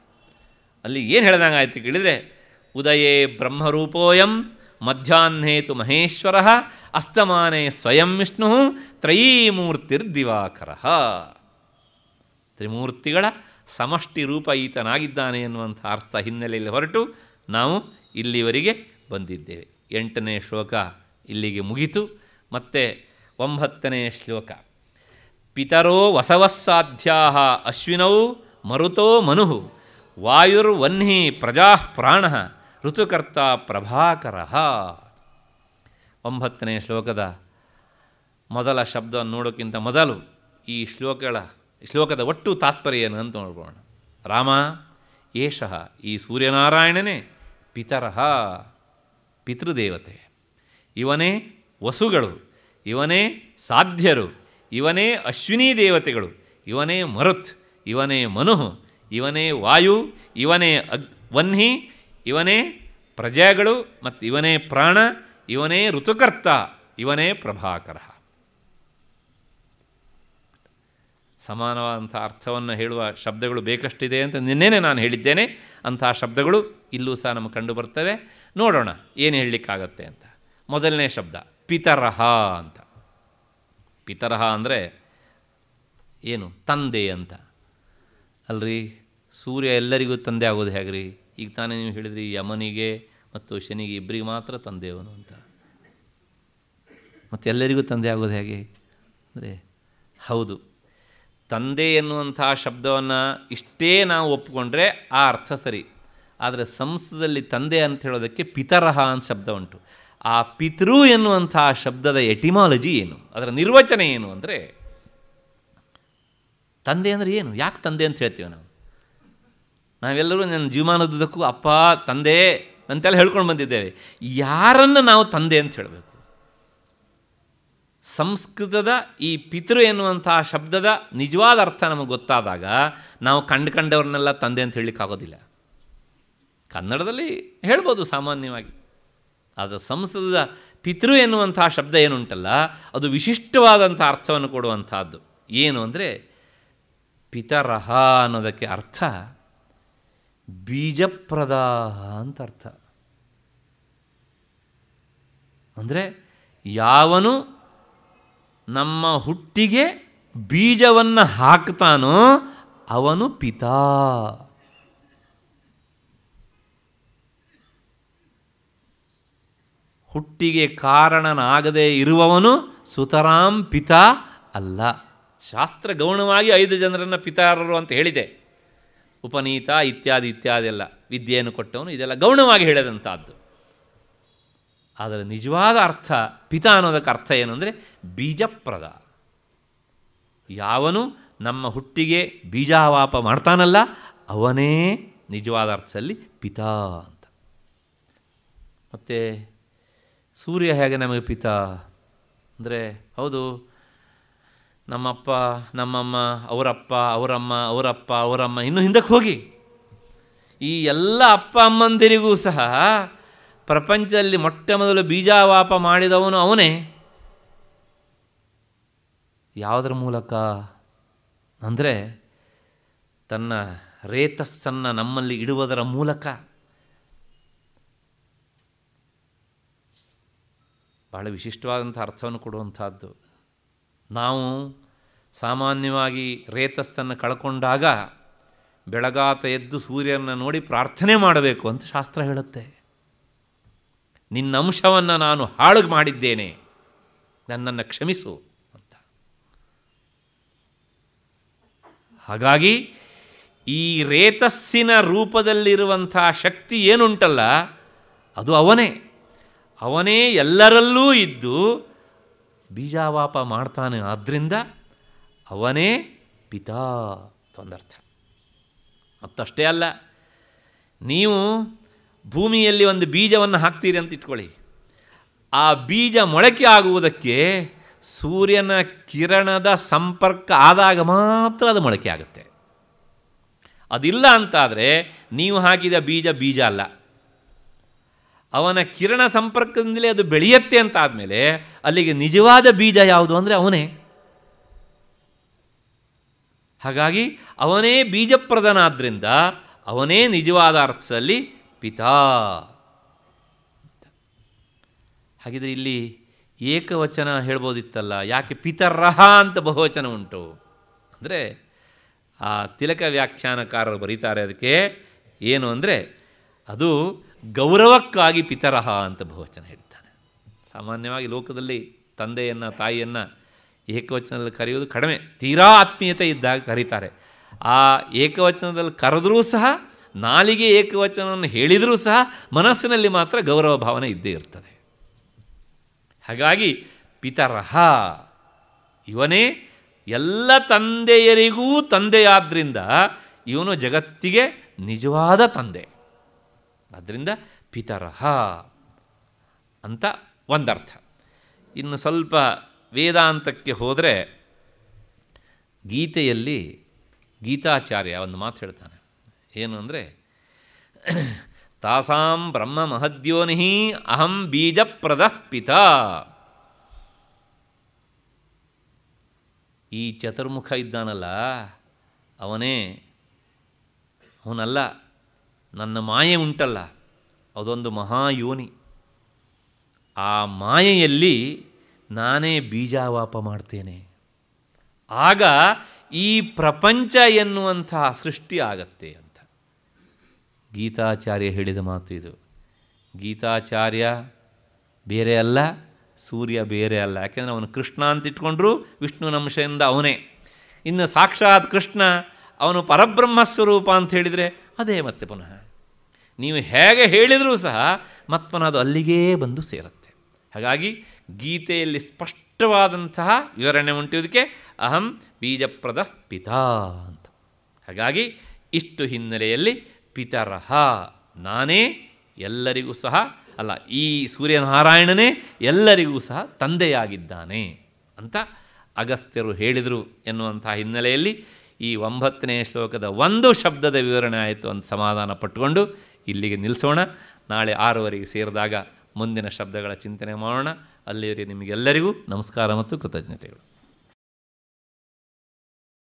Speaker 1: ಅಲ್ಲಿ ಏನು ಹೇಳ್ದಂಗೆ ಆಯಿತು ಕೇಳಿದರೆ, ಉದಯೇ ಬ್ರಹ್ಮರೂಪೋಯಂ ಮಧ್ಯಾಹ್ನೇತು ಮಹೇಶ್ವರ ಅಸ್ತಮಾನೇ ಸ್ವಯಂ ವಿಷ್ಣು ತ್ರಯೀಮೂರ್ತಿರ್ದಿವಾಕರ. ತ್ರಿಮೂರ್ತಿಗಳ ಸಮಷ್ಟಿ ರೂಪ ಈತನಾಗಿದ್ದಾನೆ ಎನ್ನುವಂಥ ಅರ್ಥ ಹಿನ್ನೆಲೆಯಲ್ಲಿ ಹೊರಟು ನಾವು ಇಲ್ಲಿವರೆಗೆ ಬಂದಿದ್ದೇವೆ. ಎಂಟನೇ ಶ್ಲೋಕ ಇಲ್ಲಿಗೆ ಮುಗಿತು. ಮತ್ತು ಒಂಬತ್ತನೇ ಶ್ಲೋಕ. ಪಿತರೋ ವಸವಸ್ಸಾಧ್ಯಾ ಅಶ್ವಿನೌ ಮರುತೋ ಮನು. ವಾಯುರ್ವನ್ಹಿ ಪ್ರಜಾ ಪ್ರಾಣ ಋತುಕರ್ತ ಪ್ರಭಾಕರ. ಒಂಬತ್ತನೇ ಶ್ಲೋಕದ ಮೊದಲ ಶಬ್ದವನ್ನು ನೋಡೋಕ್ಕಿಂತ ಮೊದಲು ಈ ಶ್ಲೋಕಗಳ ಶ್ಲೋಕದ ಒಟ್ಟು ತಾತ್ಪರ್ಯ ಏನು ಅಂತ ನೋಡ್ಬೋಣ ರಾಮ, ಏಷಃ, ಈ ಸೂರ್ಯನಾರಾಯಣನೇ ಪಿತರಹ ಪಿತೃದೇವತೆ. ಇವನೇ ವಸುಗಳು, ಇವನೇ ಸಾಧ್ಯರು, ಇವನೇ ಅಶ್ವಿನಿ ದೇವತೆಗಳು, ಇವನೇ ಮರುತ್, ಇವನೇ ಮನು ಇವನೇ ವಾಯು, ಇವನೇ ಅಗ್, ವನ್ಹಿ, ಇವನೇ ಪ್ರಜೆಗಳು ಮತ್ತು ಇವನೇ ಪ್ರಾಣ, ಇವನೇ ಋತುಕರ್ತ, ಇವನೇ ಪ್ರಭಾಕರ. ಸಮಾನವಾದಂಥ ಅರ್ಥವನ್ನು ಹೇಳುವ ಶಬ್ದಗಳು ಬೇಕಷ್ಟಿದೆ ಅಂತ ನಿನ್ನೆನೇ ನಾನು ಹೇಳಿದ್ದೇನೆ. ಅಂತಹ ಶಬ್ದಗಳು ಇಲ್ಲೂ ಸಹ ನಮಗೆ ಕಂಡು ಬರ್ತವೆ. ನೋಡೋಣ, ಏನು ಹೇಳಲಿಕ್ಕಾಗತ್ತೆ ಅಂತ. ಮೊದಲನೇ ಶಬ್ದ, ಪಿತರಹ ಅಂತ. ಪಿತರಹ ಅಂದರೆ ಏನು? ತಂದೆ ಅಂತ. ಅಲ್ರಿ? ಸೂರ್ಯ ಎಲ್ಲರಿಗೂ ತಂದೆ ಆಗೋದು ಹೇಗ್ರಿ? ಈಗ ತಾನೇ ನೀವು ಹೇಳಿದ್ರಿ, ಯಮನಿಗೆ ಮತ್ತು ಶನಿಗೆ ಇಬ್ಬರಿಗೆ ಮಾತ್ರ ತಂದೆಯವನು ಅಂತ. ಮತ್ತು ಎಲ್ಲರಿಗೂ ತಂದೆ ಆಗೋದು ಹೇಗೆ? ಅಂದರೆ ಹೌದು. ತಂದೆ ಎನ್ನುವಂಥ ಶಬ್ದವನ್ನು ಇಷ್ಟೇ ನಾವು ಒಪ್ಪಿಕೊಂಡ್ರೆ ಆ ಅರ್ಥ ಸರಿ. ಆದರೆ ಸಂಸ್ಕೃತದಲ್ಲಿ ತಂದೆ ಅಂತ ಹೇಳೋದಕ್ಕೆ ಪಿತರಹ ಅಂತ ಶಬ್ದ ಉಂಟು. ಆ ಪಿತೃ ಎನ್ನುವಂಥ ಶಬ್ದದ ಎಟಿಮಾಲಜಿ ಏನು? ಅದರ ನಿರ್ವಚನ ಏನು ಅಂದರೆ ತಂದೆ ಅಂದರೆ ಏನು? ಯಾಕೆ ತಂದೆ ಅಂತ ಹೇಳ್ತೀವಿ ನಾವು? ನಾವೆಲ್ಲರೂ ನನ್ನ ಜೀವಮಾನದುದ್ದಕ್ಕೂ ಅಪ್ಪ, ತಂದೆ ಅಂತೆಲ್ಲ ಹೇಳ್ಕೊಂಡು ಬಂದಿದ್ದೇವೆ. ಯಾರನ್ನು ನಾವು ತಂದೆ ಅಂತ ಹೇಳಬೇಕು? ಸಂಸ್ಕೃತದ ಈ ಪಿತೃ ಎನ್ನುವಂತಹ ಶಬ್ದದ ನಿಜವಾದ ಅರ್ಥ ನಮಗೆ ಗೊತ್ತಾದಾಗ ನಾವು ಕಂಡು ಕಂಡವ್ರನ್ನೆಲ್ಲ ತಂದೆ ಅಂತ ಹೇಳಲಿಕ್ಕಾಗೋದಿಲ್ಲ ಕನ್ನಡದಲ್ಲಿ ಹೇಳ್ಬೋದು ಸಾಮಾನ್ಯವಾಗಿ. ಆದರೆ ಸಂಸ್ಕೃತದ ಪಿತೃ ಎನ್ನುವಂತಹ ಶಬ್ದ ಏನುಂಟಲ್ಲ, ಅದು ವಿಶಿಷ್ಟವಾದಂಥ ಅರ್ಥವನ್ನು ಕೊಡುವಂಥದ್ದು ಏನು ಅಂದರೆ ಪಿತರಹ ಅನ್ನೋದಕ್ಕೆ ಅರ್ಥ ಬೀಜಪ್ರದ ಅಂತ ಅರ್ಥ. ಅಂದರೆ ಯಾವನು ನಮ್ಮ ಹುಟ್ಟಿಗೆ ಬೀಜವನ್ನು ಹಾಕ್ತಾನೋ ಅವನು ಪಿತಾ. ಹುಟ್ಟಿಗೆ ಕಾರಣನಾಗದೇ ಇರುವವನು ಸುತರಾಂ ಪಿತಾ ಅಲ್ಲ. ಶಾಸ್ತ್ರ ಗೌಣವಾಗಿ ಐದು ಜನರನ್ನು ಪಿತಾರರು ಅಂತ ಹೇಳಿದೆ. ಉಪನೀತ ಇತ್ಯಾದಿ ಇತ್ಯಾದಿ ಎಲ್ಲ ವಿದ್ಯೆಯನ್ನು ಕೊಟ್ಟವನು ಇದೆಲ್ಲ ಗೌಣವಾಗಿ ಹೇಳಿದಂಥದ್ದು. ಆದರೆ ನಿಜವಾದ ಅರ್ಥ ಪಿತಾ ಅನ್ನೋದಕ್ಕೆ ಅರ್ಥ ಏನು ಅಂದರೆ ಬೀಜಪ್ರದ. ಯಾವನು ನಮ್ಮ ಹುಟ್ಟಿಗೆ ಬೀಜಾವಾಪ ಮಾಡ್ತಾನಲ್ಲ, ಅವನೇ ನಿಜವಾದ ಅರ್ಥದಲ್ಲಿ ಪಿತಾ ಅಂತ. ಮತ್ತು ಸೂರ್ಯ ಹೇಗೆ ನಮಗೆ ಪಿತಾ? ಅಂದರೆ ಹೌದು ನಮ್ಮಪ್ಪ, ನಮ್ಮಮ್ಮ, ಅವರಪ್ಪ, ಅವರಮ್ಮ ಅವರಪ್ಪ, ಅವರಮ್ಮ, ಇನ್ನೂ ಹಿಂದಕ್ಕೆ ಹೋಗಿ. ಈ ಎಲ್ಲ ಅಪ್ಪ ಅಮ್ಮಂದಿರಿಗೂ ಸಹ ಪ್ರಪಂಚದಲ್ಲಿ ಮೊಟ್ಟ ಮೊದಲು ಬೀಜಾವಾಪ ಮಾಡಿದವನು ಅವನೇ. ಯಾವುದರ ಮೂಲಕ? ಅಂದರೆ ತನ್ನ ರೇತಸ್ಸನ್ನು ನಮ್ಮಲ್ಲಿ ಇಡುವುದರ ಮೂಲಕ. ಬಹಳ ವಿಶಿಷ್ಟವಾದಂಥ ಅರ್ಥವನ್ನು ಕೊಡುವಂಥದ್ದು. ನಾವು ಸಾಮಾನ್ಯವಾಗಿ ರೇತಸ್ಸನ್ನು ಕಳ್ಕೊಂಡಾಗ ಬೆಳಗಾತ ಎದ್ದು ಸೂರ್ಯನ ನೋಡಿ ಪ್ರಾರ್ಥನೆ ಮಾಡಬೇಕು ಅಂತ ಶಾಸ್ತ್ರ ಹೇಳುತ್ತೆ. ನಿನ್ನ ಅಂಶವನ್ನು ನಾನು ಹಾಳು ಮಾಡಿದ್ದೇನೆ. ನನ್ನನ್ನು ಕ್ಷಮಿಸು ಅಂತ. ಹಾಗಾಗಿ ಈ ರೇತಸ್ಸಿನ ರೂಪದಲ್ಲಿರುವಂಥ ಶಕ್ತಿ ಏನುಂಟಲ್ಲ, ಅದು ಅವನೇ. ಅವನೇ ಎಲ್ಲರಲ್ಲೂ ಇದ್ದು ಬೀಜಾವಾಪ ಮಾಡ್ತಾನೆ ಆದ್ದರಿಂದ ಅವನೇ ಪಿತಾ ತೊಂದರ್ಥ. ಮತ್ತಷ್ಟೇ ಅಲ್ಲ, ನೀವು ಭೂಮಿಯಲ್ಲಿ ಒಂದು ಬೀಜವನ್ನು ಹಾಕ್ತೀರಿ ಅಂತ ಇಟ್ಕೊಳ್ಳಿ. ಆ ಬೀಜ ಮೊಳಕೆ ಆಗುವುದಕ್ಕೆ ಸೂರ್ಯನ ಕಿರಣದ ಸಂಪರ್ಕ ಆದಾಗ ಮಾತ್ರ ಅದು ಮೊಳಕೆ ಆಗುತ್ತೆ. ಅದಿಲ್ಲ ಅಂತಾದರೆ ನೀವು ಹಾಕಿದ ಬೀಜ ಬೀಜ ಅಲ್ಲ. ಅವನ ಕಿರಣ ಸಂಪರ್ಕದಿಂದಲೇ ಅದು ಬೆಳೆಯತ್ತೆ ಅಂತ ಆದಮೇಲೆ ಅಲ್ಲಿಗೆ ನಿಜವಾದ ಬೀಜ ಯಾವುದು ಅಂದರೆ ಅವನೇ. ಹಾಗಾಗಿ ಅವನೇ ಬೀಜಪ್ರದನಾದ್ದರಿಂದ ಅವನೇ ನಿಜವಾದ ಅರ್ಥದಲ್ಲಿ ಪಿತಾ. ಹಾಗಿದ್ರೆ ಇಲ್ಲಿ ಏಕವಚನ ಹೇಳ್ಬೋದಿತ್ತಲ್ಲ, ಯಾಕೆ ಪಿತರ್ರಹ ಅಂತ ಬಹುವಚನ ಉಂಟು. ಅಂದರೆ ಆ ತಿಲಕ ವ್ಯಾಖ್ಯಾನಕಾರರು ಬರೀತಾರೆ ಅದಕ್ಕೆ ಏನು ಅಂದರೆ ಅದು ಗೌರವಕ್ಕಾಗಿ ಪಿತರಹ ಅಂತ ಬಹುವಚನ ಹೇಳ್ತಾನೆ ಸಾಮಾನ್ಯವಾಗಿ ಲೋಕದಲ್ಲಿ ತಂದೆಯನ್ನು, ತಾಯಿಯನ್ನು ಏಕವಚನದಲ್ಲಿ ಕರೆಯುವುದು ಕಡಿಮೆ. ತೀರಾ ಆತ್ಮೀಯತೆ ಇದ್ದಾಗ ಕರೀತಾರೆ. ಆ ಏಕವಚನದಲ್ಲಿ ಕರೆದರೂ ಸಹ, ನಾಲಿಗೆ ಏಕವಚನವನ್ನು ಹೇಳಿದರೂ ಸಹ ಮನಸ್ಸಿನಲ್ಲಿ ಮಾತ್ರ ಗೌರವ ಭಾವನೆ ಇದ್ದೇ ಇರ್ತದೆ. ಹಾಗಾಗಿ ಪಿತರಹ, ಇವನೇ ಎಲ್ಲ ತಂದೆಯರಿಗೂ ತಂದೆಯಾದ್ದರಿಂದ ಇವನು ಜಗತ್ತಿಗೆ ನಿಜವಾದ ತಂದೆ. ಆದ್ದರಿಂದ ಪಿತರಹ ಅಂತ ಒಂದರ್ಥ. ಇನ್ನು ಸ್ವಲ್ಪ ವೇದಾಂತಕ್ಕೆ ಹೋದರೆ ಗೀತೆಯಲ್ಲಿ ಗೀತಾಚಾರ್ಯ ಒಂದು ಮಾತು ಹೇಳ್ತಾನೆ. ಏನು ಅಂದರೆ, ತಾಸಾಂ ಬ್ರಹ್ಮ ಮಹದ್ಯೋನಿ ಅಹಂ ಬೀಜಪ್ರದ ಪಿತ. ಈ ಚತುರ್ಮುಖ ಇದ್ದಾನಲ್ಲ, ಅವನೇ, ಅವನಲ್ಲ ನನ್ನ ಮಾಯೆ ಉಂಟಲ್ಲ, ಅದೊಂದು ಮಹಾಯೋನಿ. ಆ ಮಾಯೆಯಲ್ಲಿ ನಾನೇ ಬೀಜಾವಾಪ ಮಾಡ್ತೇನೆ. ಆಗ ಈ ಪ್ರಪಂಚ ಎನ್ನುವಂತಹ ಸೃಷ್ಟಿ ಆಗತ್ತೆ ಅಂತ. ಗೀತಾಚಾರ್ಯ ಹೇಳಿದ ಮಾತು ಇದು. ಗೀತಾಚಾರ್ಯ ಬೇರೆ ಅಲ್ಲ, ಸೂರ್ಯ ಬೇರೆ ಅಲ್ಲ. ಯಾಕೆಂದರೆ ಅವನು ಕೃಷ್ಣ ಅಂತ ಇಟ್ಕೊಂಡ್ರು ವಿಷ್ಣುವಿನ ಅಂಶದಿಂದ ಅವನೇ. ಇನ್ನು ಸಾಕ್ಷಾತ್ ಕೃಷ್ಣ ಅವನು ಪರಬ್ರಹ್ಮ ಸ್ವರೂಪ ಅಂತ ಹೇಳಿದರೆ ಅದೇ ಮತ್ತೆ ಪುನಃ. ನೀವು ಹೇಗೆ ಹೇಳಿದರೂ ಸಹ ಮತ್ಮನದು ಅಲ್ಲಿಗೇ ಬಂದು ಸೇರುತ್ತೆ. ಹಾಗಾಗಿ ಗೀತೆಯಲ್ಲಿ ಸ್ಪಷ್ಟವಾದಂತಹ ವಿವರಣೆ ಉಂಟು ಅಹಂ ಬೀಜಪ್ರದ ಪಿತಾ ಅಂತ. ಹಾಗಾಗಿ ಇಷ್ಟು ಹಿನ್ನೆಲೆಯಲ್ಲಿ ಪಿತರಹ ನಾನೇ ಎಲ್ಲರಿಗೂ ಸಹ, ಅಲ್ಲ ಈ ಸೂರ್ಯನಾರಾಯಣನೇ ಎಲ್ಲರಿಗೂ ಸಹ ತಂದೆಯಾಗಿದ್ದಾನೆ ಅಂತ ಅಗಸ್ತ್ಯರು ಹೇಳಿದರು ಎನ್ನುವಂತಹ ಹಿನ್ನೆಲೆಯಲ್ಲಿ ಈ ಒಂಬತ್ತನೇ ಶ್ಲೋಕದ ಒಂದು ಶಬ್ದದ ವಿವರಣೆ ಆಯಿತು ಅಂತ ಸಮಾಧಾನ ಪಟ್ಟುಕೊಂಡು ಇಲ್ಲಿಗೆ ನಿಲ್ಲಿಸೋಣ ನಾಳೆ ಆರೂವರೆಗೆ ಸೇರಿದಾಗ ಮುಂದಿನ ಶಬ್ದಗಳ ಚಿಂತನೆ ಮಾಡೋಣ. ಅಲ್ಲಿವರೆಗೆ ನಿಮಗೆಲ್ಲರಿಗೂ ನಮಸ್ಕಾರ ಮತ್ತು ಕೃತಜ್ಞತೆಗಳು.